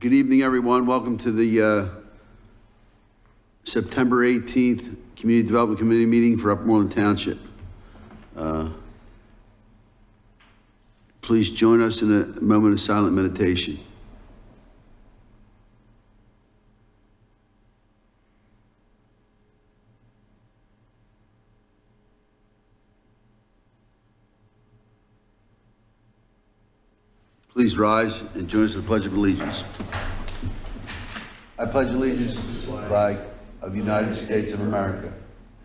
Good evening, everyone. Welcome to the uh, September 18th Community Development Committee meeting for Upper Moreland Township. Uh, Please join us in a moment of silent meditation. Please rise and join us in the Pledge of Allegiance. I pledge allegiance to the flag of the United States of America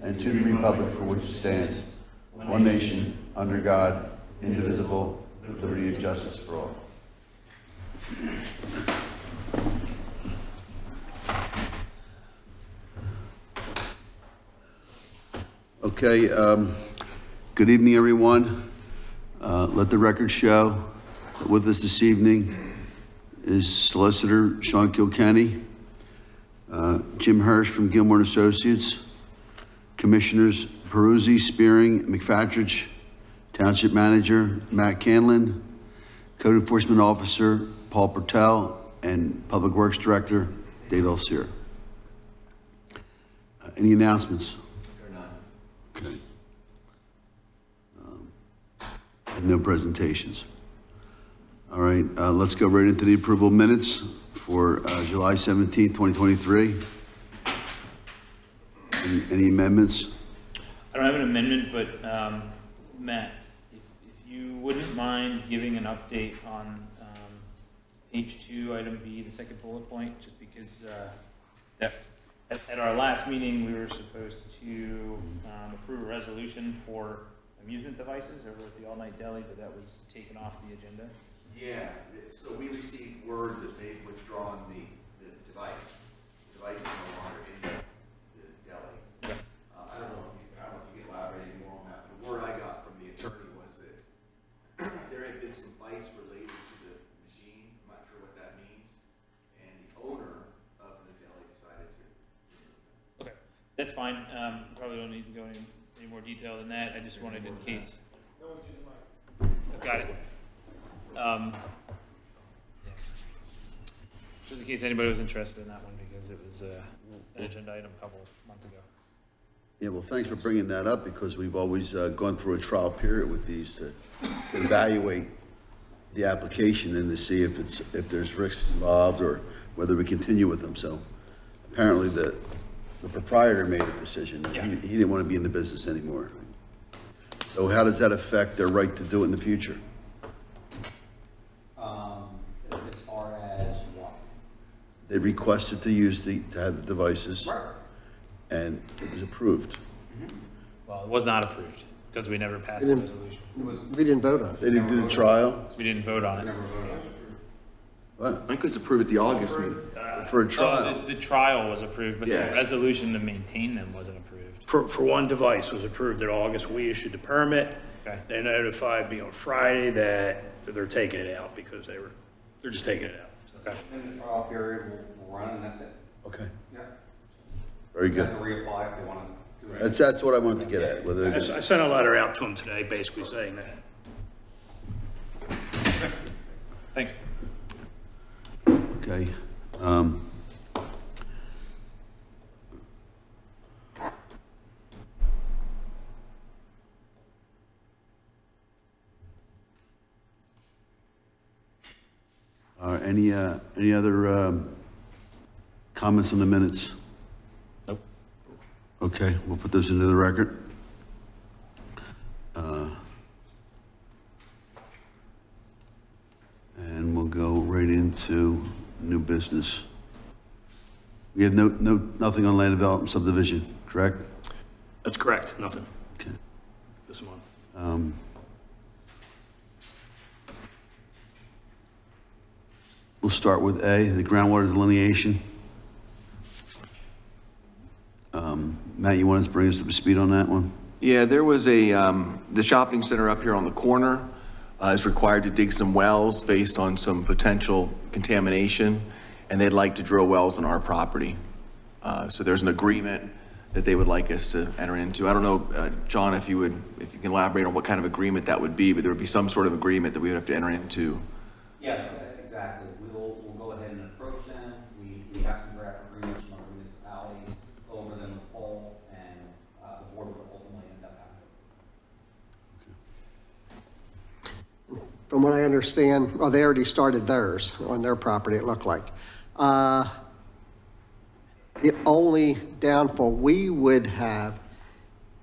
and to the republic for which it stands, one nation, under God, indivisible, with liberty and justice for all. Okay, um, good evening, everyone. Uh, let the record show with us this evening is Solicitor Sean Kilkenny, uh, Jim Hirsch from Gilmore and Associates, Commissioners Peruzzi, Spearing, McFatridge, Township Manager Matt Candland, Code Enforcement Officer Paul Pertel, and Public Works Director Dave Elsier. Uh, Any announcements? Okay. Um, And no presentations. All right, uh, let's go right into the approval minutes for uh, July 17, 2023. Any- Any amendments? I don't have an amendment, but, um, Matt, if, if you wouldn't mind giving an update on, um, page two, item B, the second bullet point, just because, uh, that, at, at our last meeting, we were supposed to, um, approve a resolution for amusement devices over at the All Night Deli, but that was taken off the agenda. Yeah, so we received word that they've withdrawn the, the device. The device is no longer in the, the deli. Okay. Uh, I don't know, if you- I don't know if you can elaborate any more on that. but The word I got from the attorney was that there had been some fights related to the machine, I'm not sure what that means. And the owner of the deli decided to. Okay, that's fine, um, probably don't need to go any, any more detail than that, I just wanted in case. No one's using mics. Got it. Um, just in case anybody was interested in that one, because it was, uh, an agenda item a couple months ago. Yeah, well, thanks for bringing that up because we've always uh, gone through a trial period with these to evaluate the application and to see if it's, if there's risks involved or whether we continue with them. So apparently the, the proprietor made a decision. that He, Yeah. he didn't want to be in the business anymore. So how does that affect their right to do it in the future? Um, as far as what? They requested to use the, to have the devices Right. and it was approved. Mm-hmm. Well, it was not approved, because we never passed the Didn't- resolution, We didn't vote on it. They didn't do the trial? we didn't vote on it. never voted on it. What? I think it was approved at the August meeting. Uh, for a Oh, trial? the, the trial was approved, but the Yeah. resolution to maintain them wasn't approved. for, for one device was approved in August. We issued the permit. Okay. They notified me on Friday that they're taking it out because they were, they're just taking it out. So, Okay. Then the trial period will, will run and that's it. Okay, Yeah. very You good. have to reapply if they want to do it. That's, that's what I wanted to get at, whether, I s- I sent a letter out to him today, basically saying that. Thanks. okay. um, Are any, uh, any other, um, comments on the minutes? Nope. Okay, we'll put those into the record. Uh, And we'll go right into new business. We have no, no, nothing on land development subdivision, correct? That's correct, nothing Okay. this month. Um, start with A, the groundwater delineation. Um, Matt, you want to bring us up to speed on that one? Yeah, there was a, um, the shopping center up here on the corner, uh, is required to dig some wells based on some potential contamination, and they'd like to drill wells on our property. Uh, so there's an agreement that they would like us to enter into. I don't know, uh, John, if you would, if you can elaborate on what kind of agreement that would be, but there would be some sort of agreement that we would have to enter into. Yes, exactly. We'll, we'll go ahead and approach from what I understand, well, they already started theirs on their property, it looked like. Uh, The only downfall we would have,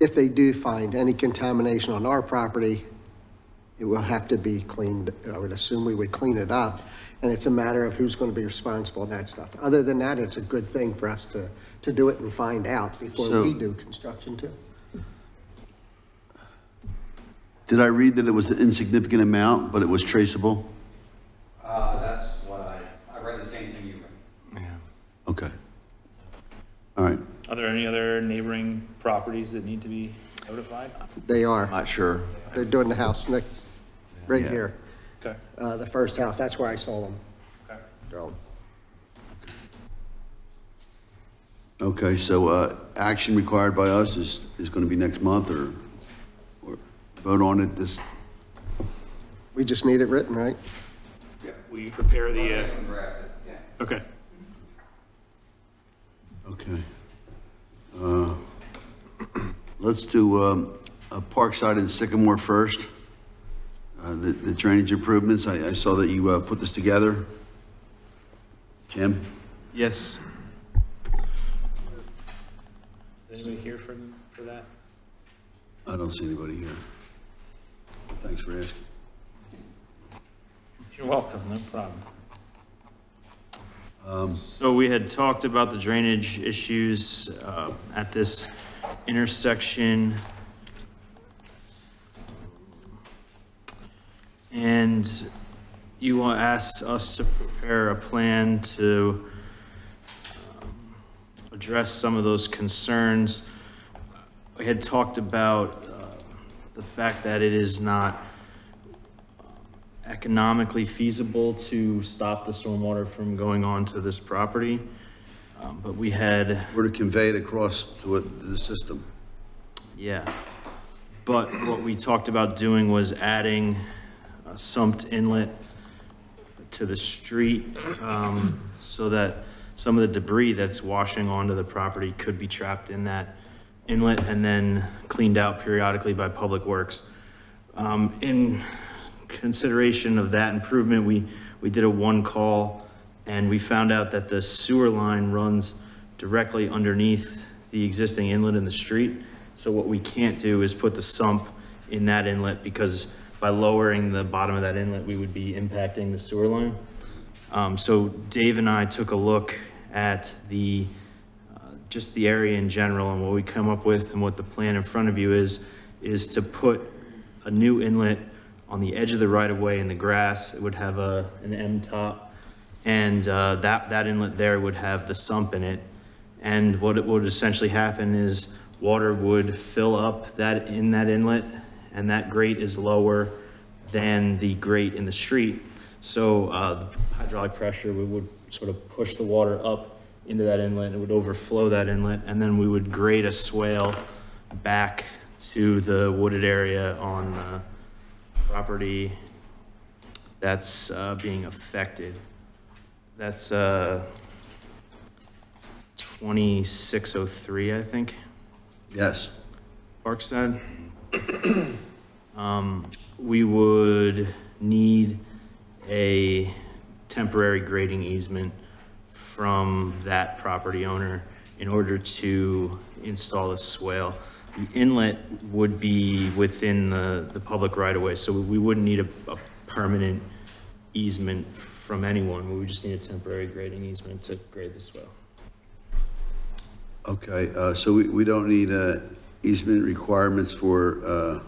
if they do find any contamination on our property, it will have to be cleaned, I would assume we would clean it up, and it's a matter of who's going to be responsible and that stuff. Other than that, it's a good thing for us to, to do it and find out before So- we do construction too. Did I read that it was an insignificant amount, but it was traceable? Uh, that's what I, I read the same thing you read. Yeah. Okay. All right. Are there any other neighboring properties that need to be notified? They are, Not sure. they're doing the house next, right Yeah. here, Okay, uh, the first house, that's where I saw them. okay. drone. Okay, so, uh, action required by us is, is gonna be next month or, or vote on it this, We just need it written, right? Will you prepare the, uh, It's been drafted, yeah. okay. okay. Uh, Let's do, um, uh, Parkside and Sycamore first. Uh, the, the drainage improvements, I, I saw that you, uh, put this together. Jim? Yes. Is anybody here for, for that? I don't see anybody here. Thanks for asking. You're welcome, no problem. So we had talked about the drainage issues uh, at this intersection. And you asked us to prepare a plan to um, address some of those concerns. We had talked about the fact that it is not economically feasible to stop the stormwater from going onto this property. Um, But we had, We're to convey it across to it, the system. yeah. But what we talked about doing was adding a sumped inlet to the street um, so that some of the debris that's washing onto the property could be trapped in that inlet and then cleaned out periodically by Public Works. Um, In consideration of that improvement, we, we did a one call and we found out that the sewer line runs directly underneath the existing inlet in the street. So what we can't do is put the sump in that inlet because by lowering the bottom of that inlet, we would be impacting the sewer line. Um, so Dave and I took a look at the, just the area in general and what we come up with and what the plan in front of you is, is to put a new inlet on the edge of the right of way in the grass. It would have a, an M top. And, uh, that, that inlet there would have the sump in it. And what it would essentially happen is water would fill up that, in that inlet, and that grate is lower than the grate in the street. So, uh, the hydraulic pressure, we would sort of push the water up into that inlet, it would overflow that inlet, and then we would grade a swale back to the wooded area on the property that's, uh, being affected. That's, uh, 2603, I think, Yes. Parkside. Um, we would need a temporary grading easement from that property owner in order to install a swale. The inlet would be within the, the public right of way, so we wouldn't need a, a permanent easement from anyone. We would just need a temporary grading easement to grade the swale. Okay, uh, so we, we don't need, uh, easement requirements for, uh,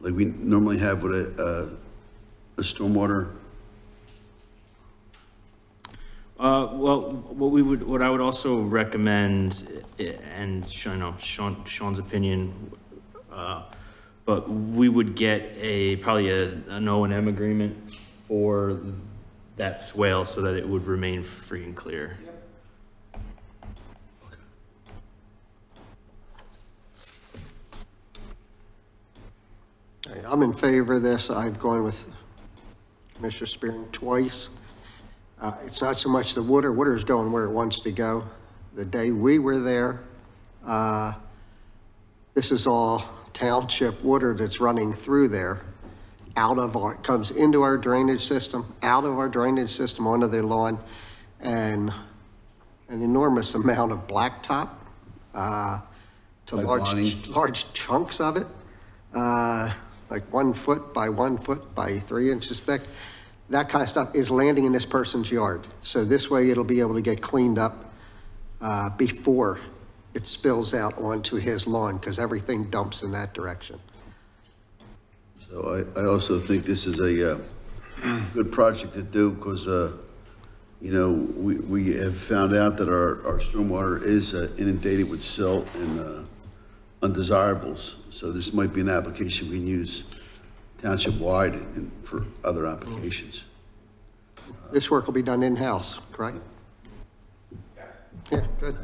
like we normally have with a, a stormwater? Uh, well, what we would, what I would also recommend, eh, and Sean, no, Sean, Sean's opinion, uh, but we would get a, probably a, an O and M agreement for that swale so that it would remain free and clear. Hey, I'm in favor of this. I've gone with Commissioner Spearing twice. Uh, It's not so much the water, Water is going where it wants to go. The day we were there, uh, this is all township water that's running through there. out of our, comes into our drainage system, out of our drainage system onto their lawn, and an enormous amount of blacktop, uh, to Like large, Bonnie? large chunks of it, uh, like one foot by one foot by three inches thick. That kind of stuff is landing in this person's yard. So this way it'll be able to get cleaned up uh, before it spills out onto his lawn, because everything dumps in that direction. So I, I also think this is a, uh, good project to do, because, uh, you know, we, we have found out that our, our stormwater is uh, inundated with silt and, uh, undesirables. So this might be an application we can use township-wide and for other applications. This work will be done in-house, correct? Yeah, good.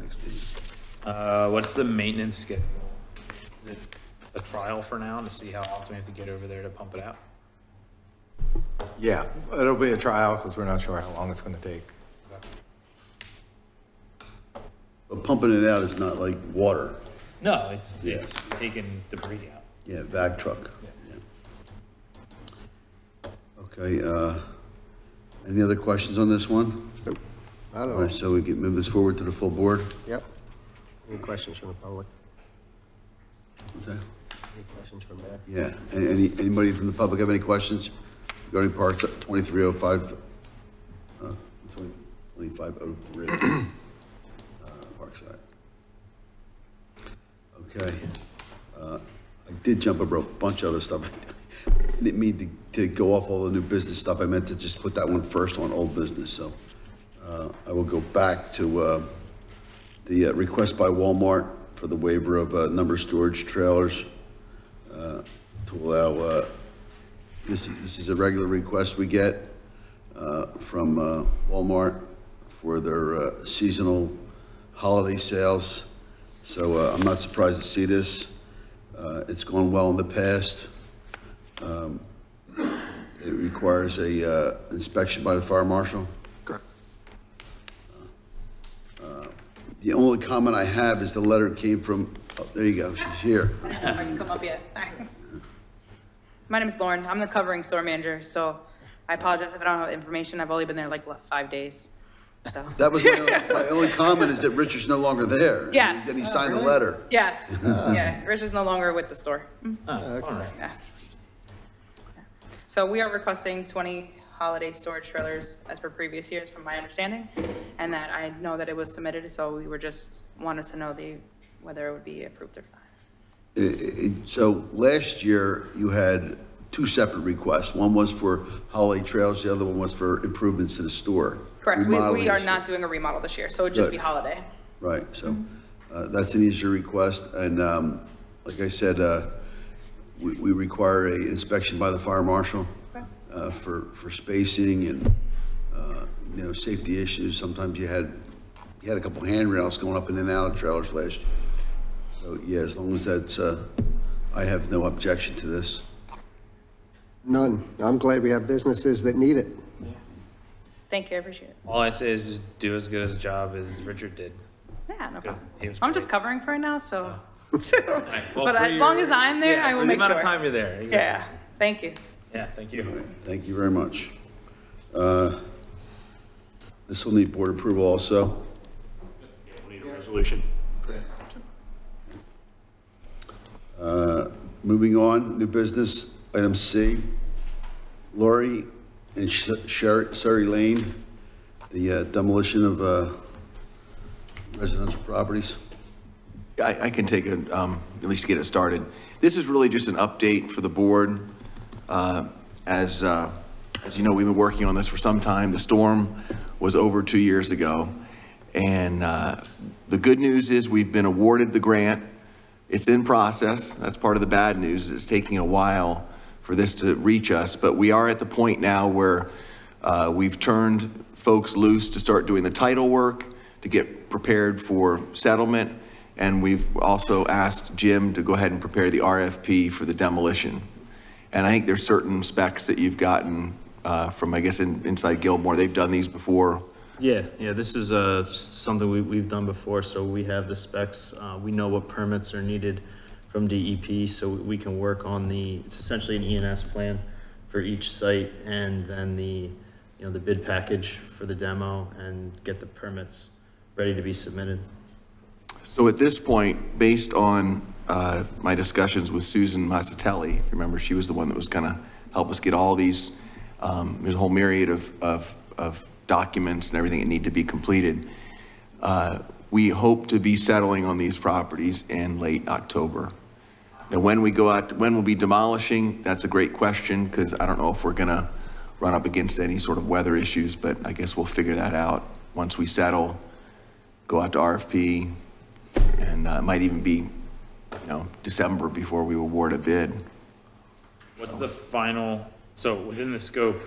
Uh, what's the maintenance schedule? Is it a trial for now to see how often we have to get over there to pump it out? Yeah, it'll be a trial because we're not sure how long it's going to take. But pumping it out is not like water, No, it's, Yeah. it's taking debris out. yeah, vac truck. Yeah. Okay, uh, any other questions on this one? I don't All right, know. so we can move this forward to the full board? Yep. Any questions from the public? That- Any questions from Matt? Yeah, any, any- anybody from the public have any questions regarding parts twenty-three oh five, uh, twenty-five oh three? uh, Parkside. Okay, uh, I did jump over a bunch of other stuff. Didn't mean to, to go off all the new business stuff, I meant to just put that one first on old business, so, uh, I will go back to, uh, the uh, request by Walmart for the waiver of, uh, number storage trailers uh, to allow, uh, this, this is a regular request we get uh, from Walmart for their seasonal holiday sales. So I'm not surprised to see this. It's gone well in the past. Um, It requires a uh, inspection by the fire marshal. Correct. The only comment I have is the letter came from, oh, there you go, she's here. I can come up yet. Hi. My name is Lauren. I'm the covering store manager, so I apologize if I don't have information. I've only been there like le- five days, so. That was my only, my only comment is that Richard's no longer there. Yes. Then he signed the letter. Yes, yeah, Rich is no longer with the store. Oh, Yeah. So we are requesting 20 holiday storage trailers as per previous years, from my understanding, and that I know that it was submitted, so we were just wanted to know the, whether it would be approved or not. It- it- So last year, you had two separate requests. One was for holiday trails, the other one was for improvements to the store. Correct, we, we remodeling are not doing a remodel this year, so it'd just be Good. holiday. Right, so uh, that's an easier request, and um, like I said, uh, we we require a inspection by the fire marshal Okay. uh, for, for spacing and, uh, you know, safety issues. Sometimes you had, you had a couple handrails going up and in and out of trailers last year. So, yeah, as long as that's, uh, I have no objection to this. None. I'm glad we have businesses that need it. Thank you, I appreciate it. All I say is just do as good a job as Richard did. Yeah, no problem. he was I'm just great. covering for right now, so, Well, but for as long as I'm there, yeah, I will for make The amount of sure. time you're there, exactly. Yeah, thank you. Yeah, thank you. right, Thank you very much. Uh, This will need board approval also. Yeah, We need a resolution. Uh, Moving on, new business, item C, Lori and Sh- Sher- Surrey Lane, the uh, demolition of uh, residential properties. I, I can take a, um, at least get it started. This is really just an update for the board. Uh, As, uh, as you know, we've been working on this for some time. The storm was over two years ago. And uh, the good news is we've been awarded the grant. It's in process. That's part of the bad news. It's taking a while for this to reach us. But we are at the point now where uh, we've turned folks loose to start doing the title work, to get prepared for settlement. And we've also asked Jim to go ahead and prepare the RFP for the demolition. And I think there's certain specs that you've gotten uh, from, I guess, in- inside Gilmore. They've done these before. Yeah, yeah, this is uh, something we, we've done before, so we have the specs. Uh, we know what permits are needed from DEP, so we can work on the, it's essentially an ENS plan for each site, and then the, you know, the bid package for the demo, and get the permits ready to be submitted. So at this point, based on uh, my discussions with Susan Mazzatelli, remember, she was the one that was going to help us get all these, um, there's a whole myriad of, of, of documents and everything that need to be completed. Uh, We hope to be settling on these properties in late October. Now, when we go out, when we'll be demolishing, that's a great question, because I don't know if we're going to run up against any sort of weather issues, but I guess we'll figure that out once we settle, go out to RFP, and uh, it might even be, you know, December before we award a bid. What's the final, so within the scope,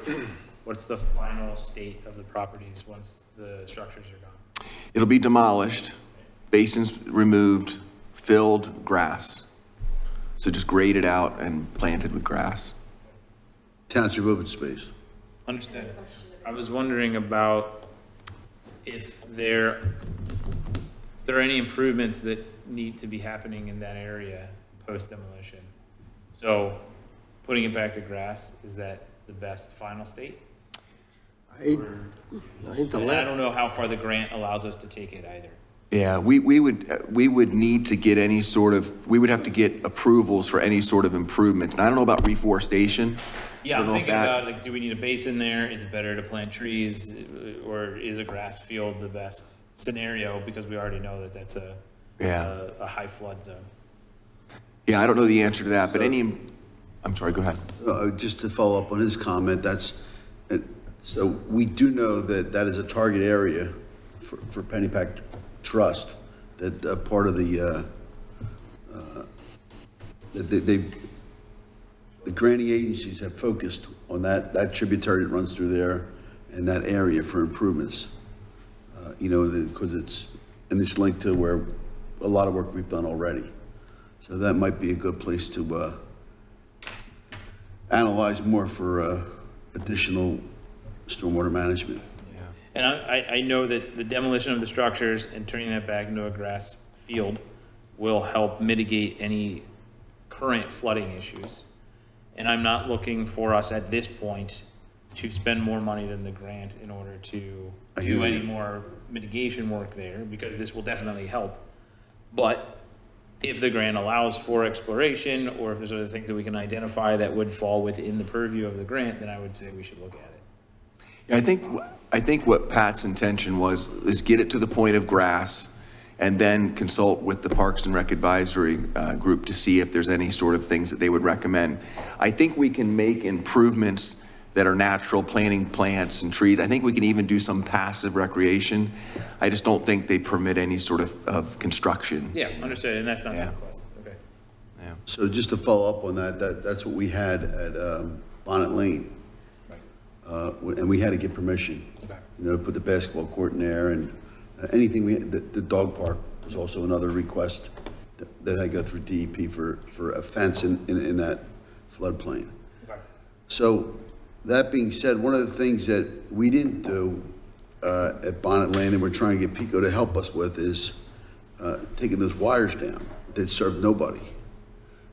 what's the final state of the properties once the structures are gone? It'll be demolished, basins removed, filled, grass. So just graded out and planted with grass. Township open space. Understood. I was wondering about if there, there are any improvements that need to be happening in that area post demolition. So putting it back to grass, is that the best final state? I I think the, And I don't know how far the grant allows us to take it either. Yeah, we, we would, we would need to get any sort of, we would have to get approvals for any sort of improvements. And I don't know about reforestation. Yeah, I I'm don't know if thinking about, like, do we need a basin there? Is it better to plant trees? Or is a grass field the best scenario? Because we already know that that's a, Yeah. a, a high flood zone. Yeah, I don't know the answer to that, but any, I'm sorry, go ahead. Uh, Just to follow up on his comment, that's, uh, so we do know that that is a target area for, for Pennypack Trust, that uh, part of the, uh, uh, that they- they've, the granting agencies have focused on that, that tributary that runs through there and that area for improvements. You know, because it's, and it's linked to where a lot of work we've done already. So that might be a good place to, uh, analyze more for uh, additional stormwater management. Yeah. And I, I, know that the demolition of the structures and turning that back into a grass field will help mitigate any current flooding issues. And I'm not looking for us at this point to spend more money than the grant in order to do any more mitigation work there, because this will definitely help. But if the grant allows for exploration, or if there's other things that we can identify that would fall within the purview of the grant, then I would say we should look at it. Yeah, I think, I think what Pat's intention was, is get it to the point of grass and then consult with the Parks and Rec Advisory uh, Group to see if there's any sort of things that they would recommend. I think we can make improvements that are natural, planting plants and trees. I think we can even do some passive recreation. I just don't think they permit any sort of, of construction. Yeah, understood, and that's not the Yeah. request, okay. Yeah. So just to follow up on that, that, that's what we had at um, Bonnet Lane. Uh, And we had to get permission, Okay. you know, to put the basketball court in there and uh, anything, we the, the dog park was also another request that- that had go through DEP for, for a fence in, in in that floodplain. Okay. So, that being said, one of the things that we didn't do uh, at Bonnet Lane, and we're trying to get PECO to help us with, is uh, taking those wires down that serve nobody.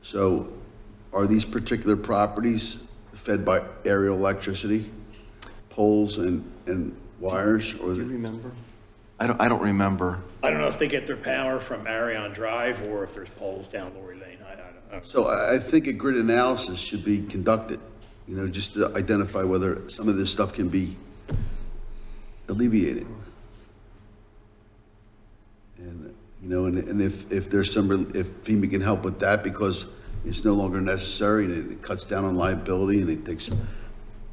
So, are these particular properties fed by aerial electricity, poles and, and wires, or? Do you remember? I don't, I don't remember. I don't know if they get their power from Arion Drive or if there's poles down Lori Lane. I, I don't, I don't. So I, I think a grid analysis should be conducted, you know, just to identify whether some of this stuff can be alleviated. And, you know, and, and if, if there's some, if FEMA can help with that because it's no longer necessary and it cuts down on liability and it takes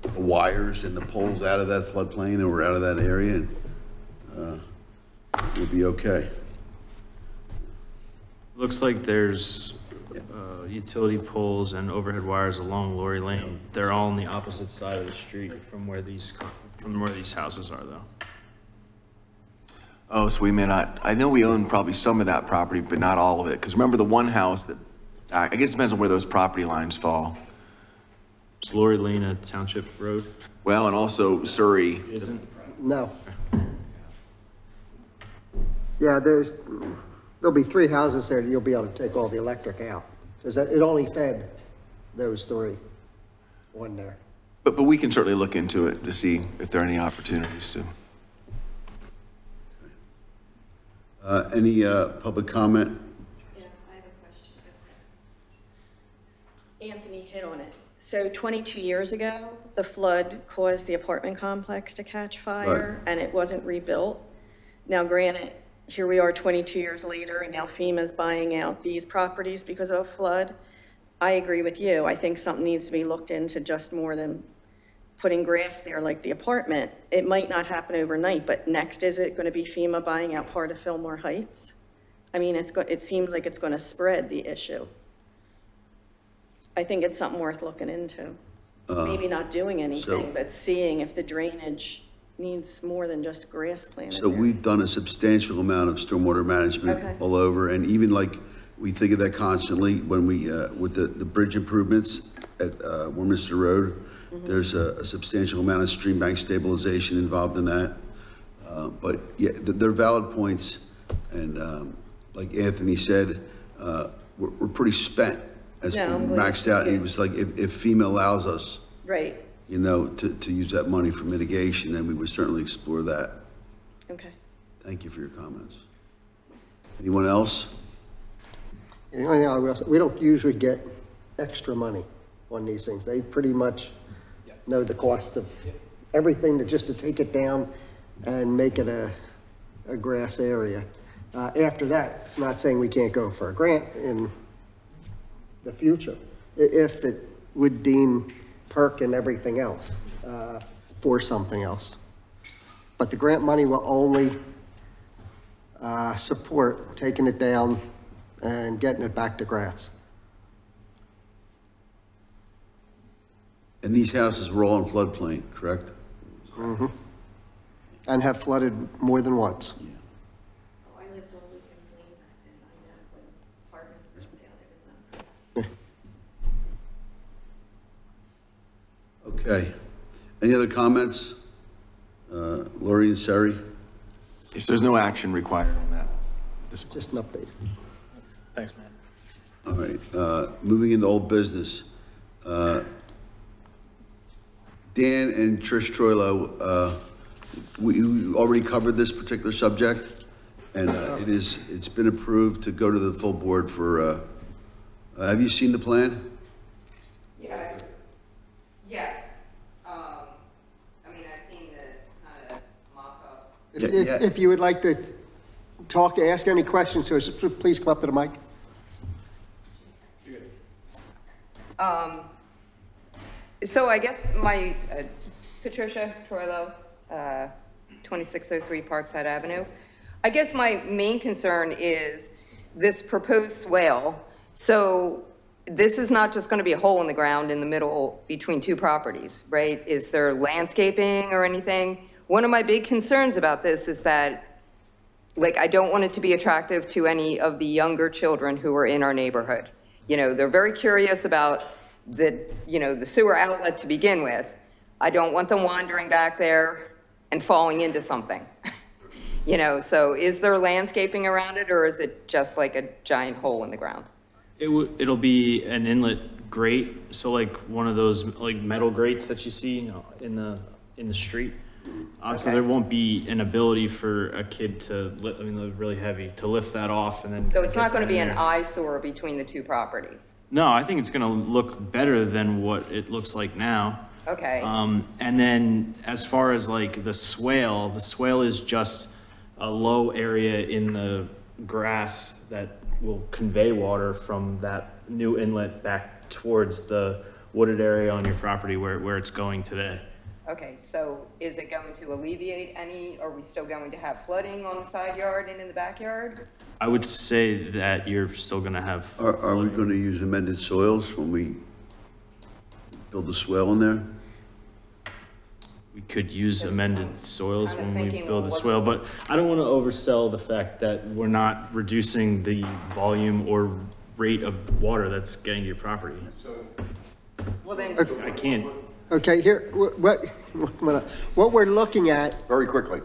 the wires and the poles out of that floodplain and we're out of that area, and, uh, we'll be okay. Looks like there's uh, utility poles and overhead wires along Lori Lane. They're all on the opposite side of the street from where these, co- from where these houses are, though. Oh, so we may not, I know we own probably some of that property, but not all of it. Because remember the one house that, I guess it depends on where those property lines fall. Is Lori Lane a township road? Well, and also Surrey. Isn't? no. Yeah, there's, there'll be three houses there, and you'll be able to take all the electric out. Because it only fed those three, one there. But, but we can certainly look into it to see if there are any opportunities to. Uh, Any uh, public comment? Yeah, I have a question. Anthony hit on it. So 22 years ago, the flood caused the apartment complex to catch fire, and it wasn't rebuilt. Now granted, here we are 22 years later, and now FEMA's buying out these properties because of a flood. I agree with you. I think something needs to be looked into just more than putting grass there like the apartment. It might not happen overnight, but next, is it going to be FEMA buying out part of Fillmore Heights? I mean, it's, it seems like it's going to spread the issue. I think it's something worth looking into. Uh, Maybe not doing anything, but seeing if the drainage needs more than just grass planted So there. we've done a substantial amount of stormwater Okay. management all over, and even like, we think of that constantly when we, uh, with the, the bridge improvements at uh, Warminster Road. There's a a substantial amount of stream bank stabilization involved in that. Uh, But yeah, th- they're valid points, and um, like Anthony said, uh, we're, we're pretty spent as No, glad- maxed out. He was like, if, if FEMA allows us, Right, you know, to, to use that money for mitigation, then we would certainly explore that. okay. Thank you for your comments. Anyone else? The only thing I will say, We don't usually get extra money on these things. They pretty much know the cost of everything to, just to take it down and make it a, a grass area. Uh, after that, it's not saying we can't go for a grant in the future, if it would deem perk and everything else, uh, for something else. But the grant money will only, uh, support taking it down and getting it back to grass. And these houses were all in floodplain, correct? Mm -hmm. And have flooded more than once. Oh, I lived on Lincoln's Lane back then, I know when apartments burned down, it was not. Okay. Any other comments? Uh, Lori and Surrey? Yes, there's no action required on that. this. Just an update. Thanks, Matt. All right, uh, moving into old business. Uh, Dan and Trish Troilo, uh, we we already covered this particular subject, and uh, it is, it's been approved to go to the full board for, uh, uh, have you seen the plan? Yeah, yes. Um, I mean, I've seen the kind of mock-up. If, Yeah, if- if you would like to talk, ask any questions, so s- please come up to the mic. Um, so I guess my, uh, Patricia Troilo, uh, 2603 Parkside Avenue. I guess my main concern is this proposed swale. So this is not just going to be a hole in the ground in the middle between two properties, right? Is there landscaping or anything? One of my big concerns about this is that like, I don't want it to be attractive to any of the younger children who are in our neighborhood. You know, they're very curious about the, you know, the sewer outlet to begin with. I don't want them wandering back there and falling into something. You know, so is there landscaping around it, or is it just like a giant hole in the ground? It it'll be an inlet grate, so like one of those like metal grates that you see in the, in the street. Uh, so Okay. there won't be an ability for a kid to, li- I mean, they're really heavy, to lift that off and then. So it's get not going to be an there. eyesore between the two properties? No, I think it's gonna look better than what it looks like now. Okay. Um, and then as far as like the swale, the swale is just a low area in the grass that will convey water from that new inlet back towards the wooded area on your property where, where it's going today. Okay, so is it going to alleviate any, are we still going to have flooding on the side yard and in the backyard? I would say that you're still gonna have. Are, are we going to use amended soils when we build the swell in there? We could use amended soils when we thinking, build the well, swale, but I don't want to oversell the fact that we're not reducing the volume or rate of water that's getting to your property. Well, then, I can't, Okay, here, wh- what, what we're looking at, Very quickly.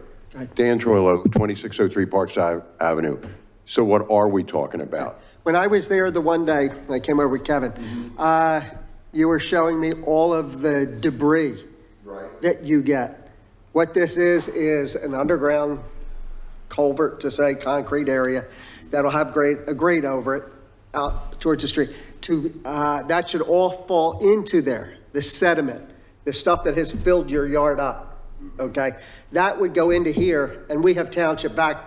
Dan Troilo, 2603 Parks Ave- Avenue. So what are we talking about? when I was there the one day, I came over with Kevin, uh, you were showing me all of the debris Right. that you get. What this is, is an underground culvert, to say, concrete area, that'll have grade, a grade over it out towards the street. To, uh, that should all fall into there, the sediment, the stuff that has filled your yard up, okay? That would go into here, and we have township back,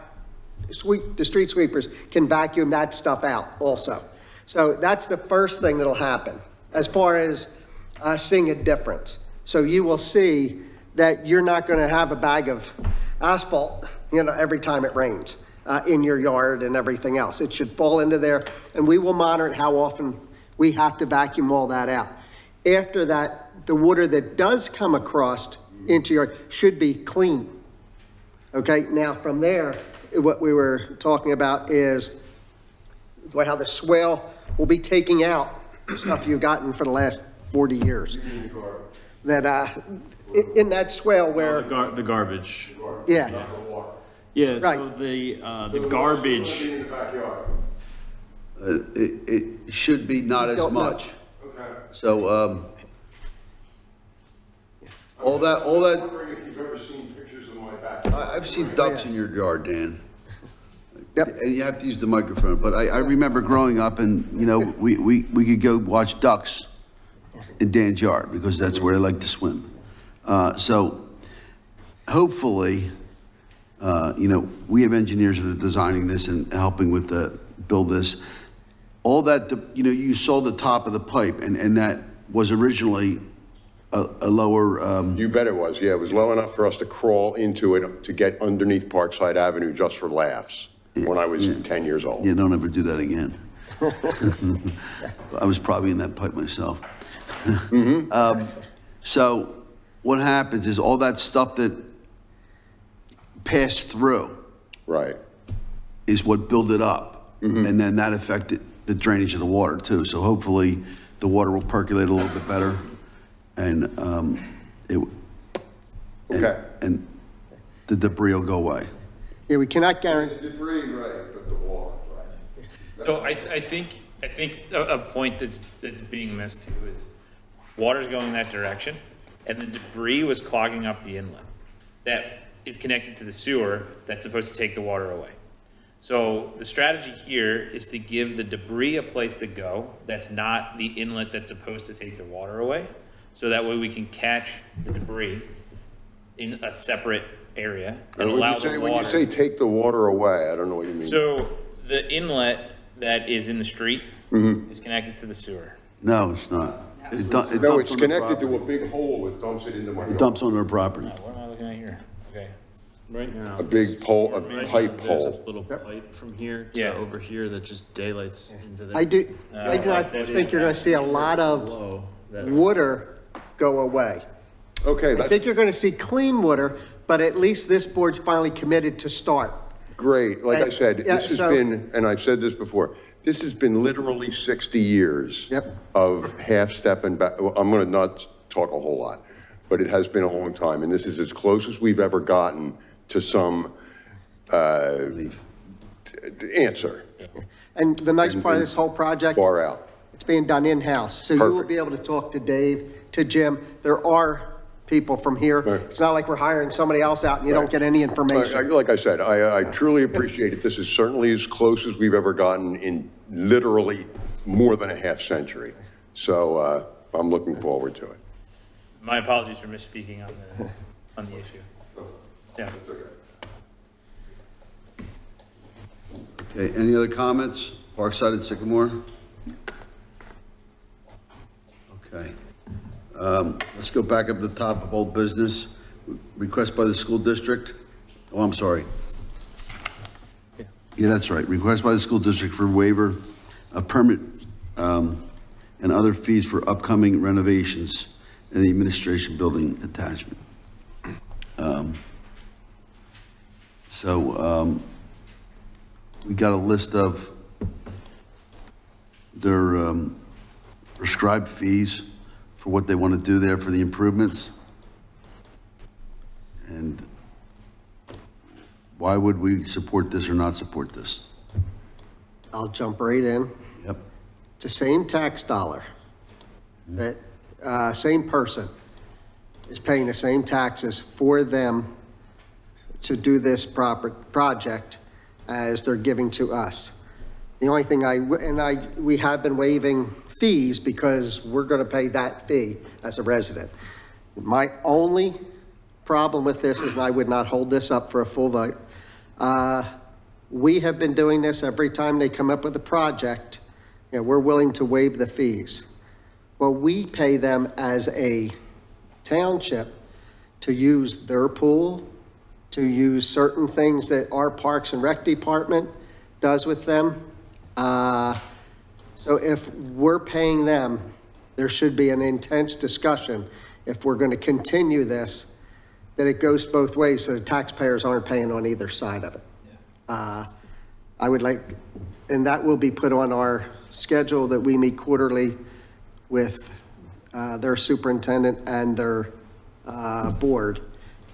sweep, the street sweepers can vacuum that stuff out also. So that's the first thing that'll happen, as far as uh, seeing a difference. So you will see that you're not going to have a bag of asphalt, you know, every time it rains uh, in your yard and everything else. It should fall into there, and we will monitor how often we have to vacuum all that out. After that, the water that does come across into your, should be clean. Okay, now from there, what we were talking about is how the swale will be taking out stuff you've gotten for the last 40 years. That, uh, in, in that swale The where, gar, the garbage. yeah, Yeah, so Right. the, uh, the garbage, In the backyard. Uh, It, it should be not as Don't know. Much. Okay. So, um, all that, all I'm that, wondering if you've ever seen pictures of my backyard. I, I've seen ducks in your yard, Dan. Yep. And you have to use the microphone, but I, I remember growing up and, you know, we, we, we could go watch ducks in Dan's yard because that's where they like to swim. Uh, so hopefully, uh, you know, we have engineers that are designing this and helping with the, build this. All that, the- you know, you saw the top of the pipe and, and that was originally a, a lower, um, You bet it was, yeah, it was low enough for us to crawl into it to get underneath Parkside Avenue just for laughs, when I was 10 years old. Yeah, don't ever do that again. I was probably in that pipe myself. Um, So what happens is all that stuff that passed through Right. is what built it up. And then that affected the drainage of the water too. So hopefully the water will percolate a little bit better and um, it, and- Okay. and the debris will go away. yeah, we cannot guarantee, The Debris, right, but the water, right. So I, I think, I think a, a point that's, that's being missed too is water's going that direction and the debris was clogging up the inlet that is connected to the sewer that's supposed to take the water away. So the strategy here is to give the debris a place to go that's not the inlet that's supposed to take the water away. So that way we can catch the debris in a separate area and When you allow say- the When you say take the water away, I don't know what you mean. So the inlet that is in the street mm-hmm. is connected to the sewer. No, it's not. It du- it No, dumps it's on the connected to a big hole that dumps it into my It dumps on their property. What am I looking at here? Okay. right now. A big pole, a right now, pipe There's a hole. little pipe from here to Yeah. over here that just daylights into the. Uh, I do, I do not think you're going to see a lot of Low, that water go away. Okay, I that's think you're going to see clean water, but at least this board's finally committed to start. great. Like I said, yeah, this has so- been, and I've said this before, this has been literally 60 years Yep. of half-step and back, well, I'm going to not talk a whole lot, but it has been a long time, and this is as close as we've ever gotten to some uh, answer, And the nice part of this whole project, far out. it's being done in-house. So you will be able to talk to Dave, to Jim. There are people from here. Right. It's not like we're hiring somebody else out and you don't get any Like information. like I said, I, I truly appreciate it. This is certainly as close as we've ever gotten in literally more than a half century. So uh, I'm looking forward to it. My apologies for misspeaking on the, on the issue. Yeah. Okay, any other comments? Parkside and Sycamore? Okay. Um, Let's go back up to the top of old business. Request by the school district. Oh, I'm sorry. Yeah, that's right. Request by the school district for waiver of permit um, and other fees for upcoming renovations in the administration building attachment. Um, So um, we got a list of their um, prescribed fees for what they want to do there for the improvements. And why would we support this or not support this? I'll jump right in. Yep. It's the same tax dollar. that, uh, same person is paying the same taxes for them to do this proper, project as they're giving to us. The only thing I, and I, we have been waiving fees because we're gonna pay that fee as a resident. My only problem with this is, and I would not hold this up for a full vote, uh, we have been doing this every time they come up with a project, and we're willing to waive the fees. Well, we pay them as a township to use their pool, to use certain things that our Parks and Rec Department does with them. Uh, So if we're paying them, there should be an intense discussion, if we're going to continue this, that it goes both ways, so the taxpayers aren't paying on either side of it. Uh, I would like, and that will be put on our schedule that we meet quarterly with uh, their superintendent and their uh, board.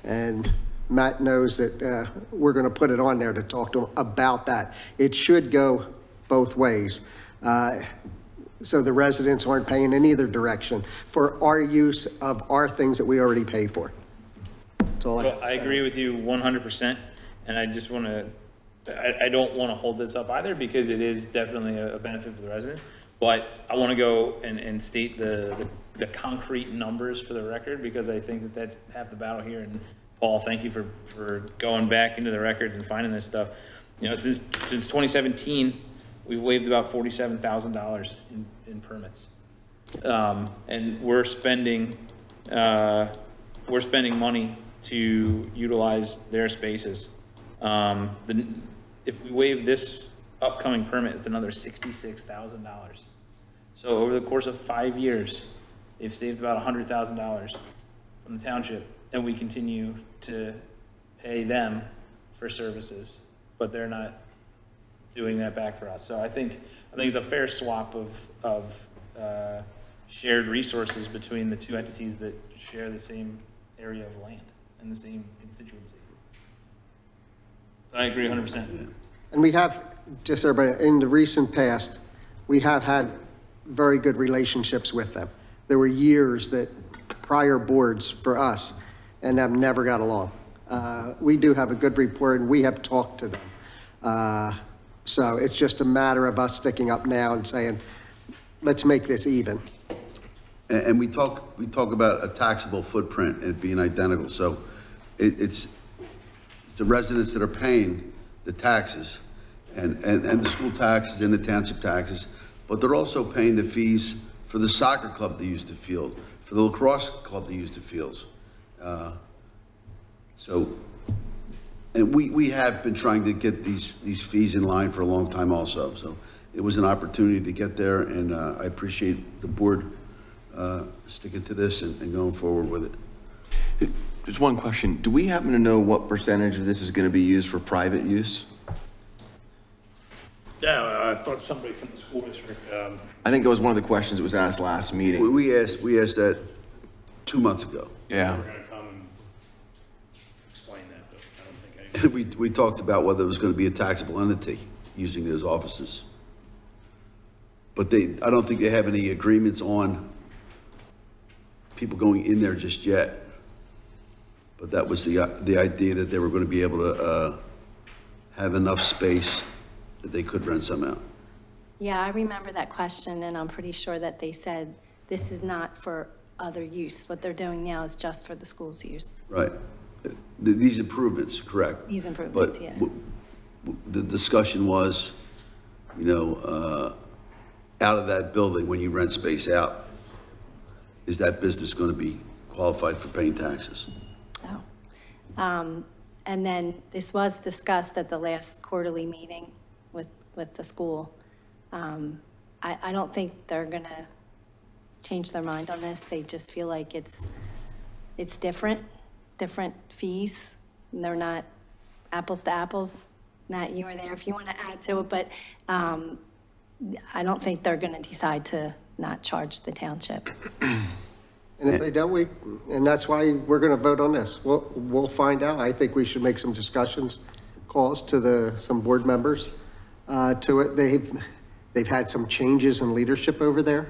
And Matt knows that uh, we're going to put it on there to talk to him about that. It should go both ways. Uh, So the residents aren't paying in either direction for our use of our things that we already pay for. That's all I Well, to I agree with you one hundred percent, and I just wanna, I, I don't wanna hold this up either, because it is definitely a, benefit for the residents. But I wanna go and, and state the, the, the concrete numbers for the record, because I think that that's half the battle here, and Paul, thank you for, for going back into the records and finding this stuff. You know, since, since twenty seventeen, we've waived about forty-seven thousand dollars in, in permits. Um, and we're spending, uh, we're spending money to utilize their spaces. Um, the, if we waive this upcoming permit, it's another sixty-six thousand dollars. So over the course of five years, they've saved about hundred thousand dollars from the township, and we continue to pay them for services, but they're not doing that back for us. So I think, I think it's a fair swap of, of, uh, shared resources between the two entities that share the same area of land and the same constituency. I agree hundred percent. And we have, just everybody, in the recent past, we have had very good relationships with them. There were years that prior boards for us and have never got along. Uh, We do have a good report, and we have talked to them. Uh, So it's just a matter of us sticking up now and saying, let's make this even. And, and we talk, we talk about a taxable footprint and being identical, so it, it's, it's the residents that are paying the taxes and, and, and the school taxes and the township taxes, but they're also paying the fees for the soccer club to use the field, for the lacrosse club to use the fields. Uh, So, and we, we have been trying to get these, these fees in line for a long time also, so it was an opportunity to get there, and uh, I appreciate the board uh, sticking to this and and going forward with it. Just one question. Do we happen to know what percentage of this is going to be used for private use? Yeah, I thought somebody from the school district, um, I think that was one of the questions that was asked last meeting. We asked, we asked that two months ago. Yeah. were gonna come and explain that, but I don't think any. We, we talked about whether it was going to be a taxable entity using those offices. But they, I don't think they have any agreements on people going in there just yet. But that was the, the idea that they were going to be able to uh, have enough space that they could rent some out. Yeah, I remember that question, and I'm pretty sure that they said this is not for other use. What they're doing now is just for the school's use. Right. Th- These improvements, correct. These improvements, But yeah. w- w- the discussion was, you know, uh, out of that building, when you rent space out, is that business going to be qualified for paying taxes? Oh. Um, And then this was discussed at the last quarterly meeting with, with the school. Um, I, I don't think they're going to change their mind on this. They just feel like it's, it's different, different fees. They're not apples to apples. Matt, you were there if you want to add to it, but um, I don't think they're going to decide to not charge the township. And if they don't, we, and that's why we're going to vote on this. We'll, we'll find out. I think we should make some discussions, calls to the, some board members uh, to it. They've, they've had some changes in leadership over there.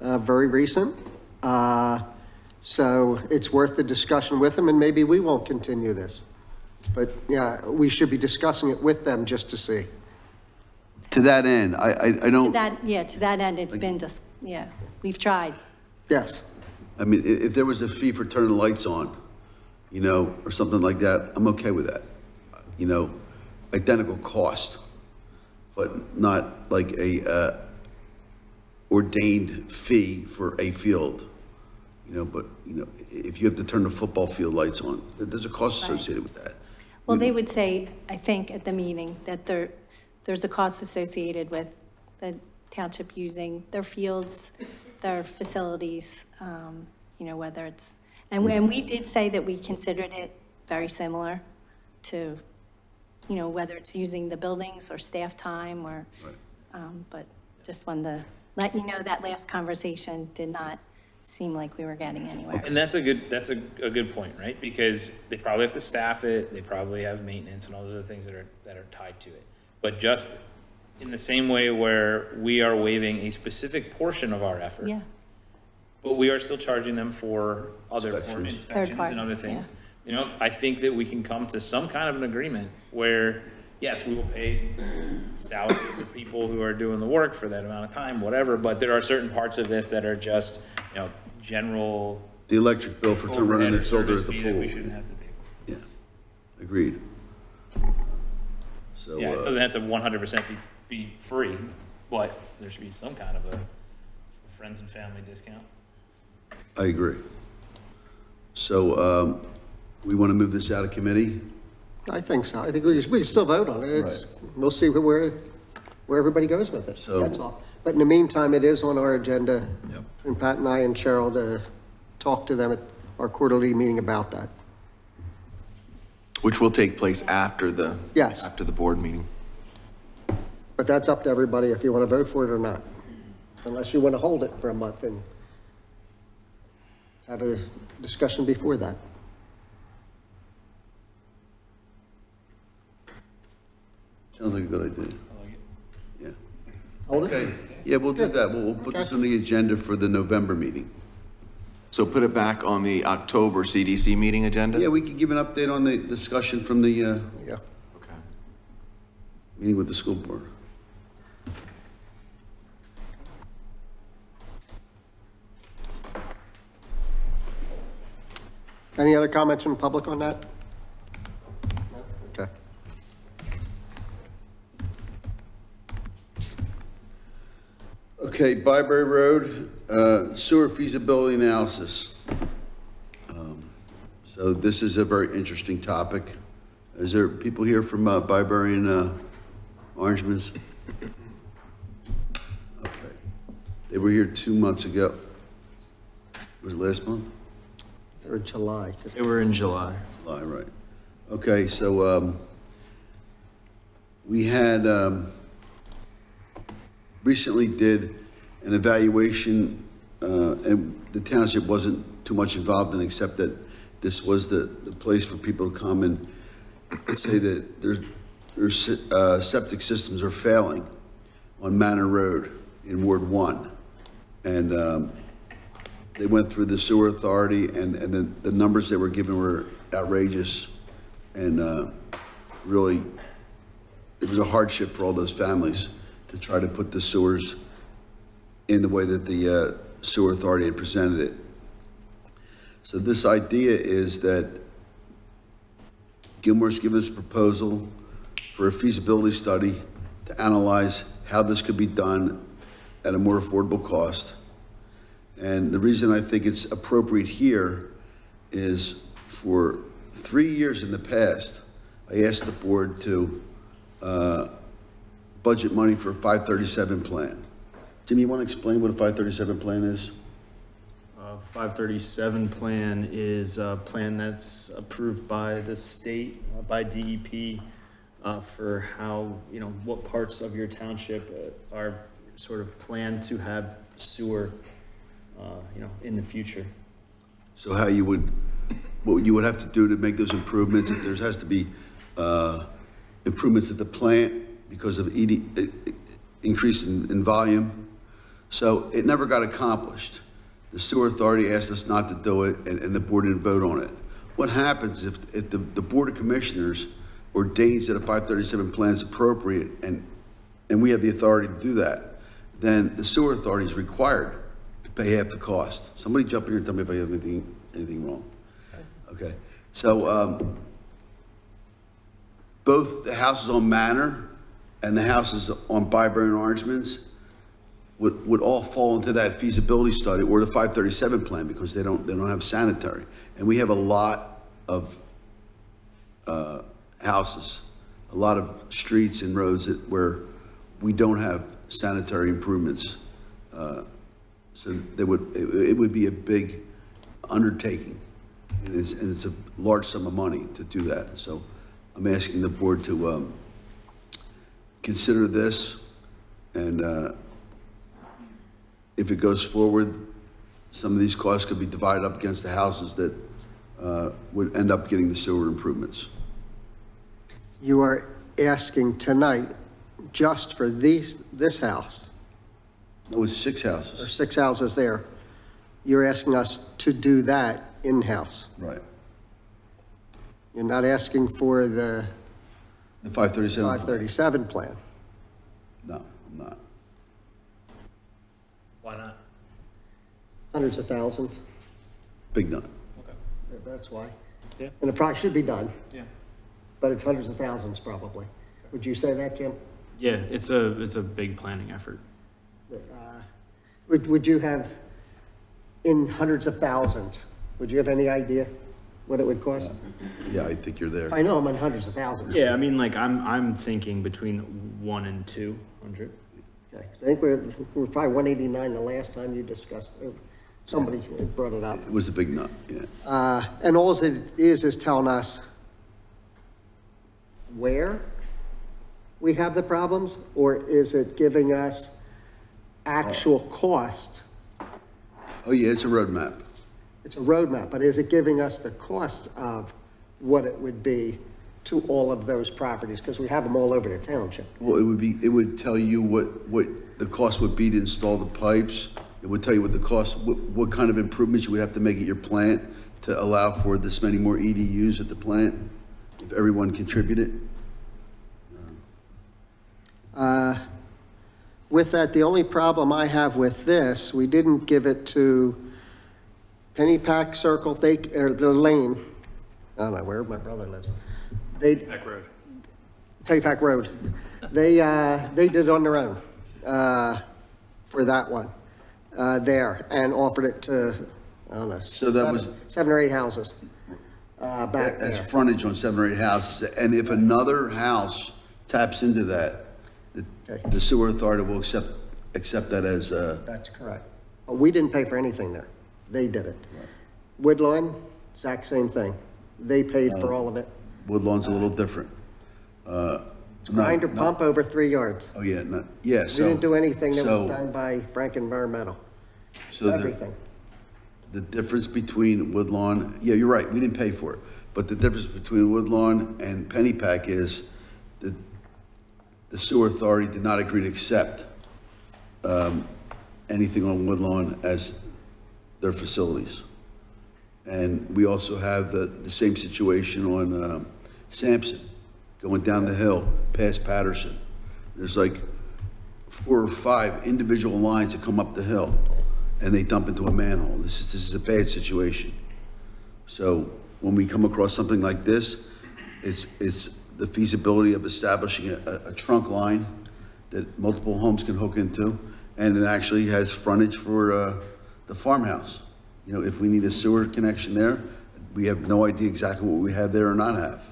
uh, very recent. Uh, So it's worth the discussion with them, and maybe we won't continue this. But yeah, we should be discussing it with them just to see. To that end, I, I, I don't, that, yeah, to that end, it's been, dis- yeah, we've tried. Yes, I mean, i- if there was a fee for turning the lights on, you know, or something like that, I'm okay with that. You know, identical cost, but not like a, uh, ordained fee for a field. You know, but, you know, if you have to turn the football field lights on, there's a cost Right. associated with that. Well, they would say, I think, at the meeting, that there, there's a cost associated with the township using their fields, their facilities, um, you know, whether it's, and we, and we did say that we considered it very similar to, you know, whether it's using the buildings or staff time or, um, but just wanted to let you know that last conversation did not seem like we were getting anywhere. And that's a good, that's a, a good point, right? Because they probably have to staff it, they probably have maintenance and all those other things that are, that are tied to it. But just in the same way where we are waiving a specific portion of our effort. Yeah. But we are still charging them for other Inspections. inspections party, and other things. You know, I think that we can come to some kind of an agreement where, yes, we will pay salary for people who are doing the work for that amount of time, whatever, but there are certain parts of this that are just, you know, general The electric bill for running overhead the or filter service at the that we pool. shouldn't have to pay. Yeah, agreed. So, Yeah, it uh, doesn't have to one hundred percent be, be free, but there should be some kind of a friends and family discount. I agree. So, um, we want to move this out of committee? I think so. I think we, we still vote on it. It's- We'll see where, where everybody goes with it. So- That's all. But in the meantime, it is on our agenda. And Pat and I and Cheryl to talk to them at our quarterly meeting about that. Which will take place after the. Yes. After the board meeting. But that's up to everybody if you want to vote for it or not. Unless you want to hold it for a month and have a discussion before that. Sounds like a good idea. I like it. Yeah. Hold it? Okay, yeah, we'll do that. We'll, we'll put this on the agenda for the November meeting. So put it back on the October CDC meeting agenda? Yeah, we can give an update on the discussion from the, uh, Yeah. Okay. meeting with the school board. Any other comments from the public on that? Okay, Byberry Road, uh, sewer feasibility analysis. Um, So this is a very interesting topic. Is there people here from uh, Byberry and uh, Orangeman's? Okay. They were here two months ago. Was it last month? Or July. They were in July. July, right. Okay, so, um, we had, um, recently did an evaluation, uh, and the township wasn't too much involved in, except that this was the, the place for people to come and say that their, their, uh, septic systems are failing on Manor Road in Ward One. And, um, they went through the sewer authority and, and the, the numbers they were given were outrageous. And, uh, really, it was a hardship for all those families to try to put the sewers in the way that the uh, sewer authority had presented it. So this idea is that Gilmore's given us a proposal for a feasibility study to analyze how this could be done at a more affordable cost. And the reason I think it's appropriate here is for three years in the past, I asked the board to uh, budget money for a 537 plan. Jimmy, you want to explain what a 537 plan is? Uh, 537 plan is a plan that's approved by the state, uh, by DEP, uh, for how, you know, what parts of your township uh, are sort of planned to have sewer, uh, you know, in the future. So how you would, what you would have to do to make those improvements, if there has to be uh, improvements at the plant because of ED, uh, increase in, in volume, So it never got accomplished. The sewer authority asked us not to do it, and, and the board didn't vote on it. What happens if, if the, the Board of Commissioners ordains that a 537 plan is appropriate, and, and we have the authority to do that, then the sewer authority is required to pay half the cost. Somebody jump in here and tell me if I have anything, anything wrong. Okay, so, um, both the houses on Manor and the houses on Byberry and Orangeman's would, would all fall into that feasibility study or the 537 plan because they don't, they don't have sanitary. And we have a lot of, uh, houses, a lot of streets and roads that, where we don't have sanitary improvements. Uh, So they would, it, it would be a big undertaking. And it's, and it's a large sum of money to do that. So I'm asking the board to, um, consider this and, uh, if it goes forward, some of these costs could be divided up against the houses that uh, would end up getting the sewer improvements. You are asking tonight just for these, this house, That was six houses. or six houses there. You're asking us to do that in-house. Right. You're not asking for the The 537? 537 plan. No, I'm not. Why not? Hundreds of thousands, Big nut. Okay. That's why. Yeah. And it probably should be done, Yeah. but it's hundreds of thousands probably. Would you say that, Jim? Yeah, it's a, it's a big planning effort. Uh, Would, would you have, in hundreds of thousands, would you have any idea what it would cost? Yeah, I think you're there. I know I'm in hundreds of thousands. Yeah, I mean, like, I'm, I'm thinking between one and two hundred. Okay, 'cause I think we're, we we're probably 189 the last time you discussed, uh, somebody brought it up. It was a big nut, yeah. Uh, And all it is, is telling us where we have the problems, or is it giving us actual cost? Oh, yeah, it's a roadmap. It's a roadmap, but is it giving us the cost of what it would be to all of those properties? Because we have them all over the township. Well, it would be, it would tell you what, what the cost would be to install the pipes. It would tell you what the cost, what, what kind of improvements you would have to make at your plant to allow for this many more EDUs at the plant, if everyone contributed. Uh, With that, the only problem I have with this, we didn't give it to Pennypack Circle, they, or the lane, I don't know where my brother lives. They, Pack road. Pennypack Road. They, uh, they did it on their own, uh, for that one, uh, there, and offered it to, I don't know. So that was- seven- Seven or eight houses, uh, back That's there. frontage on seven or eight houses, and if another house taps into that, the- Okay. the sewer authority will accept, accept that as, uh, That's correct. But we didn't pay for anything there. They did it. Woodlawn, exact same thing. They paid for all of it. Woodlawn's a little different. Uh, Grinder no- pump over three yards. Oh, yeah, no, yeah, We so. didn't do anything that so- was done by Frank Environmental. so the- Everything. The difference between Woodlawn, yeah, you're right, we didn't pay for it. But the difference between Woodlawn and Pennypack is that the sewer authority did not agree to accept um, anything on Woodlawn as their facilities. And we also have the, the same situation on um, Sampson, going down the hill past Patterson. There's like four or five individual lines that come up the hill, and they dump into a manhole. This is, this is a bad situation. So when we come across something like this, it's, it's the feasibility of establishing a, a- a trunk line that multiple homes can hook into, and it actually has frontage for, uh, the farmhouse. You know, if we need a sewer connection there, we have no idea exactly what we have there or not have.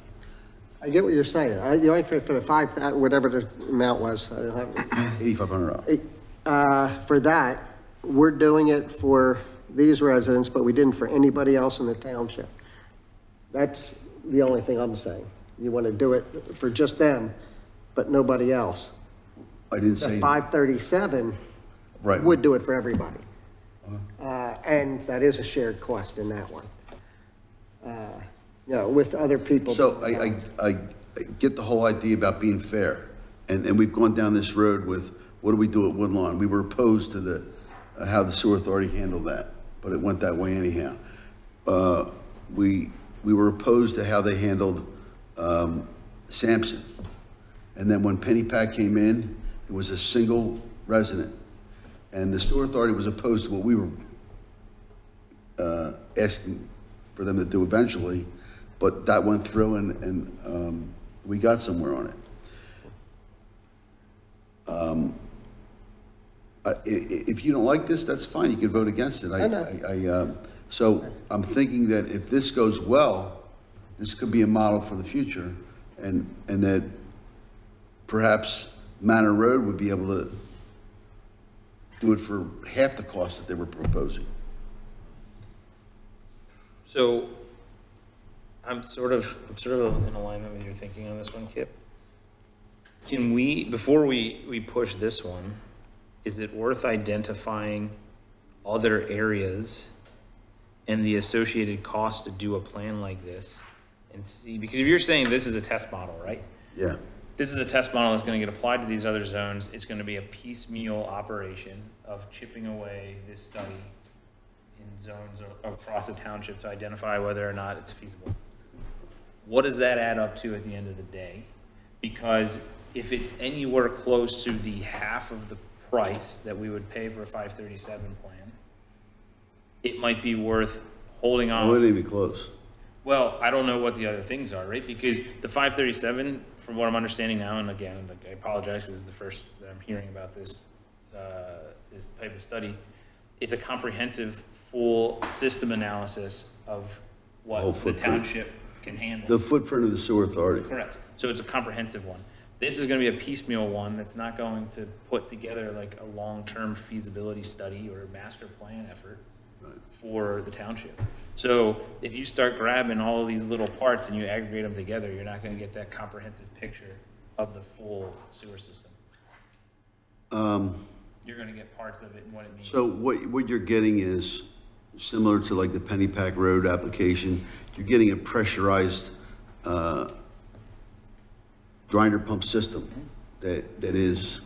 I get what you're saying. I, the only, for, for the five, whatever the amount was, I don't have, Eighty-five hundred dollars. uh, for that, we're doing it for these residents, but we didn't for anybody else in the township. That's the only thing I'm saying. You want to do it for just them, but nobody else. I didn't The say, 537 right. would do it for everybody. Uh, And that is a shared cost in that one. Uh, You know, with other people. So I, I, I I get the whole idea about being fair, and, and we've gone down this road with what do we do at Woodlawn? We were opposed to the, uh, how the sewer authority handled that, but it went that way anyhow. Uh, we, we were opposed to how they handled, um, Sampson. And then when Pennypack came in, it was a single resident. And the sewer authority was opposed to what we were, uh, asking for them to do eventually, but that went through and, and, um, we got somewhere on it. Um, I- if you don't like this, that's fine, you can vote against it. I, I know. I, I, um, so I'm thinking that if this goes well, this could be a model for the future, and, and that perhaps Manor Road would be able to do it for half the cost that they were proposing. So I'm sort of, I'm sort of in alignment with your thinking on this one, Kip. Can we, before we, we push this one, is it worth identifying other areas and the associated cost to do a plan like this? And see, because if you're saying this is a test model, right? Yeah. This is a test model that's gonna get applied to these other zones. It's gonna be a piecemeal operation of chipping away this study in zones across a township to identify whether or not it's feasible. What does that add up to at the end of the day? Because if it's anywhere close to the half of the price that we would pay for a five thirty-seven plan, it might be worth holding on. off. wasn't even close. Well, I don't know what the other things are, right? Because the five thirty-seven, from what I'm understanding now, and again, like, I apologize, because this is the first that I'm hearing about this, uh, this type of study. It's a comprehensive, full system analysis of Whole what the footprint. township can handle. The footprint of the sewer authority. Correct. So it's a comprehensive one. This is gonna be a piecemeal one that's not going to put together like a long-term feasibility study or master plan effort for the township. So if you start grabbing all of these little parts and you aggregate them together, you're not gonna get that comprehensive picture of the full sewer system. Um, You're gonna get parts of it and what it means. So what, what you're getting is similar to like the Pennypack Road application, you're getting a pressurized, uh, grinder pump system that, that is,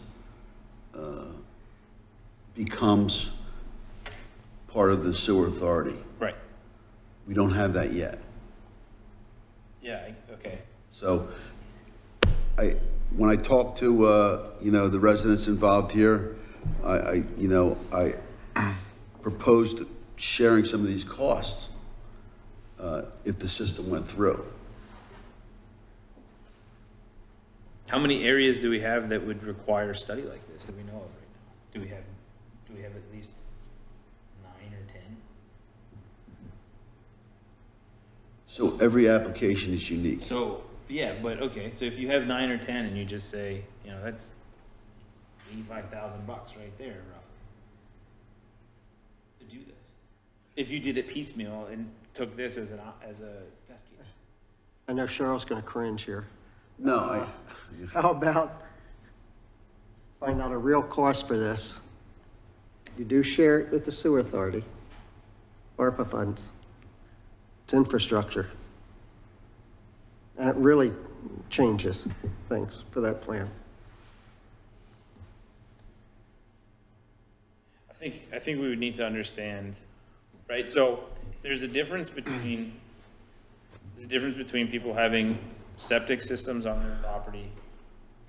uh, becomes part of the sewer authority. Right. We don't have that yet. Yeah, I- okay. So I, when I talk to, uh, you know, the residents involved here, I, I, you know, I proposed sharing some of these costs uh, if the system went through. How many areas do we have that would require a study like this that we know of right now? Do we have, do we have at least nine or 10? So every application is unique. So, yeah, but, okay, so if you have nine or ten and you just say, you know, that's eighty-five thousand bucks right there roughly to do this. If you did it piecemeal and took this as an, as a test case. I know Cheryl's going to cringe here. No, I, uh, How about find out a real cost for this? You do share it with the sewer authority, ARPA funds. It's infrastructure. And it really changes things for that plan. I think, I think we would need to understand, right, so there's a difference between, there's a difference between people having septic systems on their property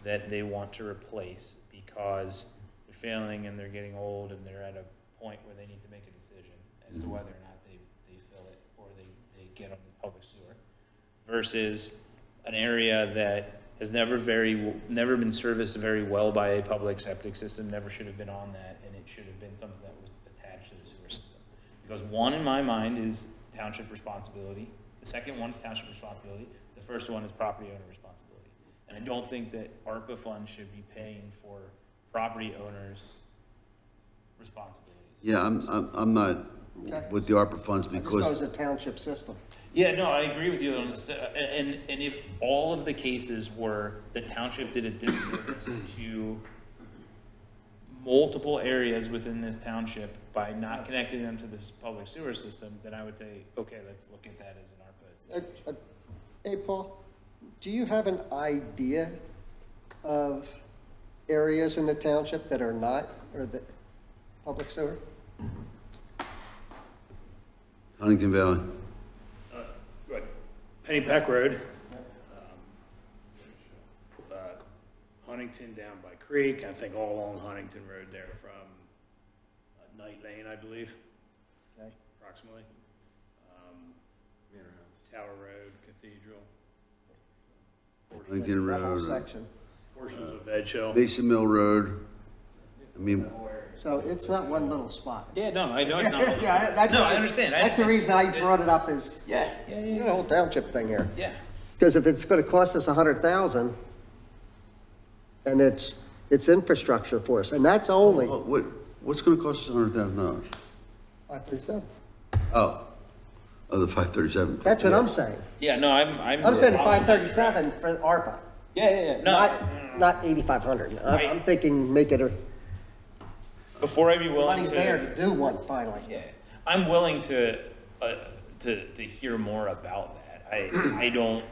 that they want to replace because they're failing and they're getting old and they're at a point where they need to make a decision as to whether or not they, they fill it or they, they get on the public sewer versus an area that has never very, never been serviced very well by a public septic system, never should have been on that, and it should have been something that was attached to the sewer system. Because one, in my mind, is township responsibility, the second one is township responsibility, the first one is property owner responsibility. And I don't think that ARPA funds should be paying for property owners' responsibilities. yeah, I'm, I'm, I'm not with the ARPA funds because. just thought it was a township system. Yeah, no, I agree with you on this, uh, and, and if all of the cases were the township did a disservice to multiple areas within this township by not connecting them to this public sewer system, then I would say, okay, let's look at that as an ARPA. Uh, uh, Hey, Paul, do you have an idea of areas in the township that are not, or the public sewer? Huntingdon Valley. Right. Pennypack Road. um, uh, Huntingdon down by Creek, I think all along Huntingdon Road there from uh, Night Lane, I believe, Okay. approximately. Um, Tower Road, Cathedral, Huntingdon That whole Road, uh, section. portions of Edge Hill. Mason Mill Road. I mean, So it's not one little spot. Yeah, no, I know it's not. Yeah, that's. No, I understand. I That's the reason I brought it up is, Yeah, yeah, you yeah, know, the whole township thing here. yeah. Because if it's gonna cost us a hundred thousand, and it's, it's infrastructure for us, and that's only what, what- what's gonna cost us a hundred thousand dollars? five thirty-seven. Oh, oh, the five thirty-seven. That's what I'm saying. Yeah, no, I'm, I'm. I'm saying following five that. thirty-seven for ARPA, Yeah, yeah, yeah. No, not, not eighty-five hundred. I'm, I'm thinking make it a, before I be willing money's there to, to do one finally. yeah, I'm willing to, uh, to, to hear more about that. I, I don't,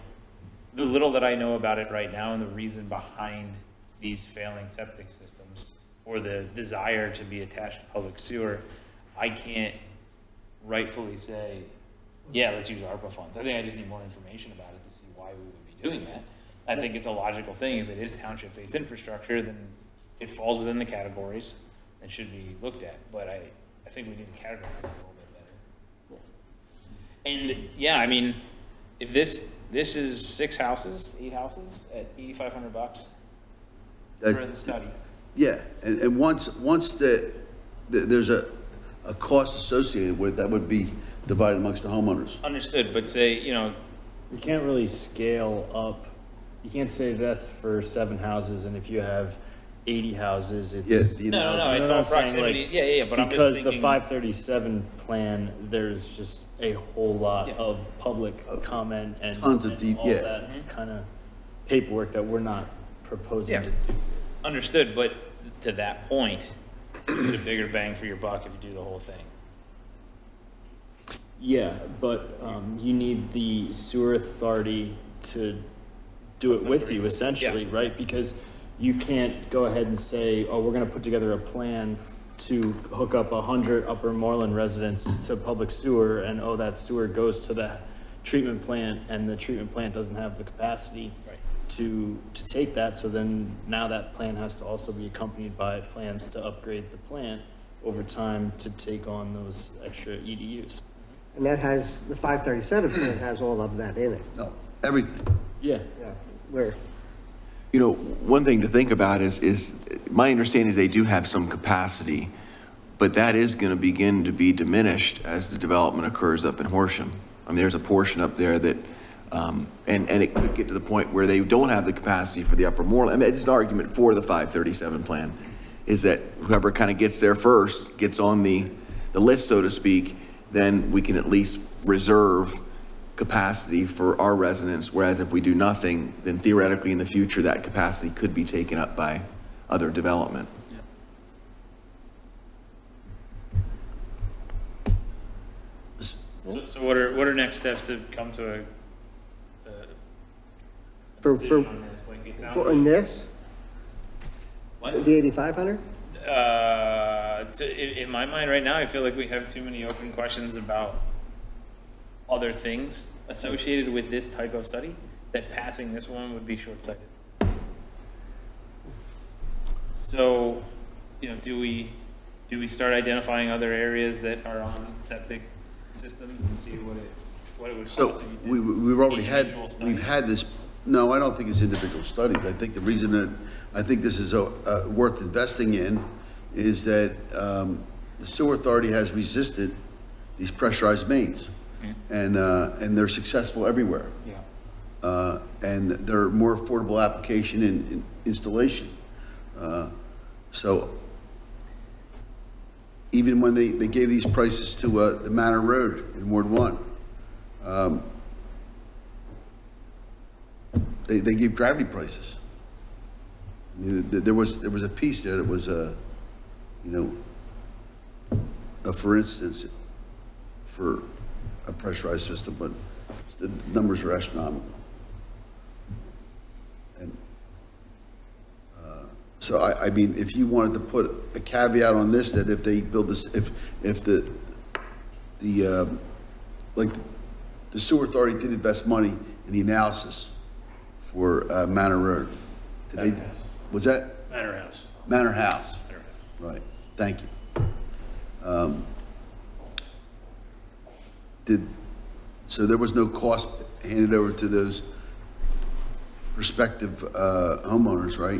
the little that I know about it right now and the reason behind these failing septic systems or the desire to be attached to public sewer, I can't rightfully say, yeah, let's use ARPA funds. I think I just need more information about it to see why we would be doing that. I think it's a logical thing. If it is township-based infrastructure, then it falls within the categories and should be looked at. But I, I think we need to categorize it a little bit better. And, yeah, I mean, if this, this is six houses, eight houses at eighty-five hundred bucks for the study. Yeah, and, and once, once the, the- there's a, a cost associated with, it, that would be divided amongst the homeowners. Understood, but say, you know, You can't really scale up. You can't say that's for seven houses, and if you have eighty houses, it's. Yeah, you No, no, no, You know it's what all I'm saying? proximity. Like, Yeah, yeah, yeah, but I'm just Because the thinking- five thirty-seven plan, there's just a whole lot Yeah. of public comment and. Tons of and deep- all yeah. that kind of paperwork that we're not proposing Yeah. to do. understood, but to that point, you get a bigger bang for your buck if you do the whole thing. Yeah, but, um, you need the sewer authority to do it with you essentially, right? Because you can't go ahead and say, oh, we're gonna put together a plan to hook up hundred Upper Moreland residents to public sewer, and oh, that sewer goes to the treatment plant, and the treatment plant doesn't have the capacity Right. to, to take that, so then now that plan has to also be accompanied by plans to upgrade the plant over time to take on those extra EDUs. And that has, the five thirty-seven plan has all of that in it. No, everything. Yeah. Yeah, where, You know, one thing to think about is, is, my understanding is they do have some capacity, but that is gonna begin to be diminished as the development occurs up in Horsham. I mean, there's a portion up there that, um, and, and it could get to the point where they don't have the capacity for the upper moreland. I mean, it's an argument for the five thirty-seven plan, is that whoever kind of gets there first, gets on the, the list, so to speak, then we can at least reserve capacity for our residents, whereas if we do nothing, then theoretically in the future, that capacity could be taken up by other development. So, so what are, what are next steps to come to a, a for, decision for, on this? Like, it sounds. for, in this, What? the eighty-five hundred? Uh, to, in, in my mind right now, I feel like we have too many open questions about other things associated with this type of study, that passing this one would be short-sighted. So, you know, do we, do we start identifying other areas that are on septic systems and see what it, what it would So cost did? we, we've already had, individual we've had this, no, I don't think it's individual studies. I think the reason that, I think this is uh, uh, worth investing in is that um, the sewer authority has resisted these pressurized mains. And, uh, and they're successful everywhere. Yeah. Uh, and they're more affordable application in, in installation. Uh, So even when they, they gave these prices to, uh, the Manor Road in Ward One, um, they, they gave gravity prices. I mean, there was, there was a piece there that was, uh, you know, uh, for instance, for a pressurized system, but the numbers are astronomical. And, uh, So I, I mean, if you wanted to put a caveat on this, that if they build this, if, if the, the, um, like, the sewer authority did invest money in the analysis for uh, Manor Road. Did they, House. was that Manor House. Manor House? Manor House. Right, thank you. Um, Did, so there was no cost handed over to those prospective uh, homeowners, right?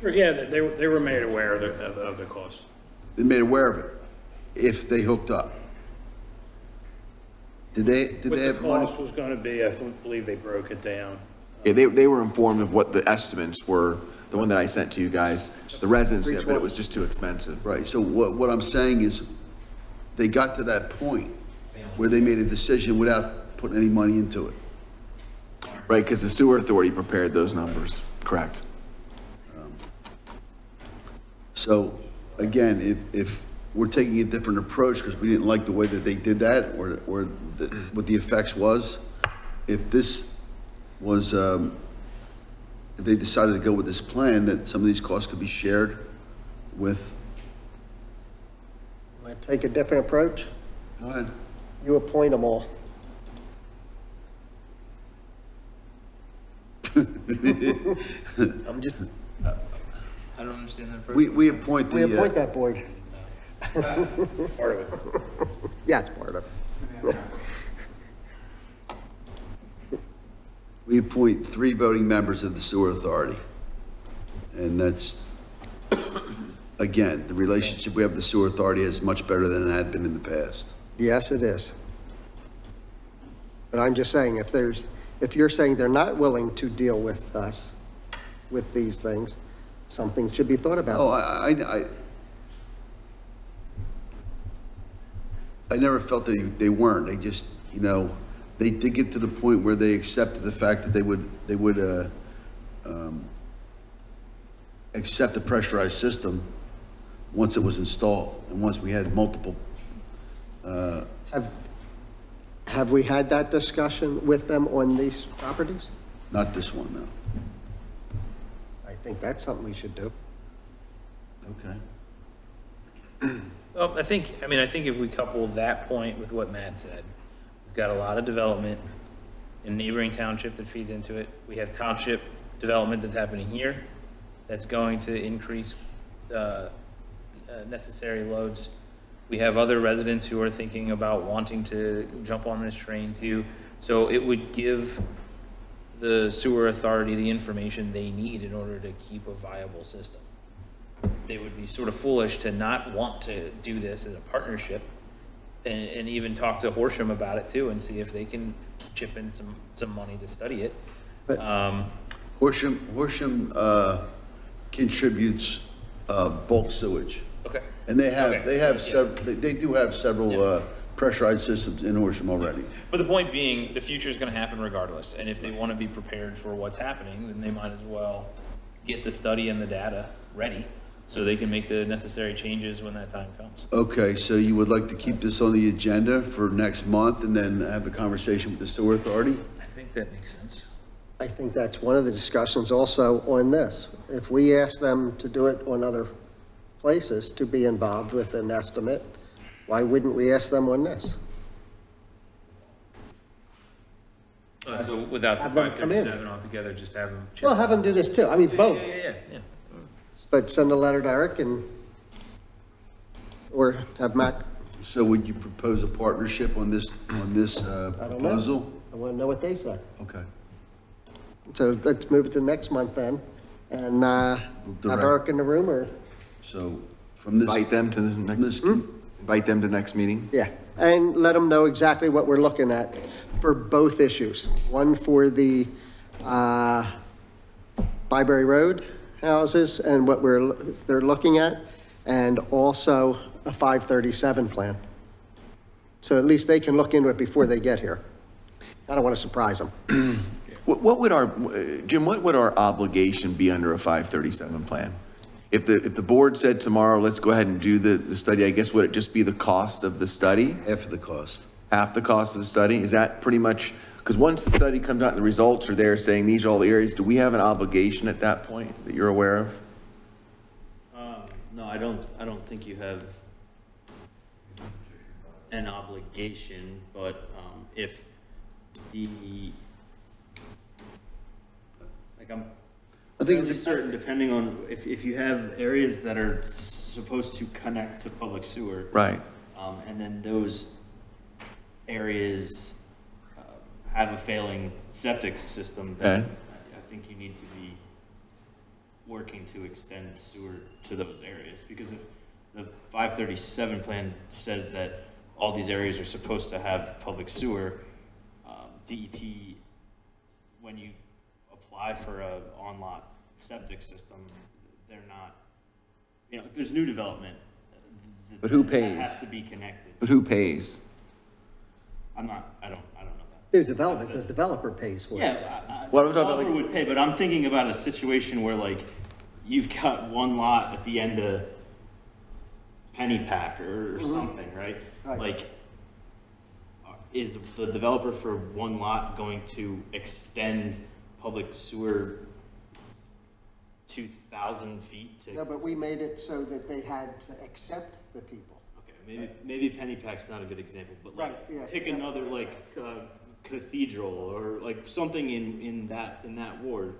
Sure, yeah, they, they were- made aware of the, of the- of the cost. They made aware of it, if they hooked up. Did they, did What they the have money? cost was gonna be, I believe they broke it down. Yeah, they, they were informed of what the estimates were, the one that I sent to you guys, the residents, did, but it was just too expensive. Right, so what, what I'm saying is, they got to that point where they made a decision without putting any money into it. Right, because the sewer authority prepared those numbers, correct? So, again, if, if we're taking a different approach because we didn't like the way that they did that, or, or the- what the effects was, if this was, um, if they decided to go with this plan, that some of these costs could be shared with, Want to take a different approach? go ahead. You appoint them all. I'm just, I don't understand that. We, we appoint the. we the, appoint uh, that board. Part of it. Yeah, it's part of it. we appoint three voting members of the sewer authority. And that's, again, the relationship we have with the sewer authority is much better than it had been in the past. Yes, it is. But I'm just saying, if there's, if you're saying they're not willing to deal with us, with these things, something should be thought Oh, about. I, I, I, I never felt they, they weren't. They just, you know, they did get to the point where they accepted the fact that they would, they would, uh, um, accept the pressurized system once it was installed and once we had multiple, uh, Have, have we had that discussion with them on these properties? not this one, no. I think that's something we should do. Okay. Well, I think, I mean, I think if we couple that point with what Matt said, we've got a lot of development in neighboring township that feeds into it. We have township development that's happening here that's going to increase, uh, uh, necessary loads. We have other residents who are thinking about wanting to jump on this train too. So it would give the sewer authority the information they need in order to keep a viable system they would be sort of foolish to not want to do this as a partnership and, and even talk to Horsham about it too and see if they can chip in some, some money to study it. But- Um, Horsham, Horsham, uh, contributes, uh, bulk sewage. okay. And they have, Okay. they have Yeah. several, they, they do have several, uh, pressurized systems in Horsham already. But the point being, the future is gonna happen regardless, and if they wanna be prepared for what's happening, then they might as well get the study and the data ready, so they can make the necessary changes when that time comes. Okay, so you would like to keep this on the agenda for next month and then have a conversation with the sewer authority? I think that makes sense. I think that's one of the discussions also on this. If we ask them to do it on other places, to be involved with an estimate, why wouldn't we ask them on this? Uh, So without the Have them five come in. thirty-seven altogether, just have them. chip Well, have them do this too, I mean, both, Yeah, yeah, yeah. but send a letter to Eric and, or have Matt, So would you propose a partnership on this, on this, uh, I don't know. proposal? I want to know what they say. Okay. So let's move it to next month then, and, uh, have Direct. Eric in the room, or, So from this, Invite them to the next, invite them to next meeting? yeah, and let them know exactly what we're looking at for both issues. One for the, uh, Byberry Road houses and what we're, they're looking at, and also a 537 plan. So at least they can look into it before they get here. I don't want to surprise them. What, what would our, Jim, what would our obligation be under a 537 plan? If the, if the board said tomorrow, let's go ahead and do the, the study, I guess would it just be the cost of the study? half of the cost. Half the cost of the study? Is that pretty much, because once the study comes out and the results are there saying these are all the areas, do we have an obligation at that point that you're aware of? no, I don't, I don't think you have an obligation, but, um, if the, like, I'm I think it's- certain, depending on, if, if you have areas that are supposed to connect to public sewer. Right. Um, and then those areas, uh, have a failing septic system, then Okay. I, I think you need to be working to extend sewer to those areas, because if the five thirty-seven plan says that all these areas are supposed to have public sewer, um, DEP, when you apply for a on-lot septic system, they're not, you know, if there's new development. th- But who that pays? Has to be connected. But who pays? I'm not, I don't, I don't know that. The developer, the developer pays for it. Yeah, I- I- What I'm talking about, developer would pay, but I'm thinking about a situation where like, you've got one lot at the end of Pennypack or or something, right? Right. Like, uh, is the developer for one lot going to extend public sewer two thousand feet to? No, but we made it so that they had to accept the people. Okay, maybe, maybe Pennypack's not a good example, but like, Right, yeah, pick another like uh, cathedral or like something in, in that, in that ward.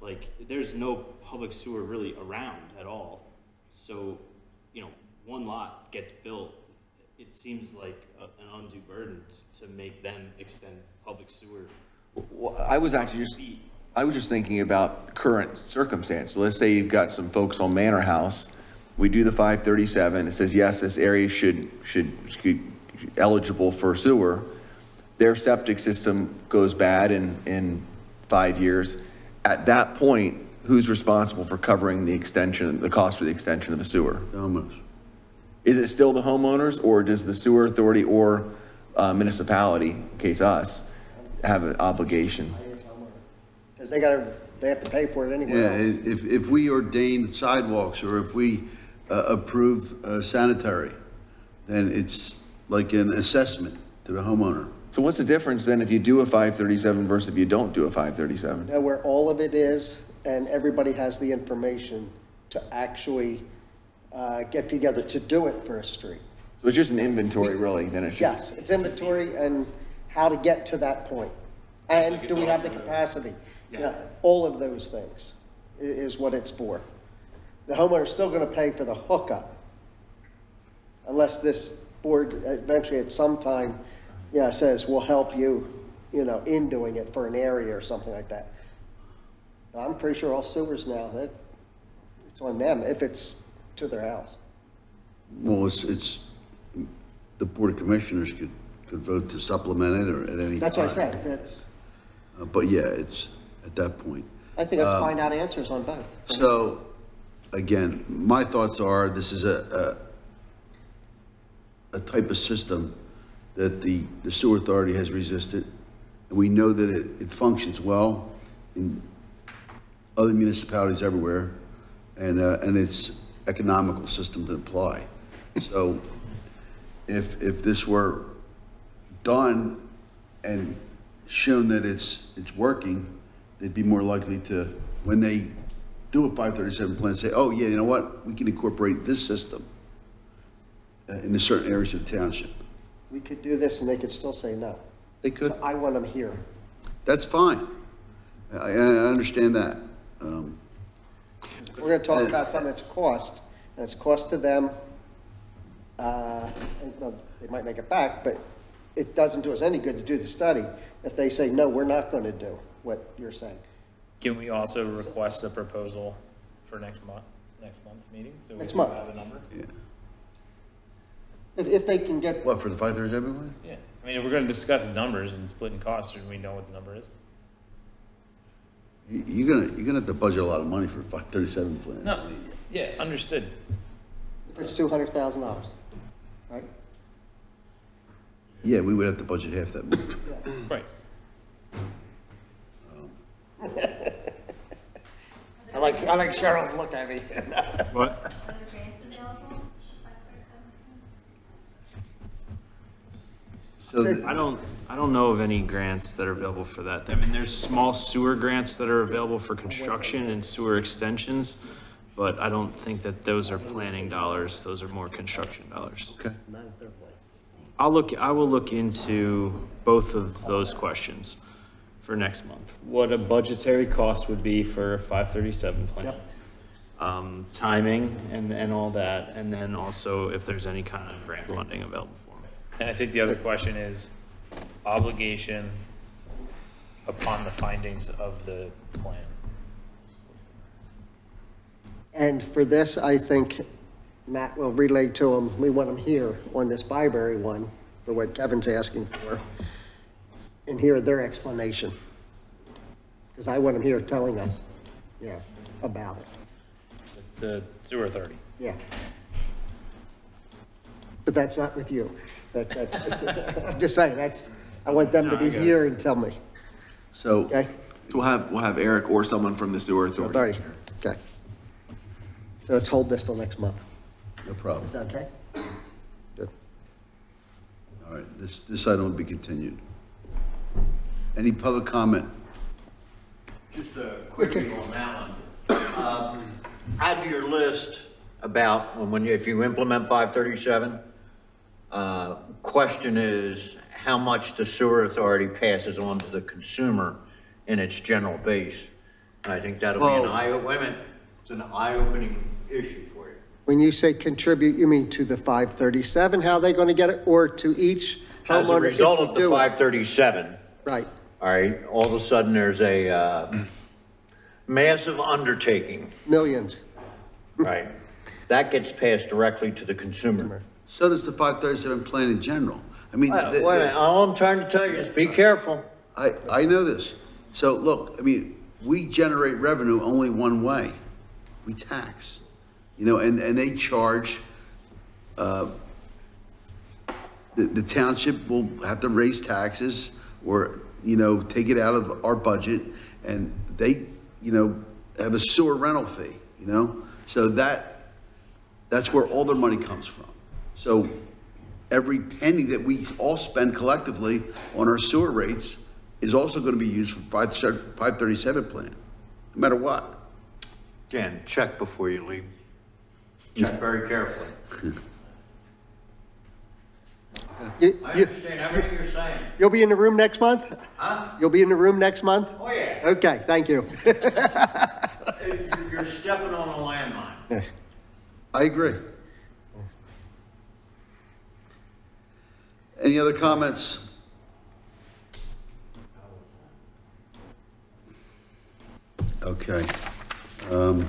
Like, there's no public sewer really around at all. So, you know, one lot gets built, it seems like a- an undue burden to make them extend public sewer. I was actually just I was just thinking about current circumstance. So let's say you've got some folks on Manor House. We do the five thirty-seven. It says, yes, this area should, should, should eligible for sewer. Their septic system goes bad in, in five years. At that point, who's responsible for covering the extension, the cost for the extension of the sewer? Almost. Is it still the homeowners, or does the sewer authority or uh, municipality, in case us, have an obligation? Because they gotta, they have to pay for it anyway. Yeah, else. if, if we ordain sidewalks or if we uh, approve uh, sanitary, then it's like an assessment to the homeowner. So what's the difference then if you do a 537 versus if you don't do a 537? Know where all of it is, and everybody has the information to actually uh, get together to do it for a street. So it's just an inventory, really, then it's just. Yes, it's inventory and how to get to that point. And do it's we have the capacity? Yeah. Yeah, All of those things is what it's for. The homeowner's still gonna pay for the hookup unless this board uh, eventually at some time, yeah, says, we'll help you, you know, in doing it for an area or something like that. And I'm pretty sure all sewers now, that, it's on them if it's to their house. Well, it's, it's, the Board of Commissioners could, could vote to supplement it or at any time. That's what I said, that's, Uh, But yeah, it's at that point. I think let's find out answers on both. So, again, my thoughts are, this is a, a, a type of system that the, the sewer authority has resisted. And we know that it, it functions well in other municipalities everywhere, and, uh, and it's economical system to apply. So, if, if this were done and shown that it's, it's working, they'd be more likely to, when they do a 537 plan, say, oh, yeah, you know what, we can incorporate this system uh, into certain areas of the township. We could do this and they could still say no. They could, So I want them here. that's fine. I, I understand that. Um, we're gonna talk about something that's cost, and it's cost to them, uh, and, well, they might make it back, but it doesn't do us any good to do the study if they say, no, we're not going to do what you're saying. Can we also request a proposal for next month, next month's meeting? So we Next month. Have a number? Yeah. If, if they can get, What, for the five thirty W? Yeah. I mean, if we're going to discuss numbers and splitting costs, should we know what the number is? You- You're gonna, you're gonna have to budget a lot of money for five thirty-seven plan. No. Yeah, understood. if it's $200,000. Yeah, we would have to budget half that money. Right. I like, I like Cheryl's look at me. What? So the- I don't, I don't know of any grants that are available for that. I mean, there's small sewer grants that are available for construction and sewer extensions. but I don't think that those are planning dollars, those are more construction dollars. Okay. I'll look, I will look into both of those questions for next month. What a budgetary cost would be for a five thirty-seven plan. Um, timing and, and all that, and then also if there's any kind of grant funding available for them. And I think the other question is obligation upon the findings of the plan. And for this, I think Matt will relay to them. we want them here on this Byberry one, for what Kevin's asking for, and hear their explanation. Because I want them here telling us, yeah, about it, The sewer authority. yeah. But that's not with you. That, that's, just- I'm just saying, that's, I want them to be here and tell me, So, okay? So we'll have, we'll have Eric or someone from the sewer authority. Authority, okay. So let's hold this till next month. No problem. Is that okay? Good. All right, this, this item will be continued. Any public comment? Just a quickie on that one. Um, Add to your list about when- when, you- if you implement 537, uh, question is how much the sewer authority passes on to the consumer in its general base. And I think that'll be an eye, wait a minute, it's an eye-opening issue for you. When you say contribute, you mean to the 537, how are they going to get it, or to each homeowner? As a result of the do it? 537, Right, all right, all of a sudden there's a uh, massive undertaking, millions. right? That gets passed directly to the consumer. So does the 537 plan in general. I mean, Wait, the- the- minute, all I'm trying to tell you is be careful. I, I know this. So look, I mean, we generate revenue only one way. We tax, you know, and, and they charge, uh, the, the township will have to raise taxes or, you know, take it out of our budget and they, you know, have a sewer rental fee, you know? So that, that's where all their money comes from. So every penny that we all spend collectively on our sewer rates is also going to be used for 537 plan, no matter what. Dan, check before you leave. Check very carefully. You, I you, understand everything you're saying. you'll be in the room next month? Huh? You'll be in the room next month? Oh, yeah. Okay, thank you. You're- You're stepping on a landmine. I agree. Any other comments? Okay. Um,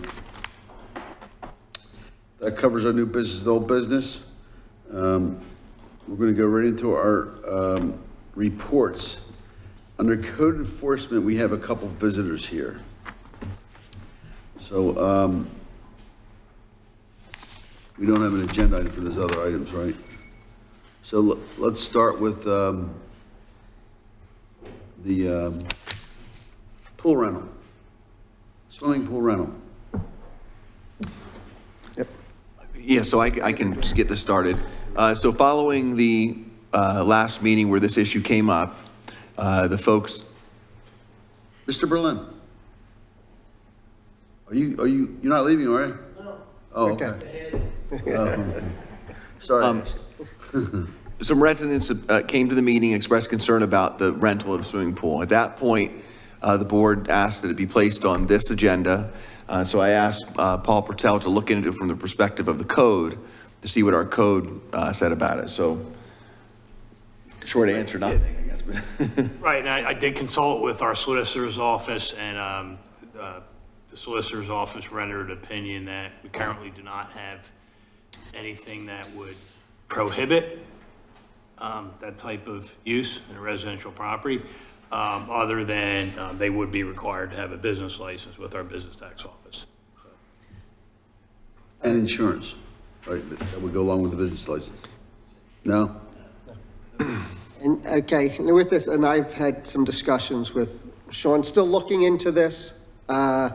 That covers our new business, and old business. Um, We're going to go right into our um, reports. Under code enforcement, we have a couple visitors here. So um, we don't have an agenda item for those other items, right? So let's start with um, the um, pool rental, swimming pool rental. Yeah, so I, I can get this started. Uh, so following the, uh, last meeting where this issue came up, uh, the folks, Mr. Berlin? Are you, are you, you're not leaving, are you? No. Oh, okay. Oh, okay. Sorry. some residents uh, came to the meeting and expressed concern about the rental of a swimming pool. At that point, uh, the board asked that it be placed on this agenda. Uh, So I asked uh, Paul Pertel to look into it from the perspective of the code to see what our code uh, said about it. So short answer, nothing, I guess. Right, and I, I did consult with our solicitor's office, and um, uh, the solicitor's office rendered opinion that we currently do not have anything that would prohibit um, that type of use in a residential property, um, other than um, they would be required to have a business license with our business tax office. And insurance, right, that that would go along with the business license? No? And, okay, and with this, and I've had some discussions with Sean, still looking into this. Uh,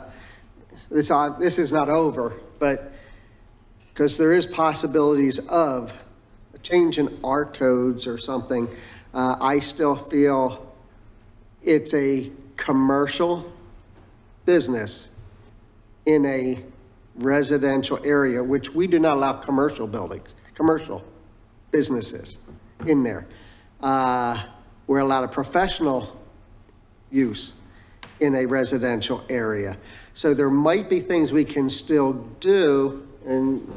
This, uh, this is not over, but, because there is possibilities of a change in our codes or something. Uh, I still feel it's a commercial business in a residential area, which we do not allow commercial buildings, commercial businesses in there. Uh, We're allowed a professional use in a residential area. So there might be things we can still do, and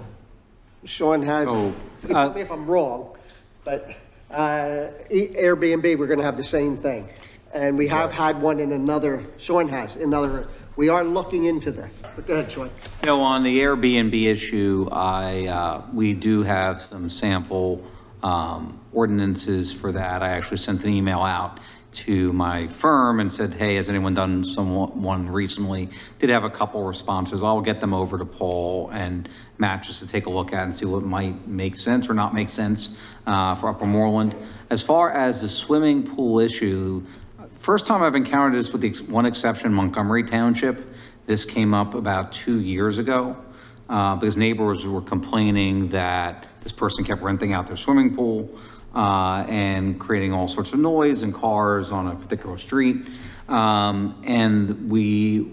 Sean has, Oh, tell me if I'm wrong, but uh, Airbnb, we're going to have the same thing. And we have had one in another, Sean has, in another, we are looking into this. But go ahead, Sean. You know, on the Airbnb issue, I, uh, we do have some sample um, ordinances for that. I actually sent an email out to my firm and said, hey, has anyone done someone, one recently? Did have a couple responses. I'll get them over to Paul and Matt just to take a look at and see what might make sense or not make sense uh, for Upper Moreland. As far as the swimming pool issue, First time I've encountered this with the one exception, Montgomery Township. This came up about two years ago uh, because neighbors were complaining that this person kept renting out their swimming pool uh, and creating all sorts of noise and cars on a particular street. Um, And we,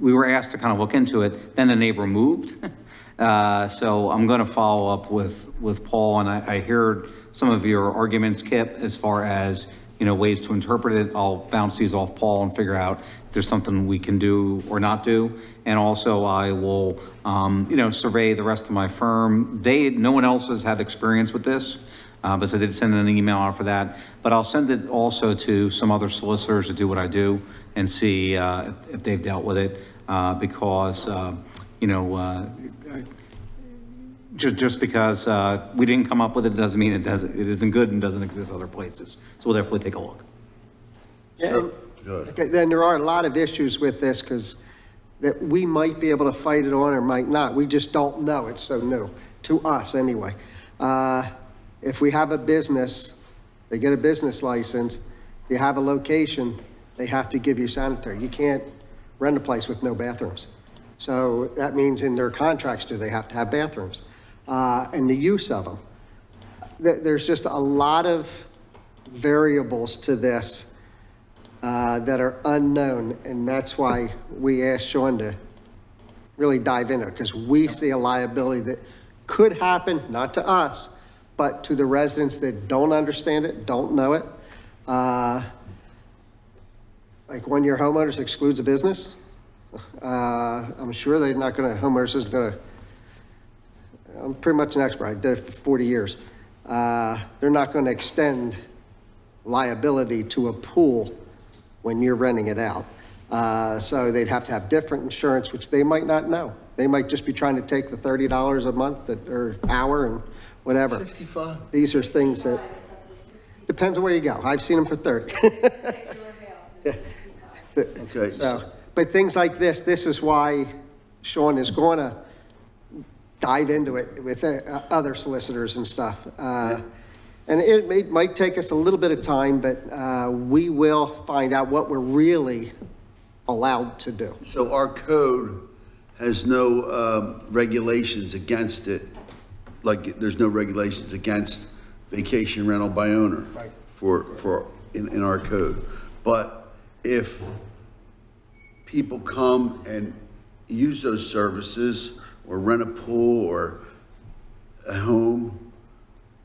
we were asked to kind of look into it. Then the neighbor moved. Uh, So I'm going to follow up with, with Paul, and I, I heard some of your arguments, Kip, as far as, you know, ways to interpret it. I'll bounce these off Paul and figure out if there's something we can do or not do. And also I will, um, you know, survey the rest of my firm. They, no one else has had experience with this. Uh, but I did send an email out for that. But I'll send it also to some other solicitors to do what I do and see, uh, if, if they've dealt with it. Uh, because, uh, you know, uh, just, just because, uh, we didn't come up with it doesn't mean it doesn't, it isn't good and doesn't exist other places. So we'll definitely take a look. Yeah, Okay, then there are a lot of issues with this because that we might be able to fight it on or might not. We just don't know. It's so new, to us anyway. Uh, If we have a business, they get a business license, you have a location, they have to give you sanitary. You can't rent a place with no bathrooms. So that means in their contracts, do they have to have bathrooms? Uh, And the use of them. There's just a lot of variables to this uh, that are unknown, and that's why we asked Sean to really dive into it, because we see a liability that could happen, not to us, but to the residents that don't understand it, don't know it. Uh, Like when your homeowners excludes a business, uh, I'm sure they're not gonna, homeowners isn't gonna, I'm pretty much an expert, I did it for 40 years. Uh, They're not gonna extend liability to a pool when you're renting it out. Uh, So they'd have to have different insurance, which they might not know. They might just be trying to take the $30 a month that, or hour and whatever. 65. These are things that, depends on where you go. I've seen them for 30. Okay. So, but things like this, this is why Sean is going to dive into it with uh, other solicitors and stuff. Uh, And it may, might take us a little bit of time, but uh, we will find out what we're really allowed to do. So our code has no um, regulations against it, like, there's no regulations against vacation rental by owner. Right. For, for, in, in our code. But if people come and use those services, or rent a pool, or a home,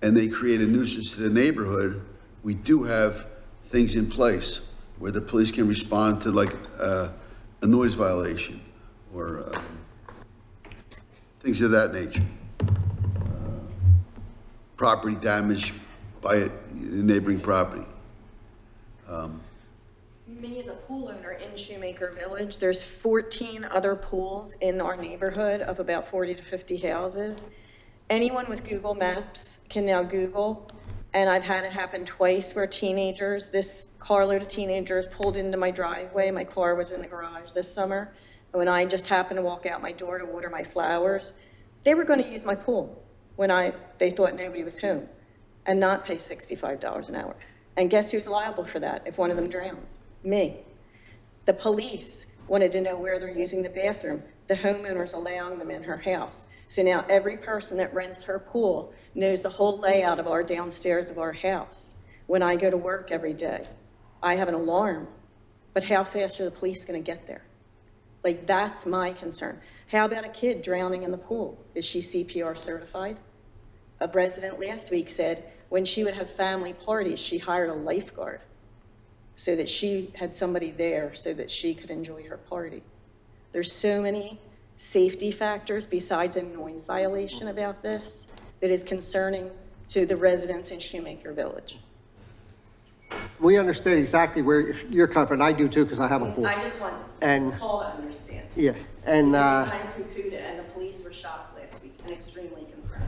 and they create a nuisance to the neighborhood, we do have things in place where the police can respond to like uh, a noise violation or um, things of that nature. Uh, Property damage by a neighboring property. Um, Me as a pool owner in Shoemaker Village, there's 14 other pools in our neighborhood of about 40 to 50 houses. Anyone with Google Maps can now Google, and I've had it happen twice where teenagers, this carload of teenagers pulled into my driveway. My car was in the garage this summer. And when I just happened to walk out my door to water my flowers, they were going to use my pool when I, they thought nobody was home and not pay $65 an hour. And guess who's liable for that if one of them drowns? Me. The police wanted to know where they're using the bathroom. The homeowner's allowing them in her house. So now every person that rents her pool knows the whole layout of our downstairs of our house. When I go to work every day, I have an alarm, but how fast are the police going to get there? Like, that's my concern. How about a kid drowning in the pool? Is she CPR certified? A resident last week said when she would have family parties, she hired a lifeguard so that she had somebody there so that she could enjoy her party. There's so many safety factors besides a noise violation about this that is concerning to the residents in Shoemaker Village. We understand exactly where you're coming from, I do too, because I have a pool. I just want And- Paul to understand. Yeah, and, uh, Kind of poo-pooed and the police were shocked last week and extremely concerned.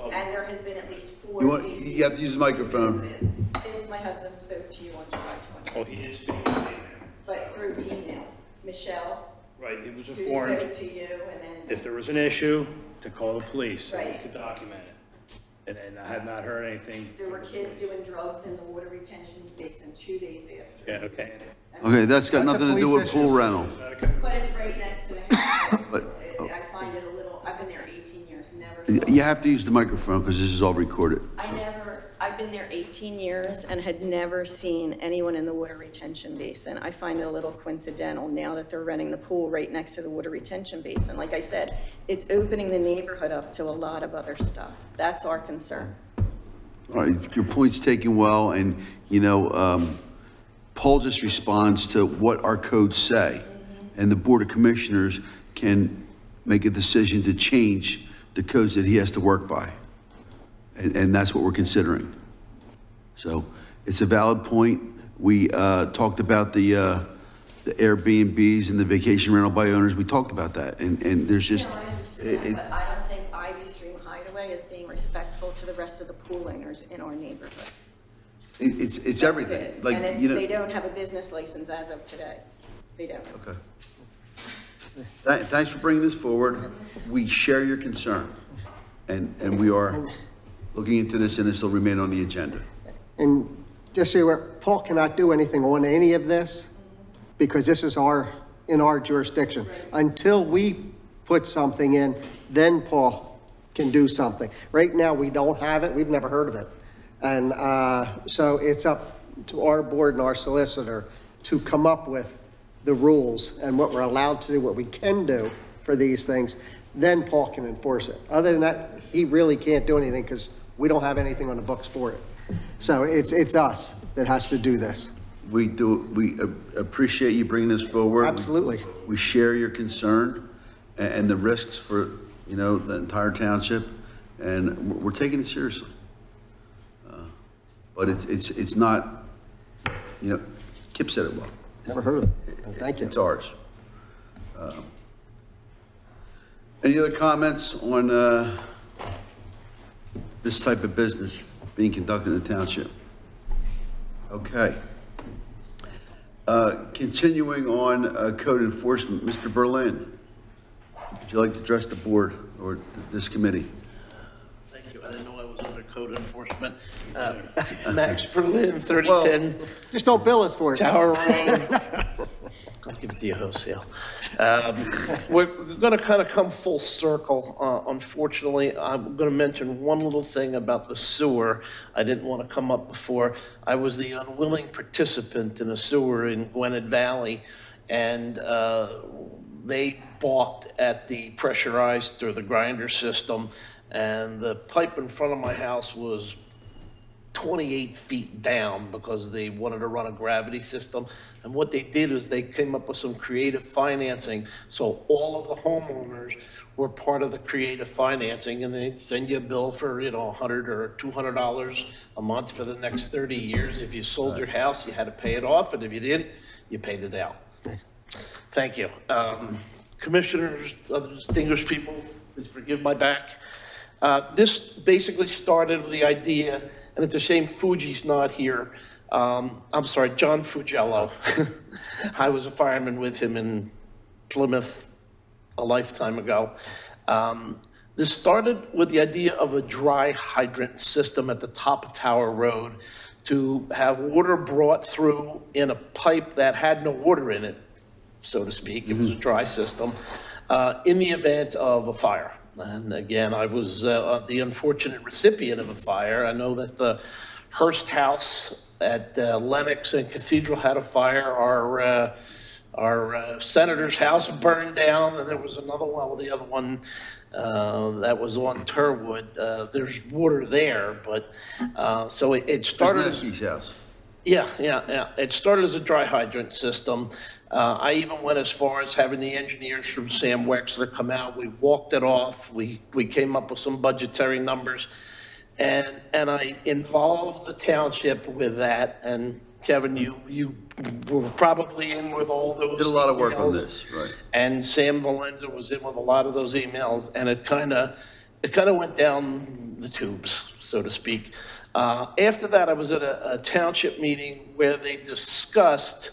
And there has been at least four You want, you have to use the microphone. since my husband spoke to you on July 20th. Oh, he did speak to me, But through email, Michelle, right, it was who informed spoke to you, and then, if there was an issue, to call the police, so we Right. could document it. And, and I have not heard anything. there were kids doing drugs in the water retention basin two days after. Yeah, okay. Okay, that's got That's a nothing to do police with pool rental. But it's right next to the house. But- It- I find it a little, I've been there 18 years, never saw. You have to use the microphone because this is all recorded. I never, I've been there 18 years and had never seen anyone in the water retention basin. I find it a little coincidental now that they're renting the pool right next to the water retention basin. Like I said, it's opening the neighborhood up to a lot of other stuff. That's our concern. All right, your point's taken well, and, you know, um, Paul just responds to what our codes say, and the Board of Commissioners can make a decision to change the codes that he has to work by. And, and that's what we're considering. So it's a valid point. We uh, talked about the, uh, the Airbnbs and the vacation rental by owners. We talked about that, and, and there's just, No, I it- but I don't think Ivy Stream Hideaway is being respectful to the rest of the pool owners in our neighborhood. it- it's, it's That's everything. it. Like, And it's, you know. they don't have a business license as of today. They don't. Okay. Tha- Thanks for bringing this forward. We share your concern, and, and we are looking into this, and this will remain on the agenda. and just so you're Paul cannot do anything on any of this because this is our, in our jurisdiction. Until we put something in, then Paul can do something. Right now, we don't have it, we've never heard of it. And uh, so it's up to our board and our solicitor to come up with the rules and what we're allowed to do, what we can do for these things, then Paul can enforce it. Other than that, he really can't do anything because we don't have anything on the books for it. So it's, it's us that has to do this. We do, we a- appreciate you bringing this forward. Absolutely. We share your concern a- and the risks for, you know, the entire township, and we're we're taking it seriously. Uh, But it's, it's, it's not, you know, Kip said it well. Never heard of it. Thank you. It's ours. Um, Any other comments on uh, this type of business being conducted in the township? Okay. Uh, Continuing on uh, code enforcement, Mr. Berlin, would you like to address the board or this committee? Thank you. I didn't know I was under code enforcement. Uh, Max Berlin, 3010 Just don't bill us for it. Tower Road. I'll give it to you wholesale. Um, We're going to kind of come full circle. Uh, Unfortunately, I'm going to mention one little thing about the sewer. I didn't want to come up before. I was the unwilling participant in a sewer in Gwynedd Valley, and uh, they balked at the pressurized or the grinder system, and the pipe in front of my house was 28 feet down because they wanted to run a gravity system. And what they did is they came up with some creative financing. So all of the homeowners were part of the creative financing and they'd send you a bill for, you know, 100 or $200 a month for the next 30 years. If you sold your house, you had to pay it off. And if you didn't, you paid it out. Thank you. Um, Commissioners, other distinguished people, please forgive my back. Uh, This basically started with the idea, and it's a shame Fuji's not here. Um, I'm sorry, John Fugello. I was a fireman with him in Plymouth a lifetime ago. Um, This started with the idea of a dry hydrant system at the top of Tower Road to have water brought through in a pipe that had no water in it, so to speak. It was a dry system, uh, in the event of a fire. And again, I was uh, the unfortunate recipient of a fire. I know that the Hearst House at uh, Lenox and Cathedral had a fire. Our uh, our uh, senator's house burned down, and there was another one, well, the other one uh, that was on Terwood. Uh, There's water there, but, uh, so it it started. House. Yeah, yeah, yeah. It started as a dry hydrant system. Uh, I even went as far as having the engineers from Sam Wexler come out. We walked it off. We, we came up with some budgetary numbers. And, and I involved the township with that. And Kevin, you, you were probably in with all those. Did a lot of work on emails. this, right. And Sam Valenza was in with a lot of those emails, and it kind of, it kind of went down the tubes, so to speak. Uh, After that, I was at a a township meeting where they discussed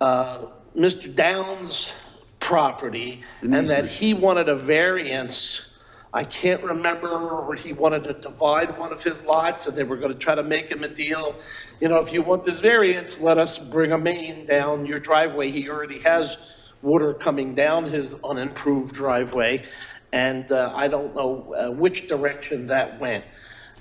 uh, Mr. Downs' property, and that he wanted a variance. I can't remember, where he wanted to divide one of his lots, and they were going to try to make him a deal. You know, if you want this variance, let us bring a main down your driveway. He already has water coming down his unimproved driveway, and uh, I don't know uh, which direction that went.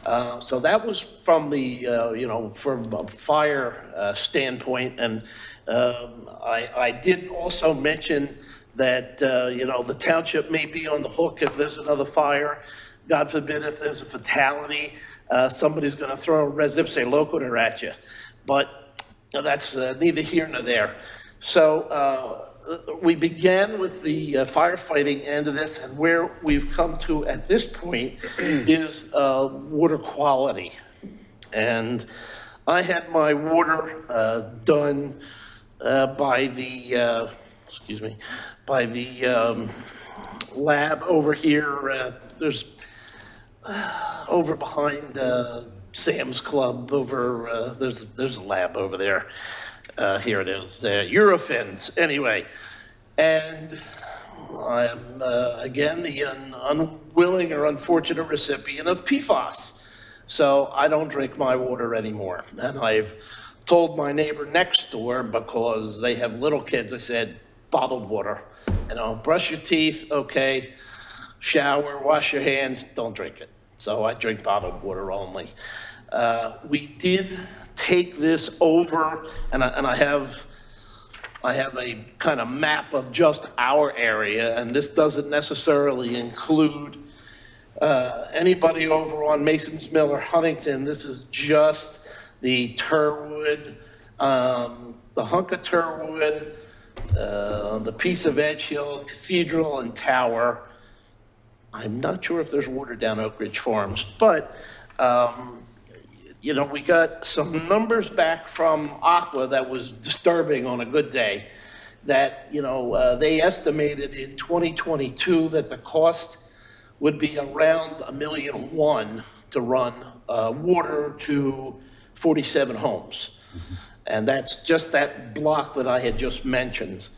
Uh, So that was from the, uh, you know, from a fire uh, standpoint, and um, I, I did also mention that, uh, you know, the township may be on the hook if there's another fire. God forbid if there's a fatality, uh, somebody's going to throw a res ipsa loquitur at you. But that's uh, neither here nor there. So uh, we began with the uh, firefighting end of this, and where we've come to at this point is uh, water quality. And I had my water uh, done uh, by the, uh, excuse me, by the um, lab over here. uh, There's uh, over behind uh, Sam's Club, over, uh, there's, there's a lab over there. Here it is, Eurofins, anyway. And I am, uh, again, the un- unwilling or unfortunate recipient of PFAS. So I don't drink my water anymore. And I've told my neighbor next door, because they have little kids, I said, bottled water. You know, brush your teeth, okay, shower, wash your hands, don't drink it. So I drink bottled water only. Uh, We did take this over, and I, and I have, I have a kind of map of just our area, and this doesn't necessarily include uh, anybody over on Mason's Mill or Huntingdon. This is just the Terwood, um, the hunk of Terwood, uh, the piece of Edge Hill, Cathedral and Tower. I'm not sure if there's water down Oak Ridge Farms, but, um, you know, we got some numbers back from Aqua that was disturbing on a good day. That, you know, uh, they estimated in 2022 that the cost would be around a million one to run uh, water to 47 homes. And that's just that block that I had just mentioned.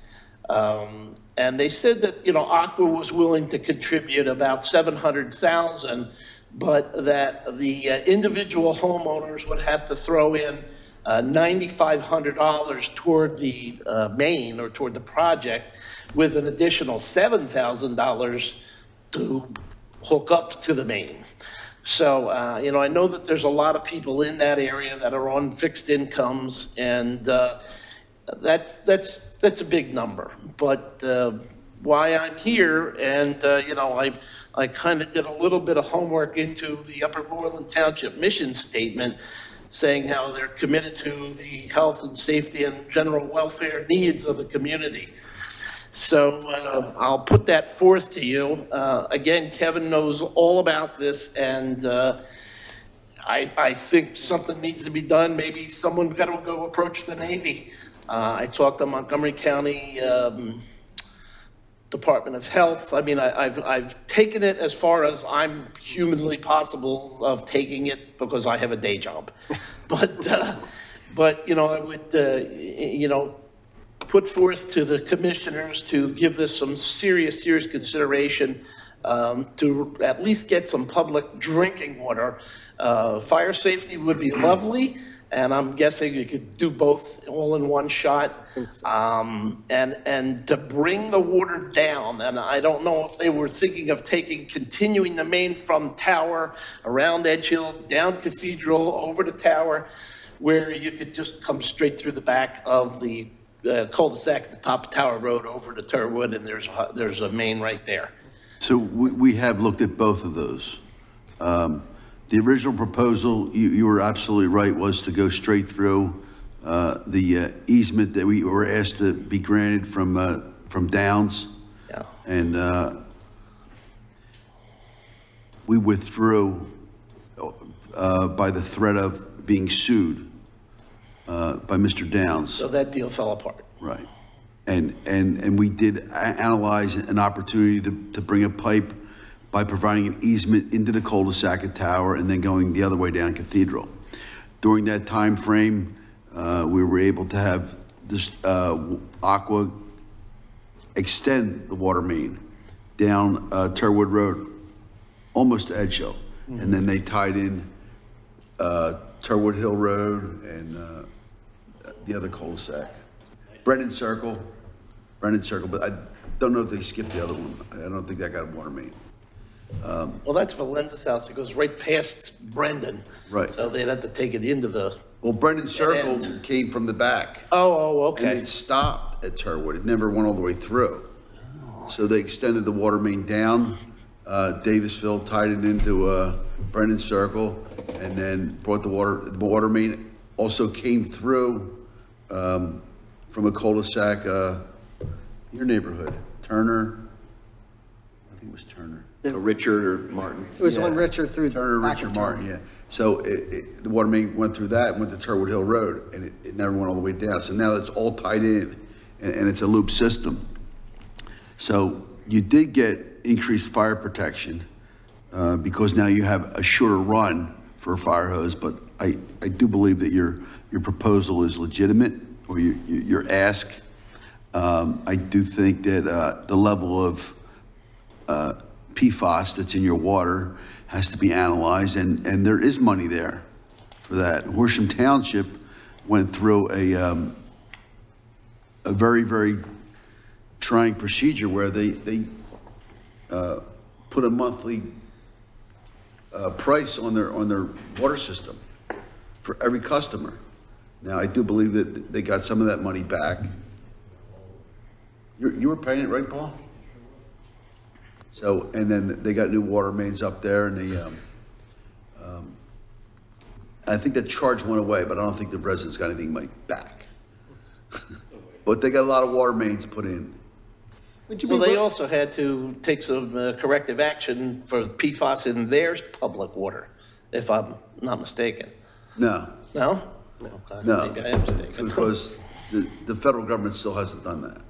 Um, And they said that, you know, Aqua was willing to contribute about 700,000, but that the uh, individual homeowners would have to throw in uh, $9,500 toward the uh, main or toward the project with an additional $7,000 to hook up to the main. So, uh, you know, I know that there's a lot of people in that area that are on fixed incomes, and uh, that's, that's, that's a big number. But uh, why I'm here, and, uh, you know, I, I kind of did a little bit of homework into the Upper Moreland Township mission statement, saying how they're committed to the health and safety and general welfare needs of the community. So uh, I'll put that forth to you. Uh, Again, Kevin knows all about this, and uh, I, I think something needs to be done. Maybe someone's got to go approach the Navy. Uh, I talked to Montgomery County um, Department of Health. I mean, I, I've, I've taken it as far as I'm humanly possible of taking it because I have a day job. But, uh, but, you know, I would, uh, you know, put forth to the commissioners to give this some serious, serious consideration um, to at least get some public drinking water. Uh, Fire safety would be lovely, and I'm guessing you could do both all in one shot. Um, And, and to bring the water down, and I don't know if they were thinking of taking, continuing the main from Tower, around Edge Hill, down Cathedral, over to Tower, where you could just come straight through the back of the uh, cul-de-sac at the top of Tower Road over to Terwood, and there's, a- there's a main right there. So we, we have looked at both of those. Um, The original proposal, you, you were absolutely right, was to go straight through uh, the uh, easement that we were asked to be granted from, uh, from Downs. Yeah. And uh, we withdrew uh, by the threat of being sued uh, by Mr. Downs. So that deal fell apart. Right. And, and, and we did analyze an opportunity to, to bring a pipe by providing an easement into the cul-de-sac at Tower and then going the other way down Cathedral. During that time frame, uh, we were able to have this, uh, Aqua extend the water main down, uh, Terwood Road, almost to Edge Hill. And then they tied in, uh, Terwood Hill Road and, uh, the other cul-de-sac. Brennan Circle, Brennan Circle, but I don't know if they skipped the other one. I don't think that got a water main. Um, Well, that's Valenza's house. It goes right past Brendan. Right. So they'd have to take it into the, Well, Brennan Circle end. came from the back. oh, oh, okay. And okay. it stopped at Terwood. It never went all the way through. So they extended the water main down, uh, Davisville, tied it into, uh, Brennan Circle, and then brought the water, the water main also came through, um, from a cul-de-sac, uh, your neighborhood, Turner, I think it was Turner. So Richard or Martin? It was on Yeah. Richard through. Turner, back Richard of Martin, yeah. So it, it, the water main went through that, and went to Terwood Hill Road, and it, it never went all the way down. So now it's all tied in, and, and it's a loop system. So you did get increased fire protection, uh, because now you have a shorter run for a fire hose, but I, I do believe that your, your proposal is legitimate, or your, your ask. Um, I do think that, uh, the level of, uh, PFAS that's in your water has to be analyzed, and, and there is money there for that. Horsham Township went through a, um, a very, very trying procedure where they, they, uh, put a monthly, uh, price on their, on their water system for every customer. Now, I do believe that they got some of that money back. You, you were paying it, right, Paul? So, and then they got new water mains up there and they, um, um, I think that charge went away, but I don't think the residents got anything back. But they got a lot of water mains put in. Would you be, Well, they also had to take some uh, corrective action for PFAS in their public water, if I'm not mistaken. No, No? Okay, I no, think I am mistaken. because the, the federal government still hasn't done that.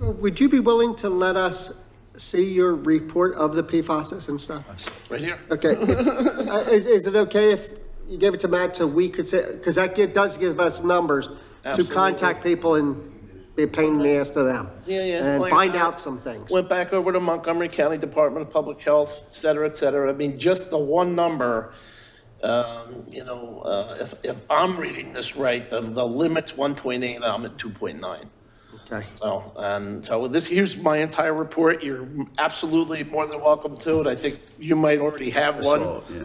would you be willing to let us see your report of the PFAS and stuff? Right here? Okay. If- uh, Is, is it okay if you gave it to Matt so we could say, because that gi- does give us numbers to contact people and be a pain in the ass to them. Yeah, yeah. And Like, find out some things. Went back over to Montgomery County Department of Public Health, et cetera, et cetera. I mean, just the one number, um, you know, uh, if, if I'm reading this right, the, the limit's 1.8, and I'm at 2.9. Okay. So, and so this, here's my entire report. You're absolutely more than welcome to it. I think you might already have I saw one. it,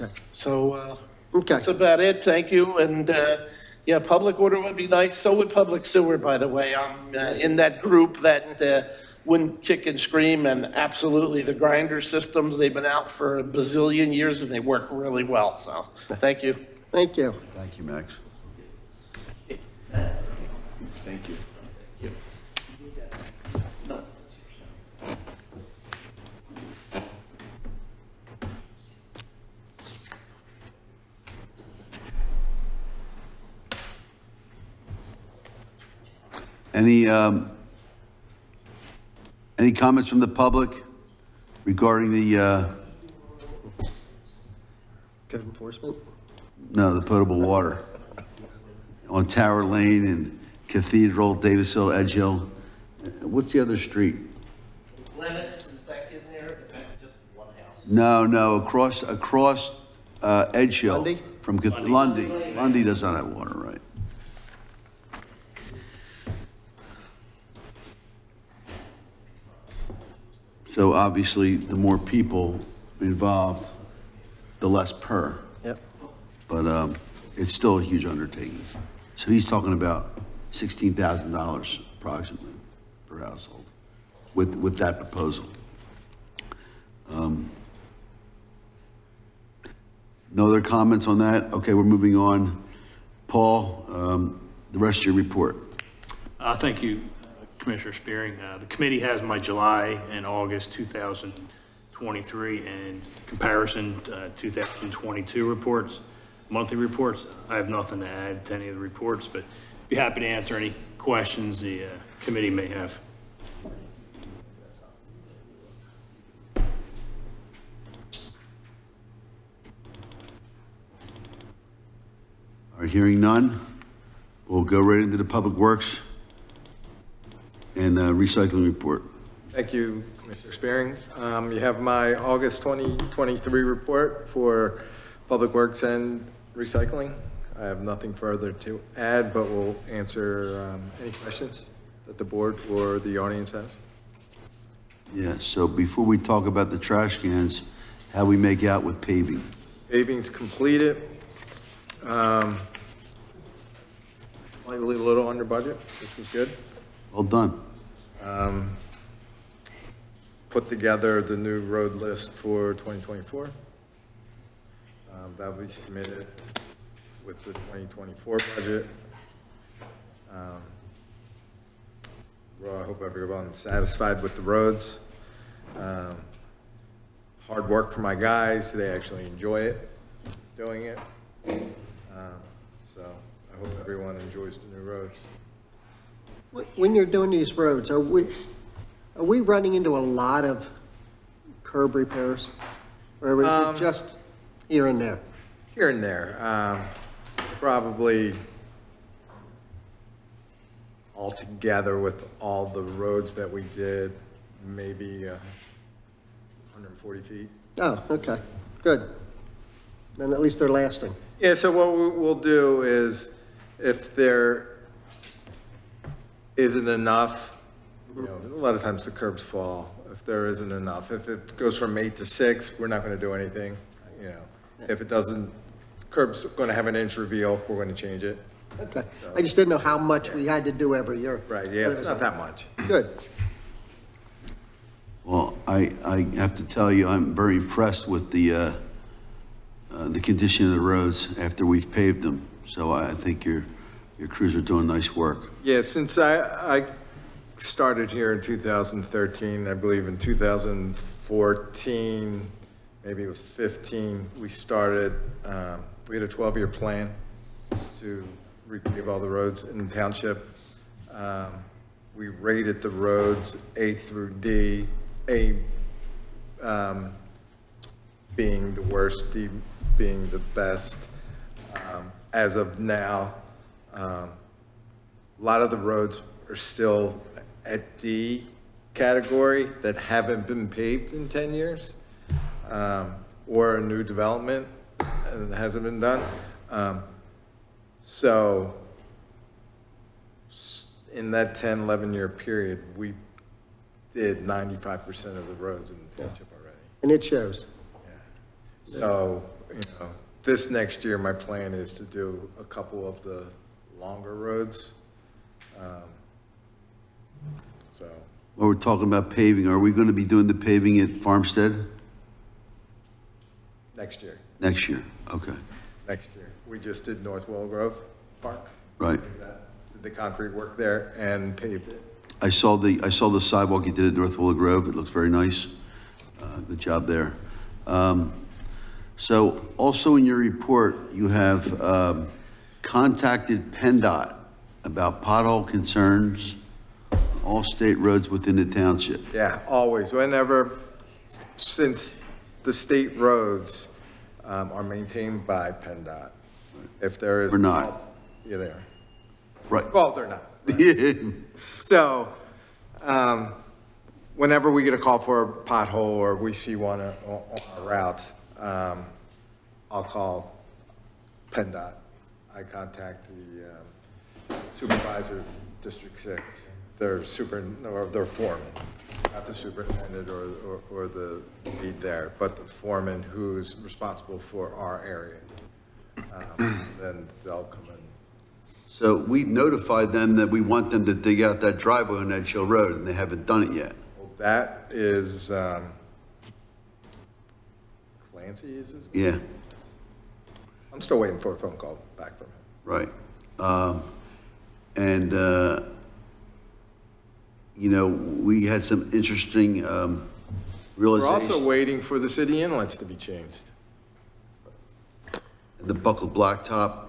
yeah. Okay. So, uh, Okay. that's about it. Thank you. And, uh, yeah, public order would be nice. So would public sewer, by the way. I'm uh, in that group that, uh, wouldn't kick and scream and absolutely the grinder systems, they've been out for a bazillion years and they work really well. So, thank you. Thank you. Thank you, Max. Thank you. Any, um, any comments from the public regarding the, uh, Code enforcement? no, the potable water on Tower Lane and Cathedral, Davis Hill, Edge Hill? What's the other street? Lennox is back in there. but That's just one house. No, no, across, across, uh, Edge Hill. Lundy? From Cath- Lundy. Lundy does not have water, right? So obviously, the more people involved, the less per. Yep. But, um, it's still a huge undertaking. So he's talking about $16,000 approximately per household with, with that proposal. Um, No other comments on that? Okay, we're moving on. Paul, um, the rest of your report. Uh, Thank you, Commissioner Spearing. Uh, The committee has my July and August 2023 and comparison uh, 2022 reports, monthly reports. I have nothing to add to any of the reports, but be happy to answer any questions the uh, committee may have. Right, hearing none, we'll go right into the Public Works and uh, Recycling Report. Thank you, Commissioner Spearing. Um, You have my August 2023 report for Public Works and Recycling. I have nothing further to add, but we'll answer um, any questions that the board or the audience has. Yeah, so before we talk about the trash cans, how we make out with paving? Paving's completed. Um, Slightly a little under budget, which was good. Well done. Um, Put together the new road list for 2024. Um, That'll be submitted with the 2024 budget. Um, Well, I hope everyone's satisfied with the roads. Um, Hard work for my guys, they actually enjoy it, doing it. Um, So I hope everyone enjoys the new roads. When you're doing these roads, are we, are we running into a lot of curb repairs? Or is Um, it just here and there? Here and there, um, probably altogether with all the roads that we did, maybe uh, 140 feet. Oh, okay, good. Then at least they're lasting. Yeah, so what we- we'll do is, if there isn't enough, you know, a lot of times the curbs fall, if there isn't enough. If it goes from eight to six, we're not gonna do anything, you know. If it doesn't, curb's gonna have an inch reveal, we're gonna change it. Okay. I just didn't know how much we had to do every year. Right, yeah, it's not that much. Good. Well, I, I have to tell you, I'm very impressed with the, uh, uh, the condition of the roads after we've paved them. So I think your, your crews are doing nice work. Yeah, since I, I started here in 2013, I believe in 2014, maybe it was 15, we started, um, we had a 12-year plan to repave all the roads in the township. Um, We rated the roads A through D, A um, being the worst, D being the best. Um, As of now, um, a lot of the roads are still at D category that haven't been paved in 10 years, um, or a new development and hasn't been done. Um, So in that 10, 11-year period, we did 95% of the roads in the township already. And it shows. So, you know, this next year, my plan is to do a couple of the longer roads. Um, So, While we're talking about paving, are we going to be doing the paving at Farmstead next year, next year? Okay, next year. We just did North Willow Grove Park. right. Did the concrete work there and paved it. I saw the, I saw the sidewalk you did at North Willow Grove. It looks very nice. Uh, Good job there. Um, So also in your report, you have um, contacted PennDOT about pothole concerns, on all state roads within the township. Yeah, always, whenever, since the state roads um, are maintained by PennDOT, if there is. Or not. Are. There. Right. Well, they're not. So, um, whenever we get a call for a pothole or we see one on, on our routes, um, I'll call PennDOT. I contact the um, supervisor, District Six, their super, or their foreman, not the superintendent or, or, or the lead there, but the foreman who's responsible for our area. Um, Then they'll come in. So we notified them that we want them to dig out that driveway on Edge Hill Road, and they haven't done it yet. Well, That is, um, Clancy is his? Yeah, I'm still waiting for a phone call back from him. right. Um, and, uh, you know, we had some interesting, um, We're also waiting for the city inlets to be changed. the buckled blacktop.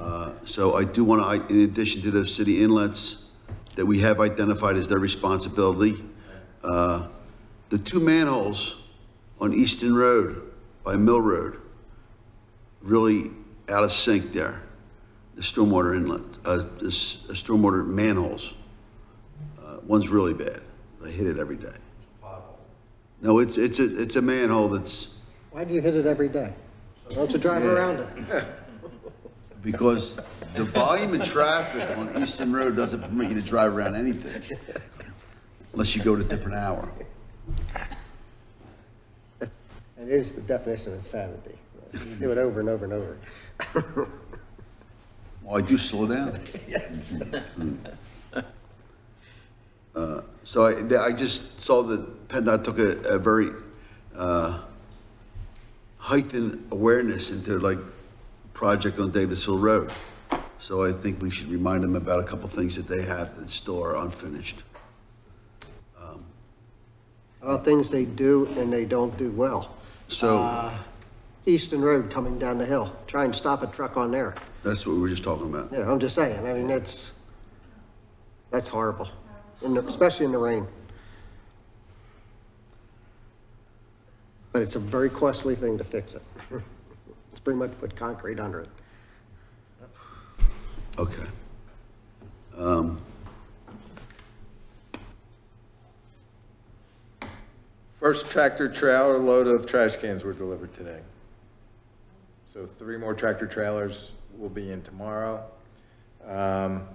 Uh, So I do want to, in addition to those city inlets that we have identified as their responsibility, uh, the two manholes on Easton Road by Mill Road, really out of sync there. The stormwater inlet, uh, the stormwater manholes. Uh, One's really bad. I hit it every day. No, it's, it's a, it's a manhole that's, Why do you hit it every day? Don't you drive Yeah. around it? Because the volume of traffic on Easton Road doesn't permit you to drive around anything unless you go at a different hour. It is the definition of insanity. You do it over and over and over. I do slow down. Uh, So I, I just saw that PennDOT took a, a very, uh, heightened awareness into like project on Davisville Road. So I think we should remind them about a couple things that they have that still are unfinished. About things they do and they don't do well. So- Easton Road coming down the hill, try and stop a truck on there. That's what we were just talking about. Yeah, I'm just saying, I mean, that's, that's horrible, in the- especially in the rain. But it's a very costly thing to fix it. It's pretty much put concrete under it. Okay. Um, First tractor trailer load of trash cans were delivered today. So three more tractor trailers will be in tomorrow. Um,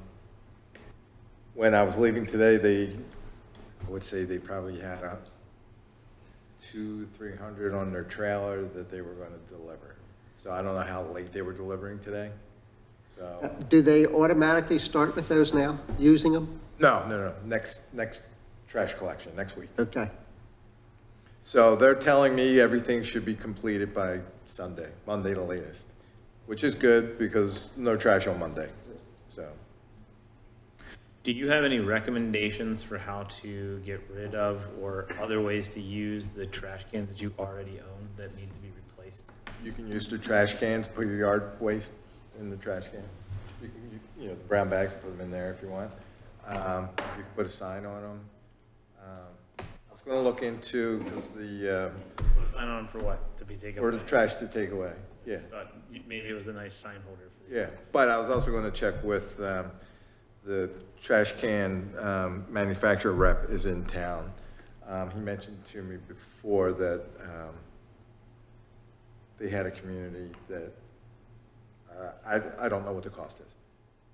When I was leaving today, they, I would say they probably had a two, three hundred on their trailer that they were gonna deliver. So I don't know how late they were delivering today, so. Do they automatically start with those now, using them? No, no, no, next, next trash collection, next week. Okay. So they're telling me everything should be completed by Sunday, Monday the latest, which is good because no trash on Monday, so. Do you have any recommendations for how to get rid of or other ways to use the trash cans that you already own that need to be replaced? You can use the trash cans, put your yard waste in the trash can. You can, you- you know, the brown bags, put them in there if you want. Um, You can put a sign on them. Um, was gonna look into, because the, uh, a sign on for what? To be taken for away? the trash to take away, yeah. Thought you- Maybe it was a nice sign holder for. Yeah, but I was also going to check with, um, the trash can um, manufacturer rep is in town. Um, He mentioned to me before that um, they had a community that, uh, I, I don't know what the cost is.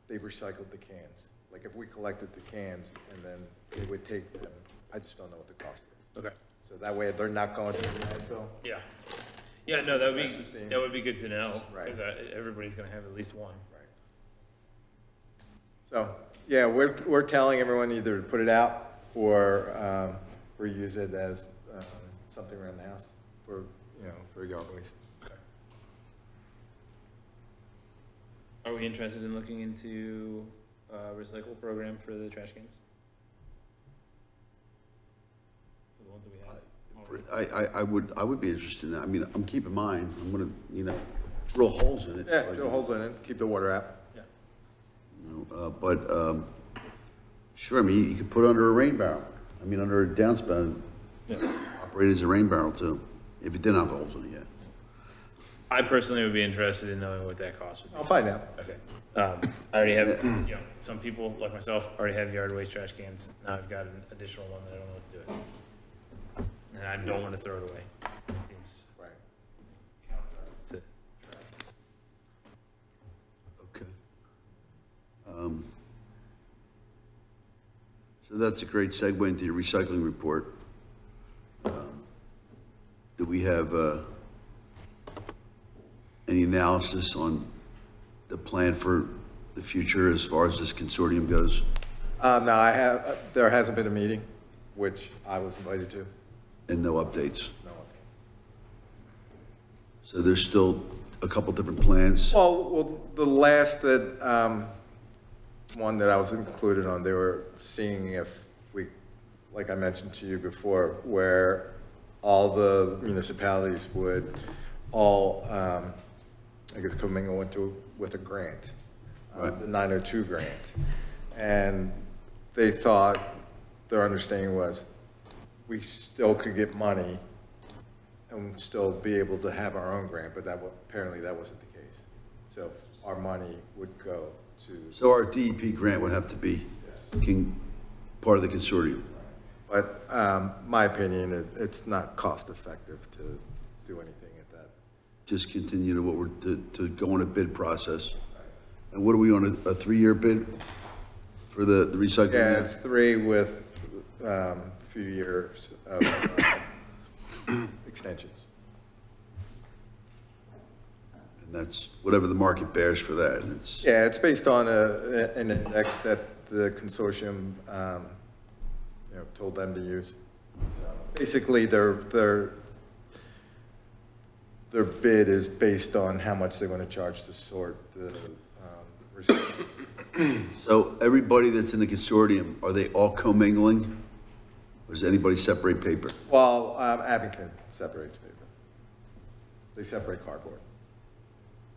They recycled the cans. Like if we collected the cans and then they would take them, I just don't know what the cost is. Okay. So that way they're not going to the landfill. Yeah. Yeah, no, that would be, that would be good to know, Right. because everybody's gonna have at least one. Right. So, yeah, we're, we're telling everyone either to put it out or, um, reuse it as, um, something around the house for, you know, for yard waste. Are we interested in looking into a recycle program for the trash cans? For the ones that we have? I, I, I would, I would be interested in that. I mean, I'm keeping mine. I'm gonna, you know, drill holes in it. Yeah, like- drill holes in it, keep the water out. Yeah. you know, Uh, but, um, sure, I mean, you could put it under a rain barrel. I mean, under a downspout, Yeah. operate as a rain barrel too, if it didn't have holes in it yet. I personally would be interested in knowing what that cost would be. I'll find out. Okay. Um, I already have, you know, some people, like myself, already have yard waste trash cans. Now I've got an additional one that I don't know what to do with. And I don't want to throw it away. It seems. Right. To- Okay. Um, So that's a great segue into your recycling report. Um, Do we have uh, any analysis on the plan for the the future as far as this consortium goes? Uh, no, I have, uh, there hasn't been a meeting, which I was invited to. And no updates? No. So there's still a couple different plans? Well, well, the last that, um, one that I was included on, they were seeing if we, like I mentioned to you before, where all the municipalities would all, um, I guess commingle into, with a grant, uh, the 902 grant. And they thought, their understanding was, we still could get money and still be able to have our own grant, but that, apparently that wasn't the case. So our money would go to, So our DEP grant would have to be king, part of the consortium? but, um, my opinion, it, it's not cost effective to do anything at that. Just continue to what we're, to, to go on a bid process? And what are we on, a, a three-year bid for the, the recycling? Yeah, it's three with, um, few years of uh, extensions. And that's whatever the market bears for that, and it's, Yeah, it's based on a, an index that the consortium, um, you know, told them to use. So Basically, their, their, their bid is based on how much they're gonna charge to sort the, um, so everybody that's in the consortium, are they all commingling? Or does anybody separate paper? Well, um, Abington separates paper. They separate cardboard.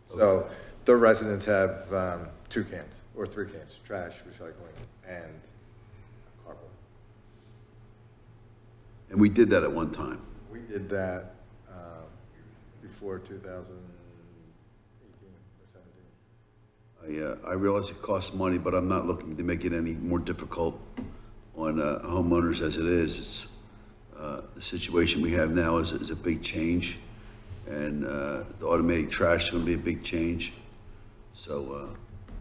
So the residents have, um, two cans, or three cans, trash, recycling, and cardboard. And we did that at one time. We did that, um, before two thousand eighteen or seventeen. I, uh, I realize it costs money, but I'm not looking to make it any more difficult on, uh, homeowners as it is. It's, uh, the situation we have now is, is a big change. And, uh, the automated trash is gonna be a big change. So, uh,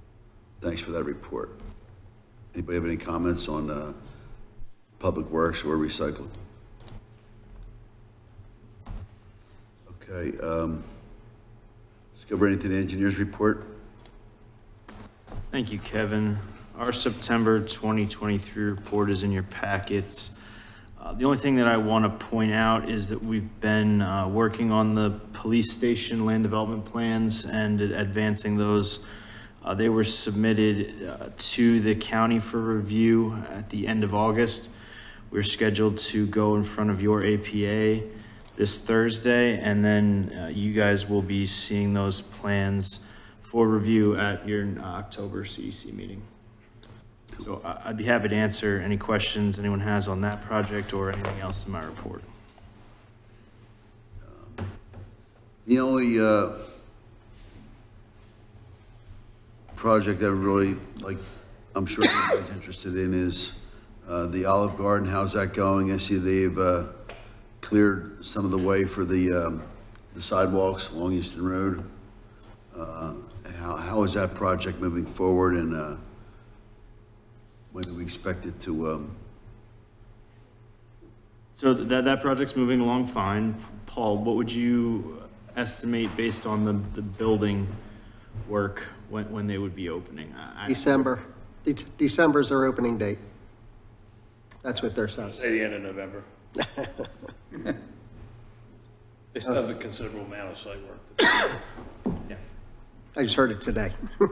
thanks for that report. Anybody have any comments on, uh, Public Works or recycling? Okay, um, let's go over anything the engineers report. Thank you, Kevin. Our September 2023 report is in your packets. Uh, The only thing that I want to point out is that we've been uh, working on the police station land development plans and advancing those. Uh, They were submitted uh, to the county for review at the end of August. We're scheduled to go in front of your APA this Thursday, and then uh, you guys will be seeing those plans for review at your uh, October CEC meeting. So I'd be happy to answer any questions anyone has on that project or anything else in my report. The only, uh, project that really, like, I'm sure everybody's interested in is, uh, the Olive Garden, how's that going? I see they've, uh, cleared some of the way for the, um, the sidewalks along Easton Road. Uh, how, how is that project moving forward and, uh, when do we expect it to, um, So that, that project's moving along fine. Paul, what would you estimate based on the, the building work when, when they would be opening? I- I- December, De- December's their opening date. That's what they're saying. Say the end of November. They still have a considerable amount of site work. Yeah. I just heard it today.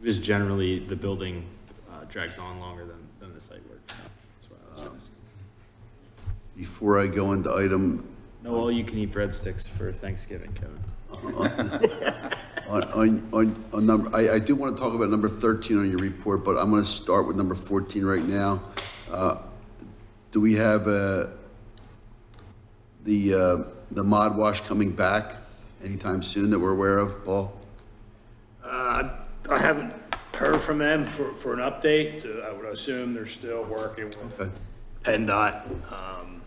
Because generally, the building drags on longer than, than the site work, so that's why I was asking. before I go into item No all-you-can-eat breadsticks for Thanksgiving, Kevin. On, on, on, on number, I, I do want to talk about number thirteen on your report, but I'm going to start with number fourteen right now. Uh, Do we have, uh, the, uh, the mod wash coming back anytime soon that we're aware of, Paul? Uh, I haven't heard from them for, for an update. Uh, I would assume they're still working with Okay. PennDOT. Um,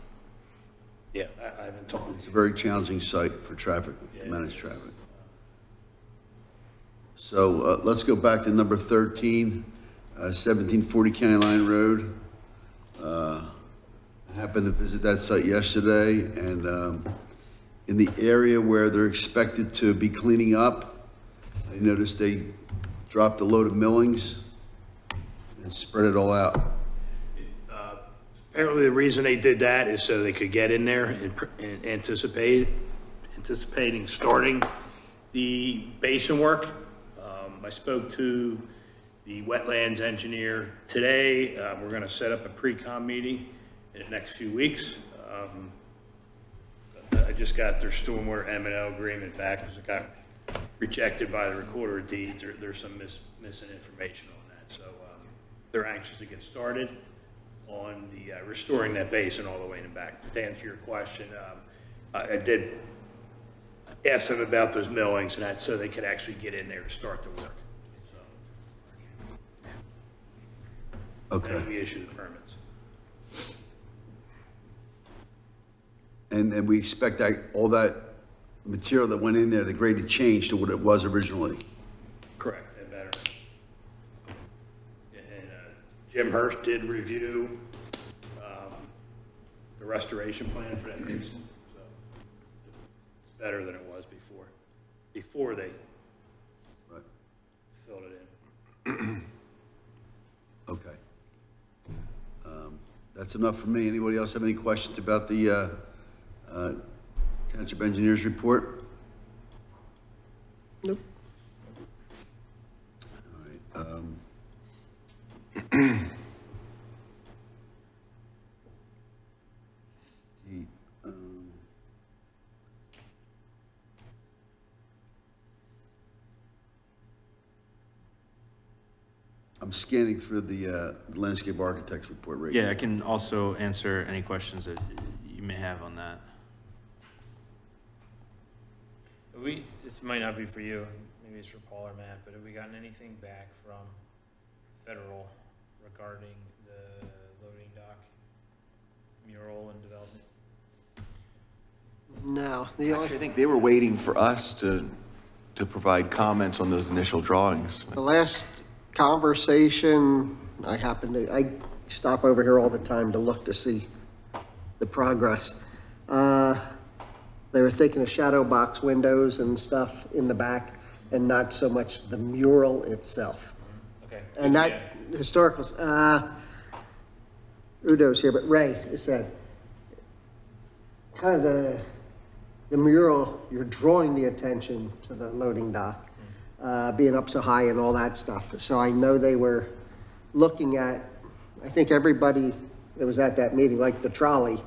Yeah, I, I haven't talked. It's a very challenging site for traffic, to manage traffic. So, uh, let's go back to number thirteen, uh, seventeen forty County Line Road. Uh, I happened to visit that site yesterday, and, um, in the area where they're expected to be cleaning up, I noticed they drop the load of millings and spread it all out. Apparently, the reason they did that is so they could get in there and and anticipate, anticipating starting the basin work. Um, I spoke to the wetlands engineer today. Uh, We're going to set up a pre-com meeting in the next few weeks. Um, I just got their stormwater M and O agreement back because it got rejected by the recorder of deeds. There, there's some mis- missing information on that. So um, they're anxious to get started on the, uh, restoring that basin all the way in and back. To answer your question, um, I, I did ask them about those millings and that, so they could actually get in there to start the work. So, Okay. And we issue the permits. And, and we expect that, all that material that went in there, the grade to change to what it was originally. Correct, and better. And uh, Jim Hurst did review um, the restoration plan for that basin, so it's better than it was before, before they Right. filled it in. Okay. Um, That's enough for me. Anybody else have any questions about the uh, uh, Township Engineers Report? Nope. All right. um, the, um, I'm scanning through the uh, landscape architect's report right now. Yeah, I can also answer any questions that you may have on that. We, this might not be for you, maybe it's for Paul or Matt, but have we gotten anything back from federal regarding the loading dock mural and development? No, the only, Actually, I think they were waiting for us to, to provide comments on those initial drawings. the last conversation, I happened to, I stop over here all the time to look to see the progress. Uh, They were thinking of shadow box windows and stuff in the back, and not so much the mural itself. Okay. And that, historical, uh, Udo's here, but Ray is said, kind of the, the mural, you're drawing the attention to the loading dock, uh, being up so high and all that stuff. So I know they were looking at, I think everybody that was at that meeting, like the trolley,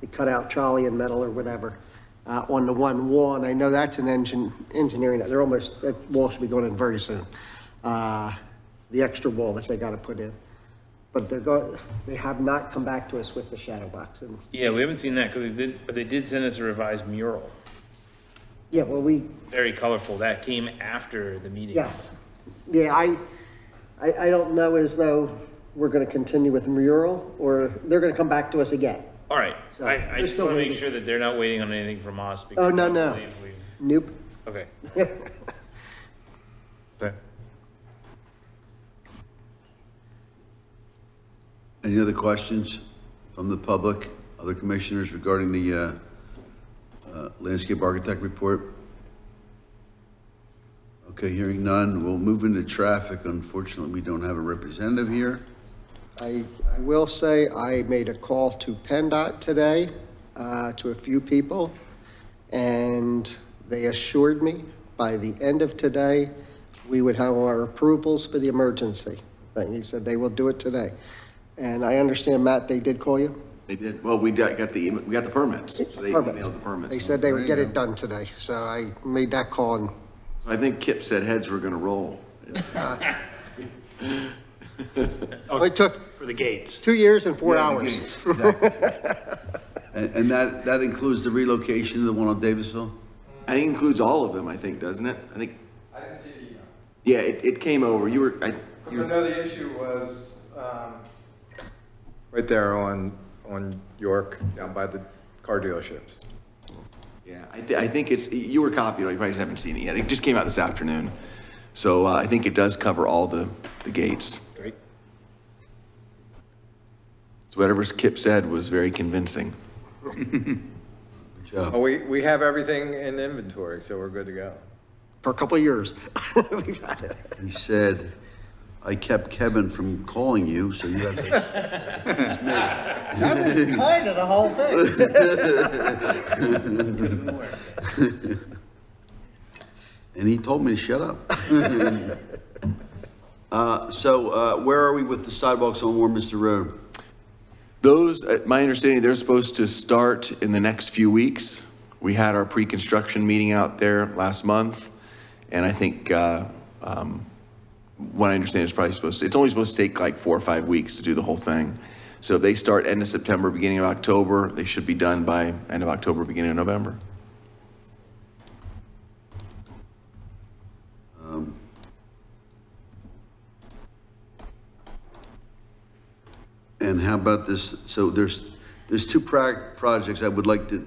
the cutout trolley and metal or whatever, uh, on the one wall, and I know that's an engine, engineering, they're almost, that wall should be going in very soon. Uh, the extra wall that they gotta put in. But they're going, they have not come back to us with the shadow box, and, Yeah, we haven't seen that, because they did, but they did send us a revised mural, yeah, well, we, very colorful, that came after the meeting. yes. Yeah, I, I, I don't know as though we're gonna continue with mural, or they're gonna come back to us again. All right, So, I, I they're just still want to make waiting. sure that they're not waiting on anything from us, Oh, because no, I no. believe we've, Nope. okay. Okay. Any other questions from the public, other commissioners regarding the uh, uh, landscape architect report? Okay, hearing none, we'll move into traffic. Unfortunately, we don't have a representative here. I, I will say I made a call to PennDOT today, uh, to a few people, and they assured me by the end of today, we would have our approvals for the emergency. He said they will do it today. And I understand, Matt, they did call you? They did, well, we got got the, we got the permits, so they Permits. emailed the permits. They said they would get it done today, so I made that call and I think Kip said heads were gonna roll. it took For the gates. two years and four Yeah, the hours. gates, exactly. And, and that, that includes the relocation of the one on Davisville? I think it includes all of them, I think, doesn't it? I think, I didn't see the email. yeah, it, it came over, you were, I, I you know the issue was, um, right there on, on York, down by the car dealerships. Yeah, I, thi- I think it's, you were copied, you probably just haven't seen it yet. It just came out this afternoon. So uh, I think it does cover all the, the gates. Great. So whatever Kip said was very convincing. Good job. Oh, we, we have everything in inventory, so we're good to go. for a couple of years. We've had it. He said, I kept Kevin from calling you, so you have to. It's me. That was kind of the whole thing. And he told me to shut up. Uh, so, uh, where are we with the sidewalks on Warminster Road? Those, uh, my understanding, they're supposed to start in the next few weeks. We had our pre-construction meeting out there last month, and I think, uh, um, what I understand is probably supposed to, it's only supposed to take like four or five weeks to do the whole thing. So if they start end of September, beginning of October, they should be done by end of October, beginning of November. And how about this, so there's, there's two projects I would like to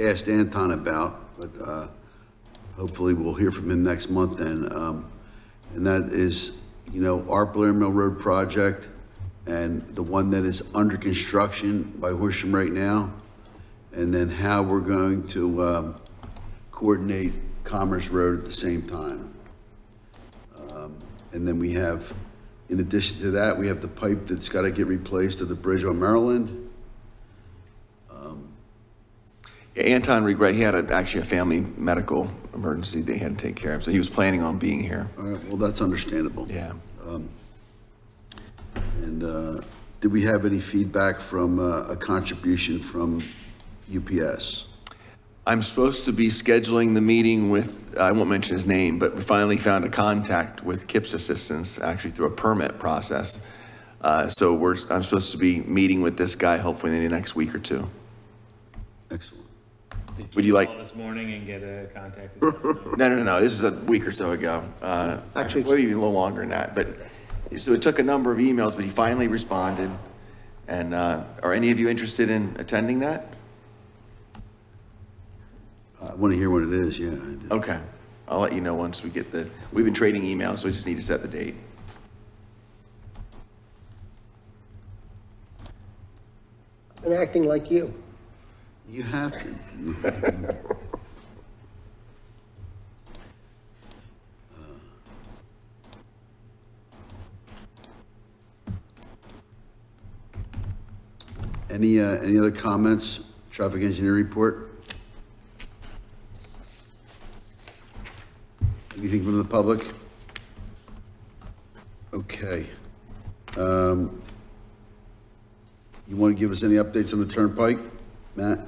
ask Anton about, but, uh, hopefully we'll hear from him next month then. Um, and that is, you know, our Blair Mill Road project and the one that is under construction by Horsham right now. And then how we're going to, um, coordinate Commerce Road at the same time. Um, And then we have, in addition to that, we have the pipe that's got to get replaced of the bridge on Maryland. Anton regret, he had a- actually a family medical emergency they had to take care of, so he was planning on being here. All right, well, that's understandable. Yeah. Um, And uh, did we have any feedback from uh, a contribution from UPS? I'm supposed to be scheduling the meeting with, I won't mention his name, but we finally found a contact with Kip's Assistance, actually through a permit process. Uh, So we're, I'm supposed to be meeting with this guy hopefully in the next week or two. Excellent. Would you like, this morning and get a contact. no, no, no, no, this is a week or so ago. Uh, Actually- Maybe even a little longer than that, but, so it took a number of emails, but he finally responded. And uh, are any of you interested in attending that? I want to hear what it is, yeah. Okay, I'll let you know once we get the, we've been trading emails, so we just need to set the date. Been acting like you. You have to. Any, uh, any other comments? Traffic engineer report? Anything from the public? Okay. Um, You want to give us any updates on the turnpike, Matt?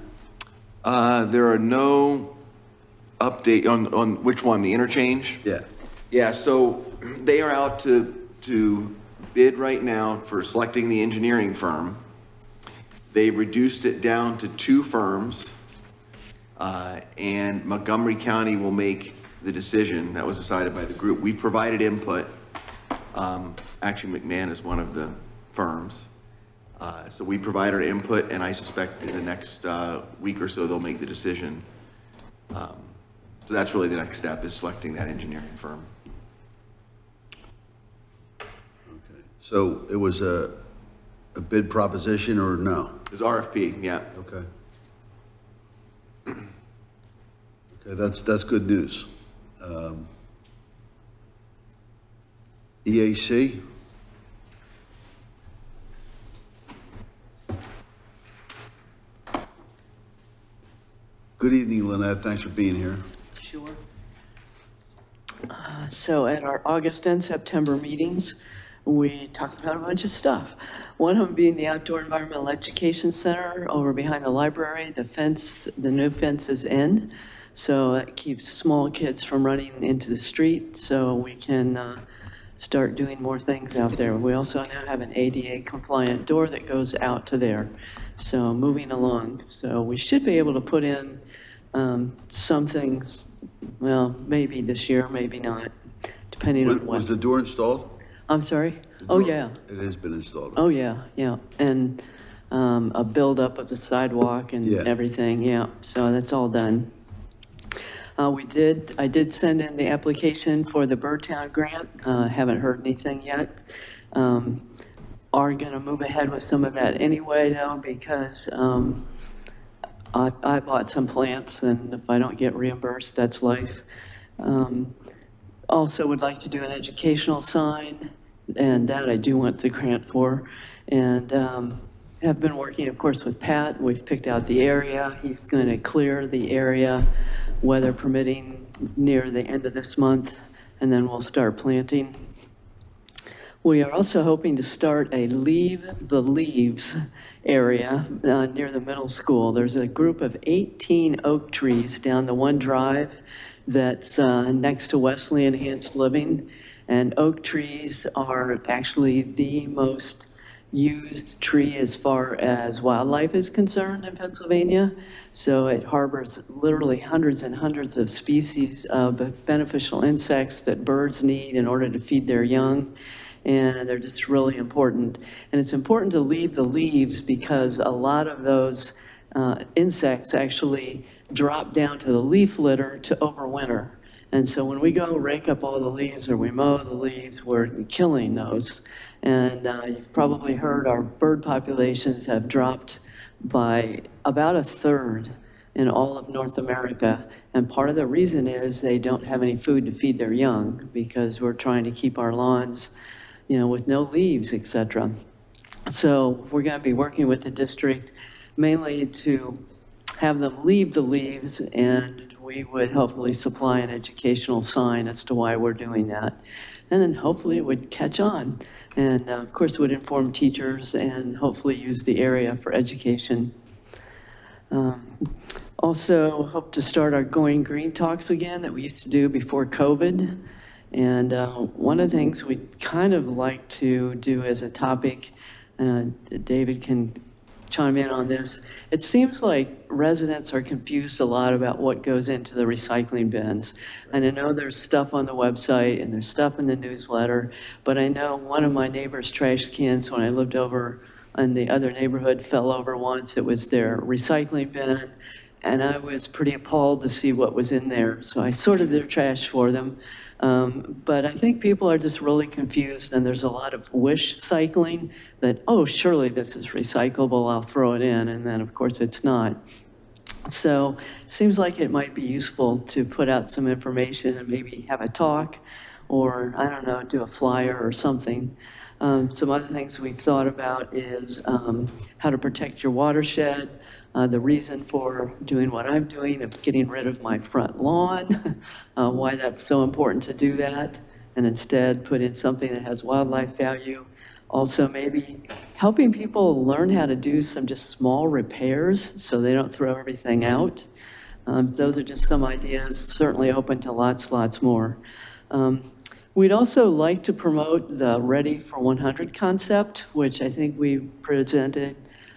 Uh, there are no update on, on which one, the interchange? Yeah. Yeah, so they are out to, to bid right now for selecting the engineering firm. They've reduced it down to two firms, uh, and Montgomery County will make the decision. That was decided by the group. We've provided input. Um, Actually, McMahon is one of the firms. Uh, So we provide our input, and I suspect in the next uh, week or so, they'll make the decision. Um, So that's really the next step, is selecting that engineering firm. Okay. So it was a, a bid proposition or no? It's RFP, yeah. Okay. Okay, that's, that's good news. Um, EAC? Good evening, Lynette, thanks for being here. Sure. Uh, So at our August and September meetings, we talked about a bunch of stuff. One of them being the Outdoor Environmental Education Center over behind the library. The fence, the new fence is in, so it keeps small kids from running into the street, so we can uh, start doing more things out there. We also now have an ADA compliant door that goes out to there. So moving along, so we should be able to put in um, some things, well, maybe this year, maybe not, depending Was on what. was the door installed? I'm sorry? Oh, yeah. It has been installed. Oh, yeah, yeah. And um, a buildup of the sidewalk and Yeah. everything, yeah. So that's all done. Uh, We did, I did send in the application for the Birdtown grant. Uh, Haven't heard anything yet. Um, Are going to move ahead with some of that anyway, though, because um, I I bought some plants, and if I don't get reimbursed, that's life. Um, Also would like to do an educational sign, and that I do want the grant for. And um, have been working, of course, with Pat. We've picked out the area. He's going to clear the area, weather permitting, near the end of this month, and then we'll start planting. We are also hoping to start a Leave the Leaves area uh, near the middle school. There's a group of 18 oak trees down the one drive that's uh, next to Wesley Enhanced Living. And oak trees are actually the most used tree as far as wildlife is concerned in Pennsylvania. So it harbors literally hundreds and hundreds of species of beneficial insects that birds need in order to feed their young. And they're just really important. And it's important to leave the leaves because a lot of those uh, insects actually drop down to the leaf litter to overwinter. And so when we go rake up all the leaves or we mow the leaves, we're killing those. And uh, you've probably heard our bird populations have dropped by about a third in all of North America. And part of the reason is they don't have any food to feed their young because we're trying to keep our lawns, you know, with no leaves, et cetera. So we're going to be working with the district mainly to have them leave the leaves and we would hopefully supply an educational sign as to why we're doing that. And then hopefully it would catch on. And uh, of course, would inform teachers and hopefully use the area for education. Um, Also, hope to start our Going Green talks again that we used to do before COVID. And uh, one of the things we'd kind of like to do as a topic, uh, David can chime in on this. It seems like residents are confused a lot about what goes into the recycling bins. And I know there's stuff on the website and there's stuff in the newsletter, but I know one of my neighbor's trash cans when I lived over in the other neighborhood fell over once. It was their recycling bin. And I was pretty appalled to see what was in there. So I sorted their trash for them. Um, but I think people are just really confused, and there's a lot of wish cycling that, oh, surely this is recyclable, I'll throw it in, and then of course it's not. So it seems like it might be useful to put out some information and maybe have a talk, or I don't know, do a flyer or something. Um, some other things we've thought about is um, how to protect your watershed. Uh, the reason for doing what I'm doing, of getting rid of my front lawn, uh, why that's so important to do that, and instead put in something that has wildlife value. Also, maybe helping people learn how to do some just small repairs so they don't throw everything out. Um, those are just some ideas, certainly open to lots, lots more. Um, We'd also like to promote the Ready for 100 concept, which I think we presented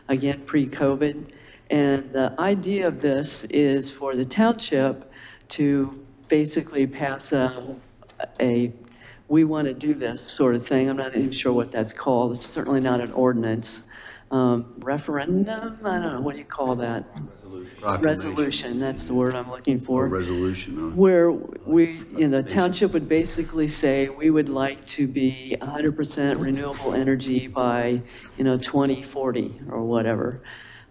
again pre-COVID. And the idea of this is for the township to basically pass a, a we want to do this sort of thing. I'm not even sure what that's called. It's certainly not an ordinance. Um, referendum, I don't know, what do you call that? Resolution. Resolution, that's the word I'm looking for. Or resolution, huh? Where we, you know, the township would basically say, we would like to be 100% renewable energy by, you know, 2040 or whatever.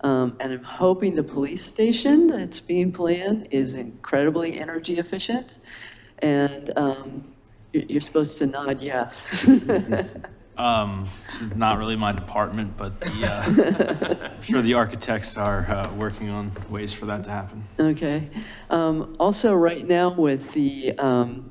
Um, And I'm hoping the police station that's being planned is incredibly energy efficient. And um, you- you're supposed to nod yes. Um, it's not really my department, but the, uh, I'm sure the architects are, uh, working on ways for that to happen. Okay. Um, Also, right now with the um,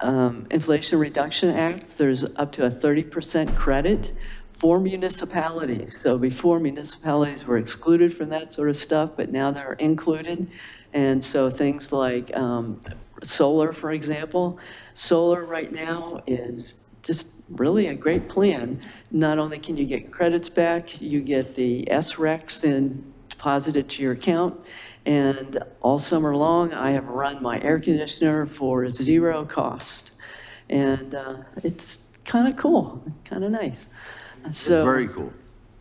um, Inflation Reduction Act, there's up to a 30% credit for municipalities. So before municipalities were excluded from that sort of stuff, but now they're included. And so things like um, solar, for example, solar right now is just really a great plan. Not only can you get credits back, you get the SRECs in deposited to your account. And all summer long, I have run my air conditioner for zero cost. And uh, it's kind of cool, kind of nice. It's So very cool,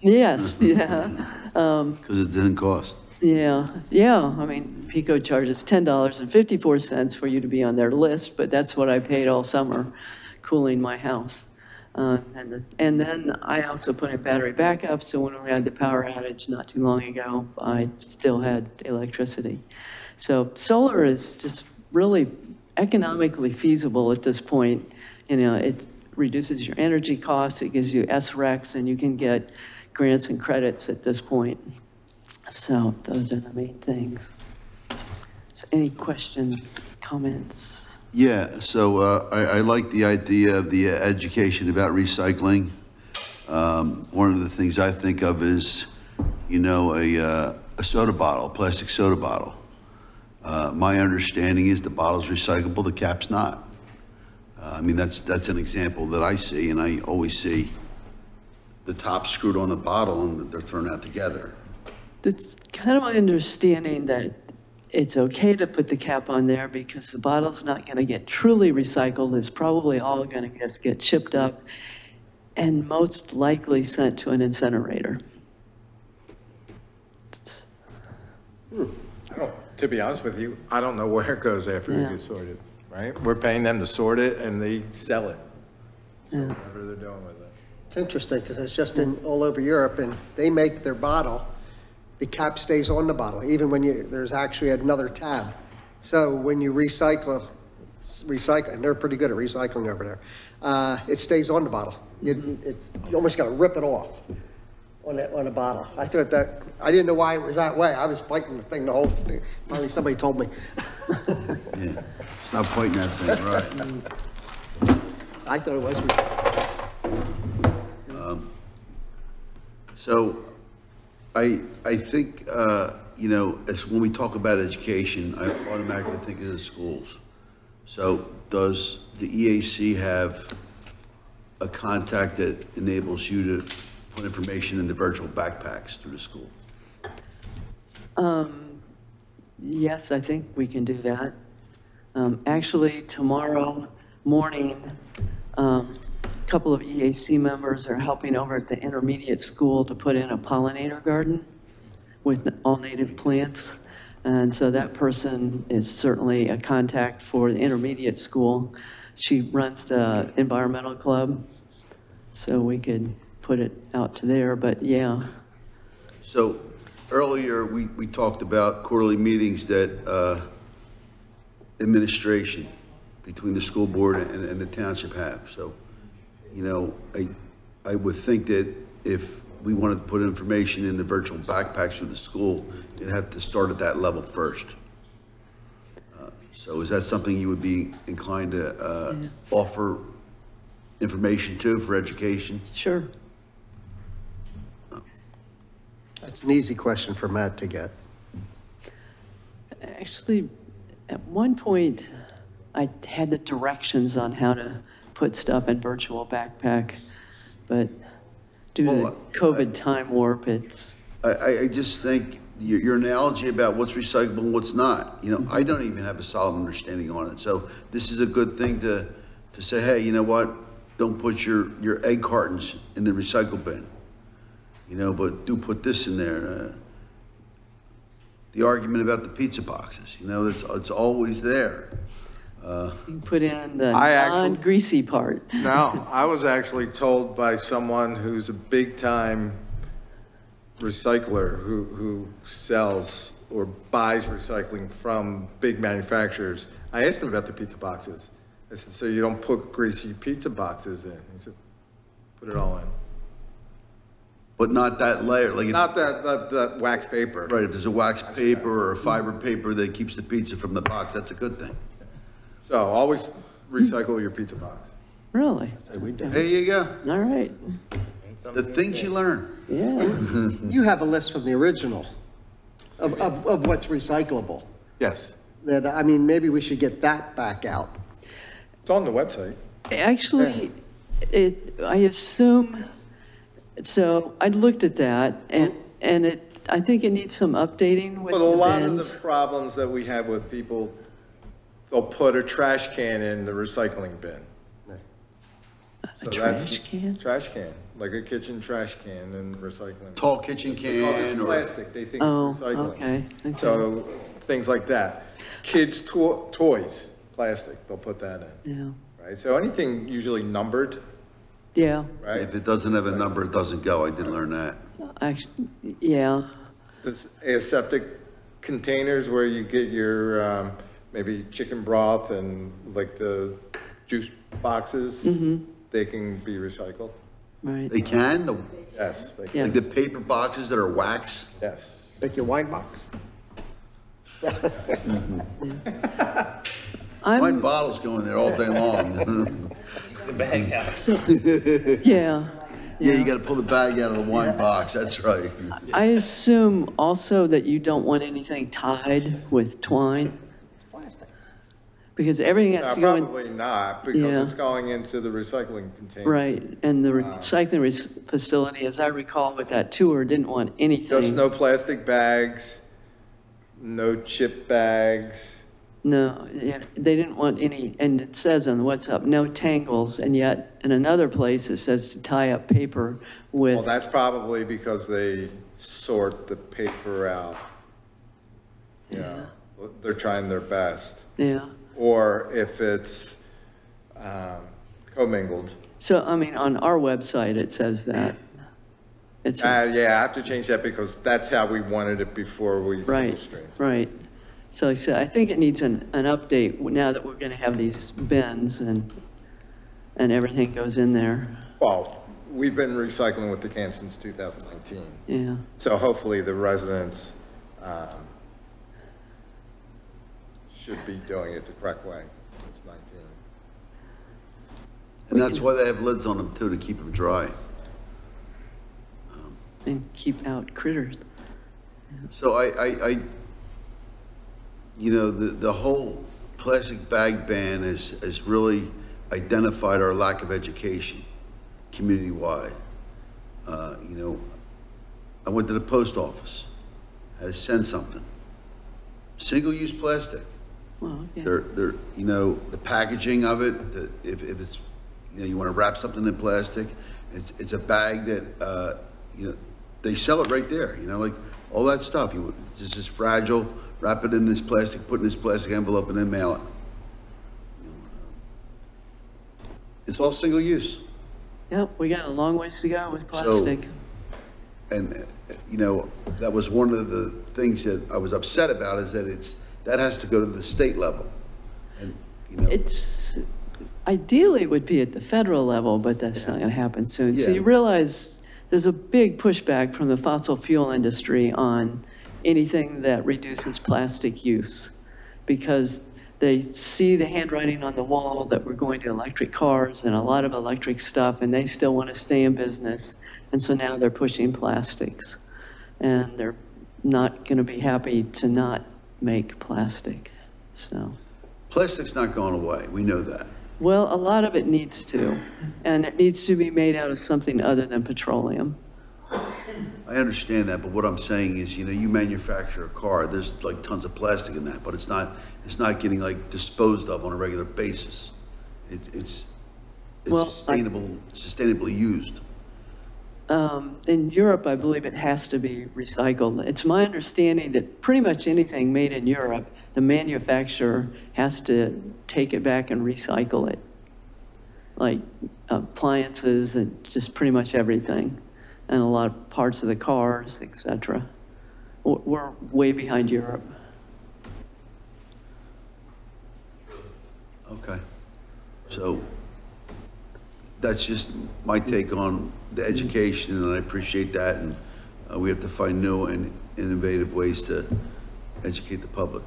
Yes, yeah. Um, because it didn't cost. yeah, yeah, I mean, PECO charges ten dollars and fifty-four cents for you to be on their list, but that's what I paid all summer cooling my house. Uh, and, the- and then I also put in battery backup, so when we had the power outage not too long ago, I still had electricity. So solar is just really economically feasible at this point. You know, it reduces your energy costs, it gives you SRECs, and you can get grants and credits at this point. So those are the main things. So any questions, comments? Yeah, so uh, I, I like the idea of the education about recycling. Um, One of the things I think of is, you know, a, uh, a soda bottle, plastic soda bottle. Uh, My understanding is the bottle's recyclable, the cap's not. Uh, I mean, that's, that's an example that I see, and I always see the top screwed on the bottle and they're thrown out together. It's kind of my understanding that it's okay to put the cap on there because the bottle's not going to get truly recycled. It's probably all going to just get chipped up and most likely sent to an incinerator. I don't, to be honest with you, I don't know where it goes after it Yeah. gets sorted, right? We're paying them to sort it and they sell it. So Yeah. whatever they're doing with it. It's interesting, because it's just in, all over Europe, and they make their bottle, the cap stays on the bottle, even when you, there's actually another tab. So when you recycle, recycle, and they're pretty good at recycling over there, uh, it stays on the bottle. You, it's, you almost gotta rip it off on that, on a bottle. I thought that, I didn't know why it was that way. I was fighting the thing the whole thing. Finally, somebody told me. Yeah, stop pointing that thing, right. I thought it was. So I, I think, uh, you know, as, when we talk about education, I automatically think of the schools. So does the EAC have a contact that enables you to put information in the virtual backpacks through the school? Um, yes, I think we can do that. Um, actually, tomorrow morning, um, a couple of EAC members are helping over at the intermediate school to put in a pollinator garden with all native plants. And so that person is certainly a contact for the intermediate school. She runs the environmental club, so we could put it out to there, but yeah. So earlier, we, we talked about quarterly meetings that, uh, administration between the school board and, and the township have. So, you know, I, I would think that if we wanted to put information in the virtual backpacks for the school, it'd have to start at that level first. Uh, So is that something you would be inclined to, uh, offer information to for education? Sure. That's an easy question for Matt to get. Actually, at one point, I had the directions on how to put stuff in virtual backpack, but due to the Well, COVID time warp, it's, I, I, I just think your, your analogy about what's recyclable and what's not, you know, I don't even have a solid understanding on it. So this is a good thing to, to say, hey, you know what? Don't put your, your egg cartons in the recycle bin. You know, but do put this in there. Uh, The argument about the pizza boxes, you know, it's, it's always there. Uh, you put in the I actually- non-greasy part. No, I was actually told by someone who's a big-time recycler who, who sells or buys recycling from big manufacturers. I asked him about the pizza boxes. I said, so you don't put greasy pizza boxes in? He said, put it all in. But not that layer, like. if- Not that, that, that wax paper. Right, if there's a wax paper or a fiber paper that keeps the pizza from the box, that's a good thing. So always recycle your pizza box. Really? There you go. All right, The things you learn. yeah. You have a list from the original of, of, of what's recyclable. Yes, That, I mean, maybe we should get that back out. it's on the website. Actually, it, I assume, so I looked at that, and, and it, I think it needs some updating with But a the lot of bins. the problems that we have with people, they'll put a trash can in the recycling bin. So that's- trash can? Trash can, like a kitchen trash can and recycling. Tall kitchen Because oh, it's can or. plastic, they think Oh, recycling. okay, okay. So, things like that. Kids' to- toys, plastic, they'll put that in, Yeah, right? So anything usually numbered, yeah, right? If it doesn't have a number, it doesn't go. I did learn that. actually, yeah, This aseptic containers where you get your um, maybe chicken broth and like the juice boxes, they can be recycled. Right. They can, the, Yes, they like can, the paper boxes that are wax? yes. Like your wine box. Wine I'm, bottles go in there all day long. The bag out. yeah. Yeah, you gotta pull the bag out of the wine box, that's right. I assume also that you don't want anything tied with twine? Plastic. because everything has Uh, to go in. Probably not, because Yeah. it's going into the recycling container. Right, and the recycling rec- facility, as I recall with that tour, didn't want anything. Just anything. no plastic bags, no chip bags. No, yeah, they didn't want any, and it says on the what's up, no tangles, and yet in another place it says to tie up paper with. Well, that's probably because they sort the paper out. Yeah, they're trying their best. yeah. Or if it's um, commingled. So, I mean, on our website, it says that. It's, Uh, yeah, I have to change that because that's how we wanted it before we right, stream. right. So like I said, I think it needs an, an update now that we're gonna have these bins and, and everything goes in there, Well, we've been recycling with the can since 2019. yeah. So hopefully the residents um, should be doing it the correct way. It's 19. And that's why they have lids on them too, to keep them dry. And keep out critters. So I, I, I, you know, the, the whole plastic bag ban has, has really identified our lack of education community-wide. Uh, you know, I went to the post office, had to send something. Single-use plastic. Well, yeah. They're, they're, you know, the packaging of it, the- if, if it's, you know, you want to wrap something in plastic, it's, it's a bag that, uh, you know, they sell it right there, you know, like, all that stuff, you, it's just fragile, wrap it in this plastic, put in this plastic envelope and then mail it. It's all single use. Yep, we got a long ways to go with plastic. So-. And, you know, that was one of the things that I was upset about is that it's, that has to go to the state level. And, you know, It's, ideally it would be at the federal level, but that's not gonna happen soon. So you realize there's a big pushback from the fossil fuel industry on anything that reduces plastic use. Because they see the handwriting on the wall that we're going to electric cars and a lot of electric stuff, and they still want to stay in business. And so now they're pushing plastics. And they're not going to be happy to not make plastic, so. plastic's not going away, we know that. Well, a lot of it needs to, and it needs to be made out of something other than petroleum. I understand that, but what I'm saying is, you know, you manufacture a car, there's like tons of plastic in that, but it's not, it's not getting like disposed of on a regular basis. It, it's, Well, I- it's sustainable, sustainably used. Um, In Europe, I believe it has to be recycled. It's my understanding that pretty much anything made in Europe, the manufacturer has to take it back and recycle it. Like appliances and just pretty much everything, and a lot of parts of the cars, etc. We're- We're way behind Europe. Okay. So that's just my take on the education, and I appreciate that, and uh, we have to find new and innovative ways to educate the public.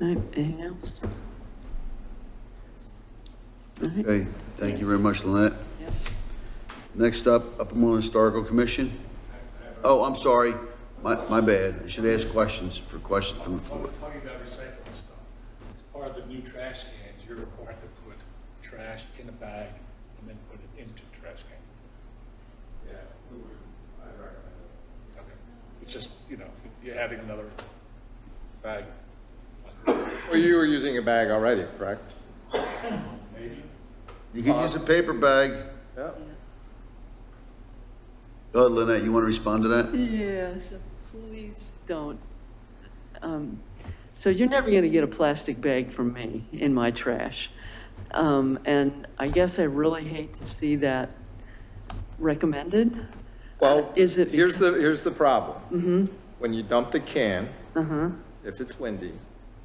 Right, anything else? Right. Okay, thank you very much, Lynette. Next up, Upper Historical Commission. Oh, I'm sorry, my, my bad, I should ask questions for questions from the floor. Talking about recycling stuff, it's part of the new trash cans, you're required to put trash in a bag and then put it into the trash can. Yeah, I recommend it. Okay, it's just, you know, you're adding another bag. Well, you were using a bag already, correct? Maybe. You can use a paper bag. Yeah. Go ahead, Lynette, you want to respond to that? Yeah, so please don't. Um, So you're never going to get a plastic bag from me in my trash. Um, And I guess I really hate to see that recommended. Well, Is it here's the, here's the problem. Mm-hmm, When you dump the can, uh-huh, if it's windy.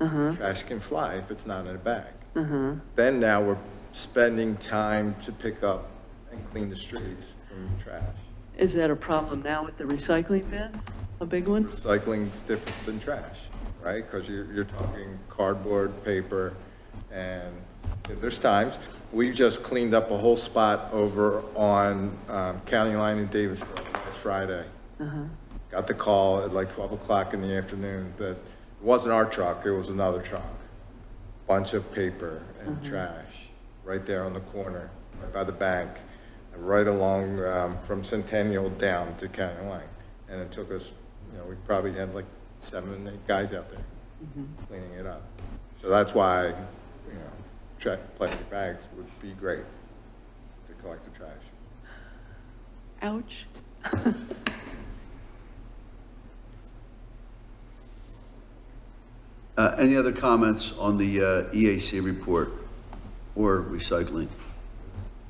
Uh-huh, Trash can fly if it's not in a bag. uh-huh. Then now we're spending time to pick up and clean the streets from trash. Is that a problem now with the recycling bins? A big one? Recycling's different than trash, right? Because you're, you're talking cardboard, paper, and there's times, we just cleaned up a whole spot over on um, County Line in Davisville last Friday. Uh-huh. Got the call at like 12 o'clock in the afternoon that it wasn't our truck, it was another truck. Bunch of paper and trash, right there on the corner, right by the bank, right along um, from Centennial down to County Line. And it took us, you know, we probably had like seven, eight guys out there cleaning it up. So that's why, you know, tra- plastic bags would be great to collect the trash. Ouch. Uh, Any other comments on the uh, EAC report or recycling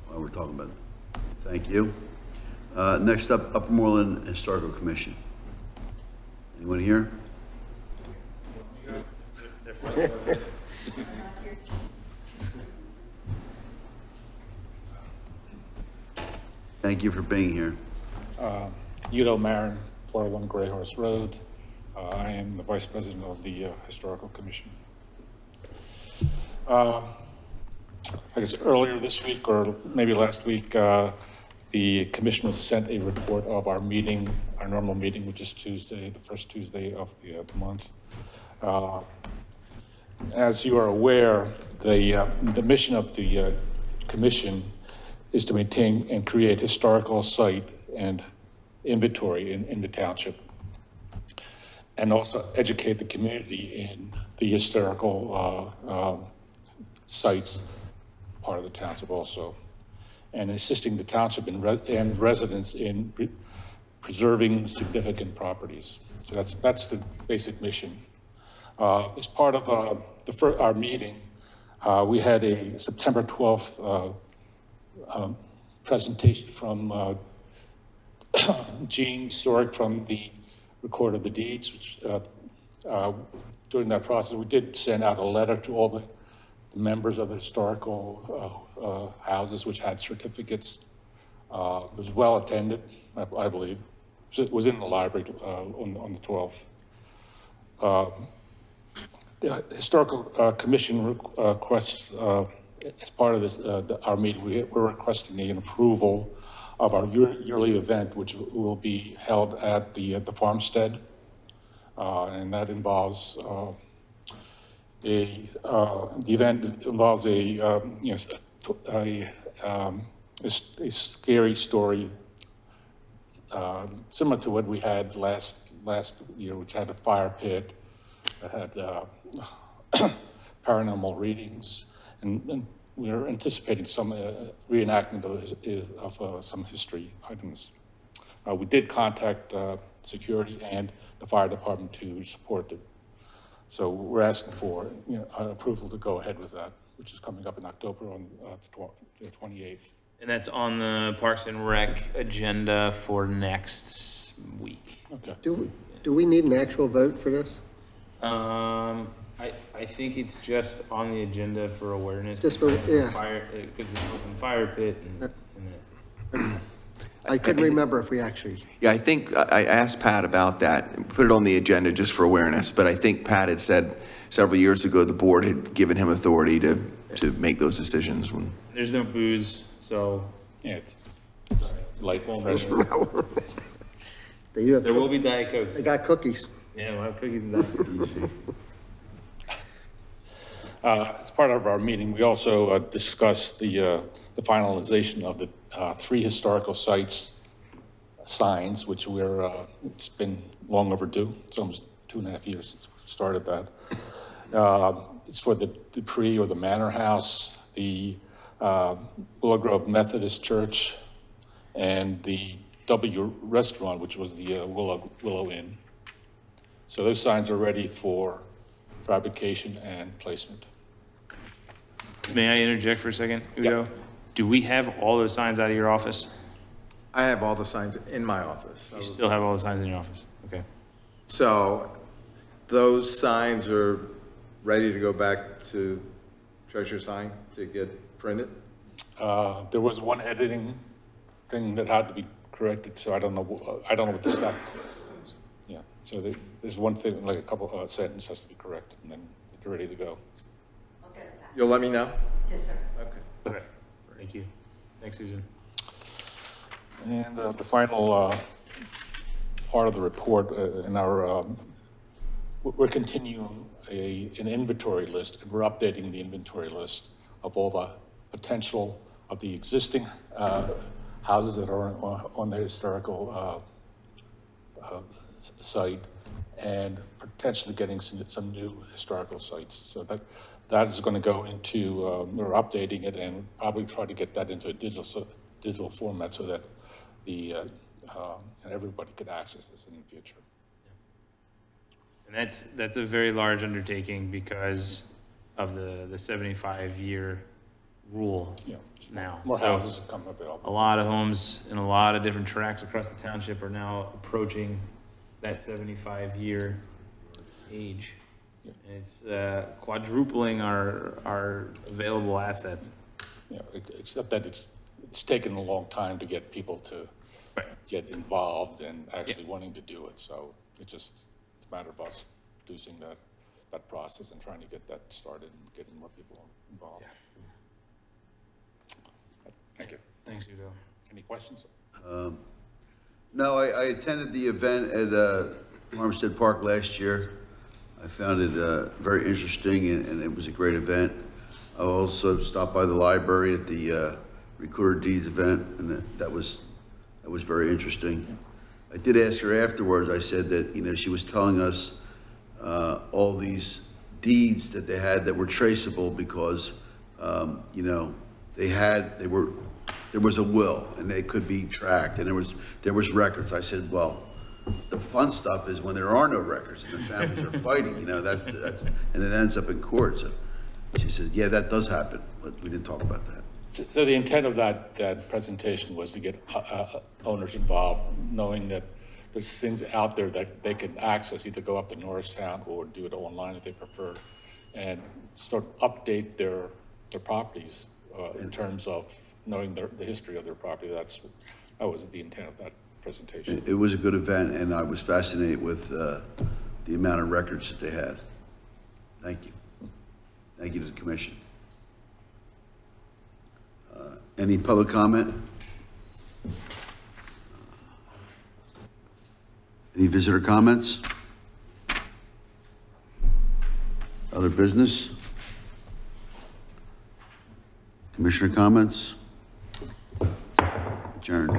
while we're talking about it? Thank you. Uh, Next up, Upper Moreland Historical Commission. Anyone here? Thank you for being here. Uh, Udo Marin, 401 Gray Horse Road. Uh, I am the Vice President of the uh, Historical Commission. Uh, I guess earlier this week, or maybe last week, uh, the commission was sent a report of our meeting, our normal meeting, which is Tuesday, the first Tuesday of the uh, the month. Uh, As you are aware, the, uh, the mission of the uh, commission is to maintain and create historical site and inventory in, in the township. And also educate the community in the historical uh, um, sites, part of the township also. And assisting the township and re- and residents in pre- preserving significant properties. So that's, that's the basic mission. Uh, As part of uh, the, our meeting, uh, we had a September 12th uh, um, presentation from uh, Jeanne Sorg from the Record of the Deeds, which uh, during that process, we did send out a letter to all the the members of the historical uh, houses which had certificates. Uh, It was well attended, I I believe. It was in the library uh, on on the 12th. Uh, The Historical uh, Commission requests, as part of this, the- our meeting, we- we're requesting an approval of our year- yearly event, which will be held at the the farmstead. And that involves a, uh, the event involves a, um, you know, a, um, a a scary story, uh, similar to what we had last, last year, which had a fire pit, had, uh, paranormal readings, and, and we are anticipating some uh, reenactment of, of, uh, some history items. Uh, we did contact, uh, security and the fire department to support it. So we're asking for, you know, approval to go ahead with that, which is coming up in October on uh, the tw- the 28th. And that's on the Parks and Rec agenda for next week. Okay. Do, we- do we need an actual vote for this? Um, I, I think it's just on the agenda for awareness. Just for- because yeah. Fire, because it's an open fire pit and, and it. I couldn't remember if we actually, Yeah, I think, I I asked Pat about that, put it on the agenda just for awareness, but I think Pat had said several years ago, the board had given him authority to, to make those decisions when. There's no booze, so. Yeah, it's Light won't. they do have, There will be Diet Cokes. they got cookies. Yeah, we'll have cookies and Diet Cokes. Uh, As part of our meeting, we also uh, discussed the, uh, the finalization of the uh, three historical sites signs, which we're, uh, it's been long overdue. It's almost two and a half years since we started that. Uh, It's for the Dupree or the Manor House, the uh, Willow Grove Methodist Church, and the W Restaurant, which was the uh, Willow, Willow Inn. So those signs are ready for fabrication and placement. May I interject for a second, Udo? Do we have all those signs out of your office? I have all the signs in my office. You still have all the signs in your office? Okay. So those signs are ready to go back to Treasure Sign to get printed? Uh, There was one editing thing that had to be corrected, so I don't know, wh- I don't know what the staff, yeah, so there- there's one thing, like a couple, uh sentence has to be corrected, and then they're ready to go. You'll let me know? Yes, sir. Okay. Okay. Thank you. Thanks, Susan. And uh, the final uh, part of the report uh, in our, um, we're we're continuing a, an inventory list, and we're updating the inventory list of all the potential of the existing uh, houses that are on on the historical uh, uh, site, and potentially getting some, some new historical sites. So that, that is going to go into, um, we're updating it and probably try to get that into a digital, so- digital format so that the, uh, um, everybody could access this in the future. And that's, that's a very large undertaking because of the, the seventy-five year rule Yeah. now. More So, houses have come available. A lot of homes in a lot of different tracts across the township are now approaching that seventy-five year age. And it's uh, quadrupling our, our available assets. Yeah, except that it's, it's taken a long time to get people to get involved and actually wanting to do it. So it just, a matter of us producing that, that process and trying to get that started and getting more people involved. Thank you. Thanks, Udo. Any questions? Um, No, I, I attended the event at uh, Farmstead Park last year. I found it uh, very interesting and, and it was a great event. I also stopped by the library at the uh, Recorder Deeds event and that- that was, that was very interesting. I did ask her afterwards, I said that, you know, she was telling us uh, all these deeds that they had that were traceable because, um, you know, they had, they were, there was a will and they could be tracked and there was, there was records. I said, well, the fun stuff is when there are no records and the families are fighting, you know, that's, that's, and it ends up in court. So she said, yeah, that does happen, but we didn't talk about that. So- So the intent of that, that presentation was to get uh, uh, owners involved, knowing that there's things out there that they can access, either go up to Norristown or do it online if they prefer, and sort of update their, their properties uh, in terms of knowing their, the history of their property. That's, that was the intent of that presentation. It, it was a good event and I was fascinated with uh, the amount of records that they had. Thank you. Thank you to the commission. Any public comment? Any visitor comments? Other business? Commissioner comments? Adjourned.